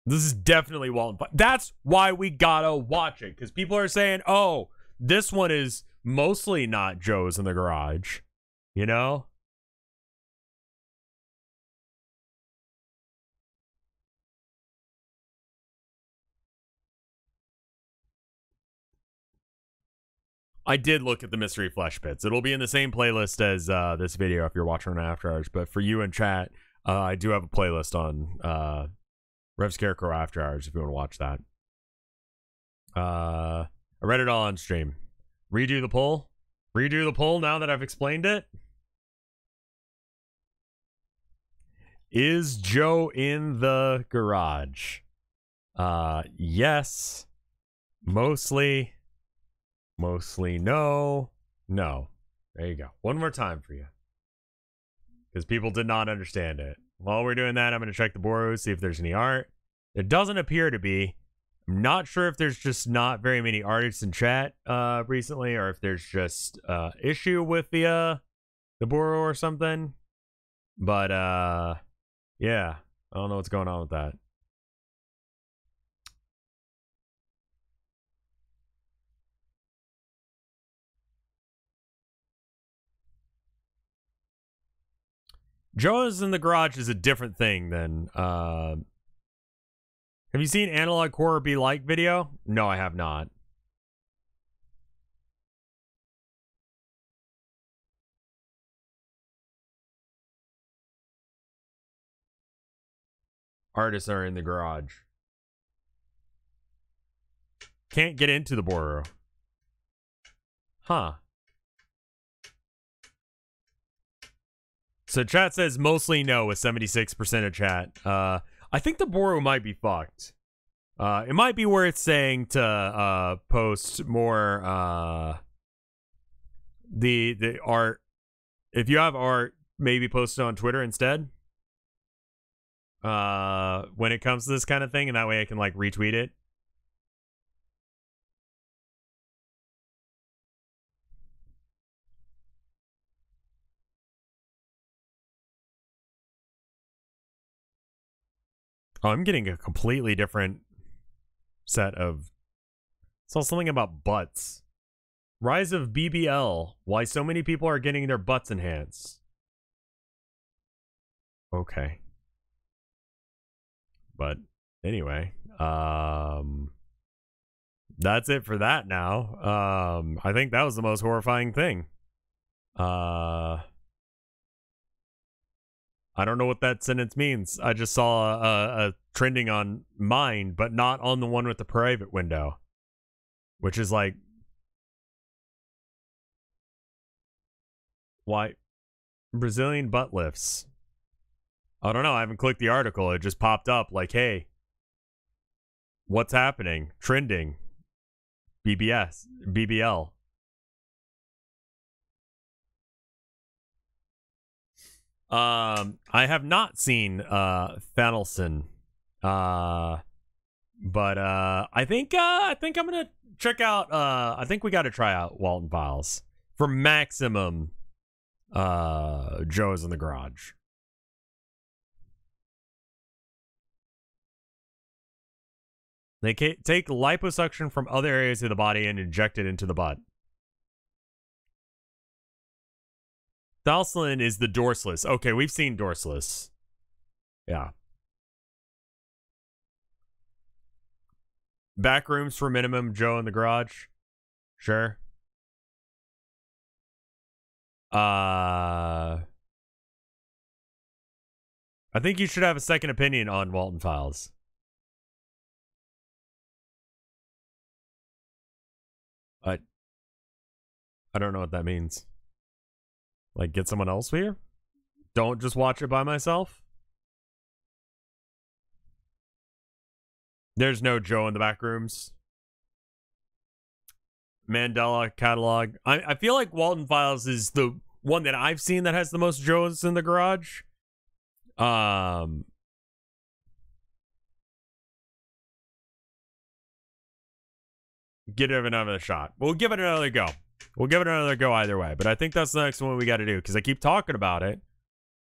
This is definitely Walten. That's why we gotta watch it because people are saying, "Oh, this one is mostly not Joe's in the garage," you know. I did look at the mystery flesh pits. It'll be in the same playlist as uh, this video if you're watching on After Hours. But for you in chat, uh, I do have a playlist on uh, Rev Scarecrow After Hours if you want to watch that. Uh, I read it all on stream. Redo the poll. Redo the poll now that I've explained it. Is Joe in the garage? Uh, yes. Mostly. Mostly no. No. There you go. One more time for you. Because people did not understand it. While we're doing that, I'm going to check the board, see if there's any art. There doesn't appear to be. I'm not sure if there's just not very many artists in chat uh, recently, or if there's just uh, issue with the uh, the Boro or something. But uh, yeah, I don't know what's going on with that. Joe's in the garage is a different thing than. Uh... Have you seen Analog Horror Be Like video? No, I have not. Artists are in the garage. Can't get into the Boro. Huh. So chat says mostly no with 76% of chat. Uh, I think the Boro might be fucked. Uh, it might be worth saying to uh, post more uh, the the art. If you have art, maybe post it on Twitter instead. Uh, when it comes to this kind of thing, and that way I can like retweet it. Oh, I'm getting a completely different set of. Saw something about butts. Rise of BBL. Why so many people are getting their butts enhanced. Okay. But anyway, um that's it for that now. Um I think that was the most horrifying thing. Uh I don't know what that sentence means. I just saw a, a, trending on mine, but not on the one with the private window, which is like, why Brazilian butt lifts? I don't know. I haven't clicked the article. It just popped up like, hey, what's happening? Trending. BBS, BBL. Um, I have not seen uh Fannelson. Uh but uh I think uh I think I'm gonna check out uh I think we gotta try out Walten Files for maximum uh Joe's in the garage. They take liposuction from other areas of the body and inject it into the butt. Thalsalin is the dorsalis. Okay, we've seen dorsalis. Yeah. Back rooms for minimum Joe in the garage. Sure. Uh I think you should have a second opinion on Walten Files. I I don't know what that means. Like get someone else here? Don't just watch it by myself? There's no Joe in the back rooms. Mandela Catalogue. I, I feel like Walten Files is the one that I've seen that has the most Joes in the garage. Um Give it another shot. We'll give it another go. We'll give it another go either way. But I think that's the next one we got to do because I keep talking about it.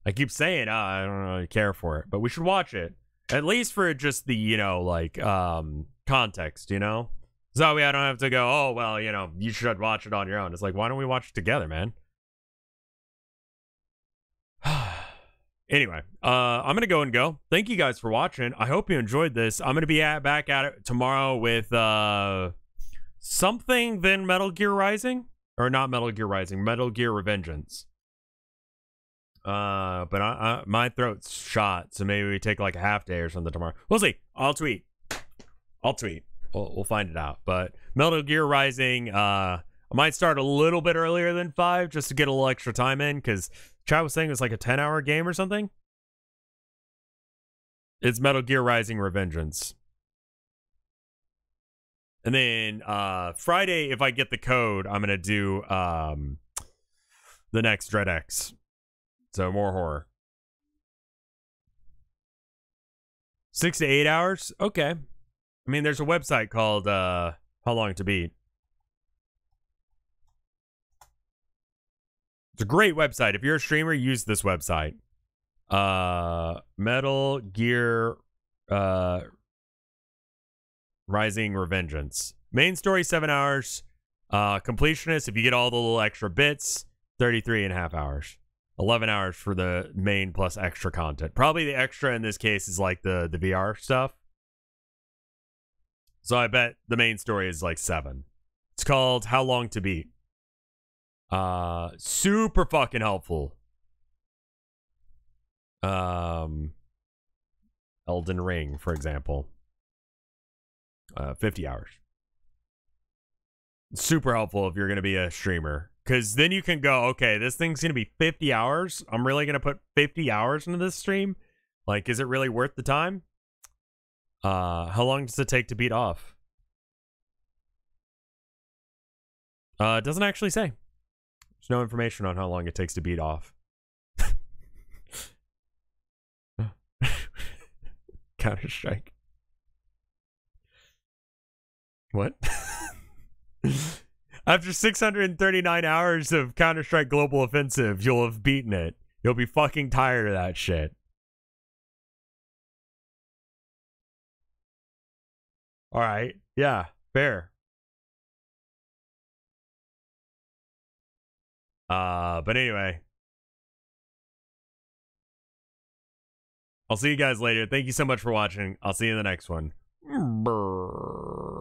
I keep saying, oh, I don't really care for it, but we should watch it at least for just the you know like um context, you know. So we I don't have to go. Oh well, you know, you should watch it on your own. It's like why don't we watch it together, man? anyway, uh, I'm gonna go and go. Thank you guys for watching. I hope you enjoyed this. I'm gonna be at, back at it tomorrow with uh something then Metal Gear Rising or not Metal Gear Rising, Metal Gear Revengeance. Uh, but I, I, my throat's shot, so maybe we take like a half day or something tomorrow. We'll see. I'll tweet. I'll tweet. We'll, we'll find it out. But Metal Gear Rising, uh, I might start a little bit earlier than five just to get a little extra time in because Chad was saying it's like a ten hour game or something. It's Metal Gear Rising Revengeance. And then uh Friday, if I get the code, I'm gonna do um the next Dread X. So more horror. Six to eight hours? Okay. I mean there's a website called uh How Long to Beat. It's a great website. If you're a streamer, use this website. Uh Metal Gear uh Rising Revengeance. Main story, seven hours. Uh, completionist, if you get all the little extra bits, 33 and a half hours. 11 hours for the main plus extra content. Probably the extra in this case is like the, the VR stuff. So I bet the main story is like seven. It's called How Long to Beat. Uh, super fucking helpful. Um, Elden Ring, for example uh, 50 hours. Super helpful if you're going to be a streamer because then you can go, okay, this thing's going to be 50 hours. I'm really going to put 50 hours into this stream. Like, is it really worth the time? Uh, how long does it take to beat off? Uh, it doesn't actually say. There's no information on how long it takes to beat off. Counter Strike. What? After 639 hours of Counter Strike Global Offensive, you'll have beaten it. You'll be fucking tired of that shit. All right. Yeah, fair. Uh, but anyway. I'll see you guys later. Thank you so much for watching. I'll see you in the next one. Brr.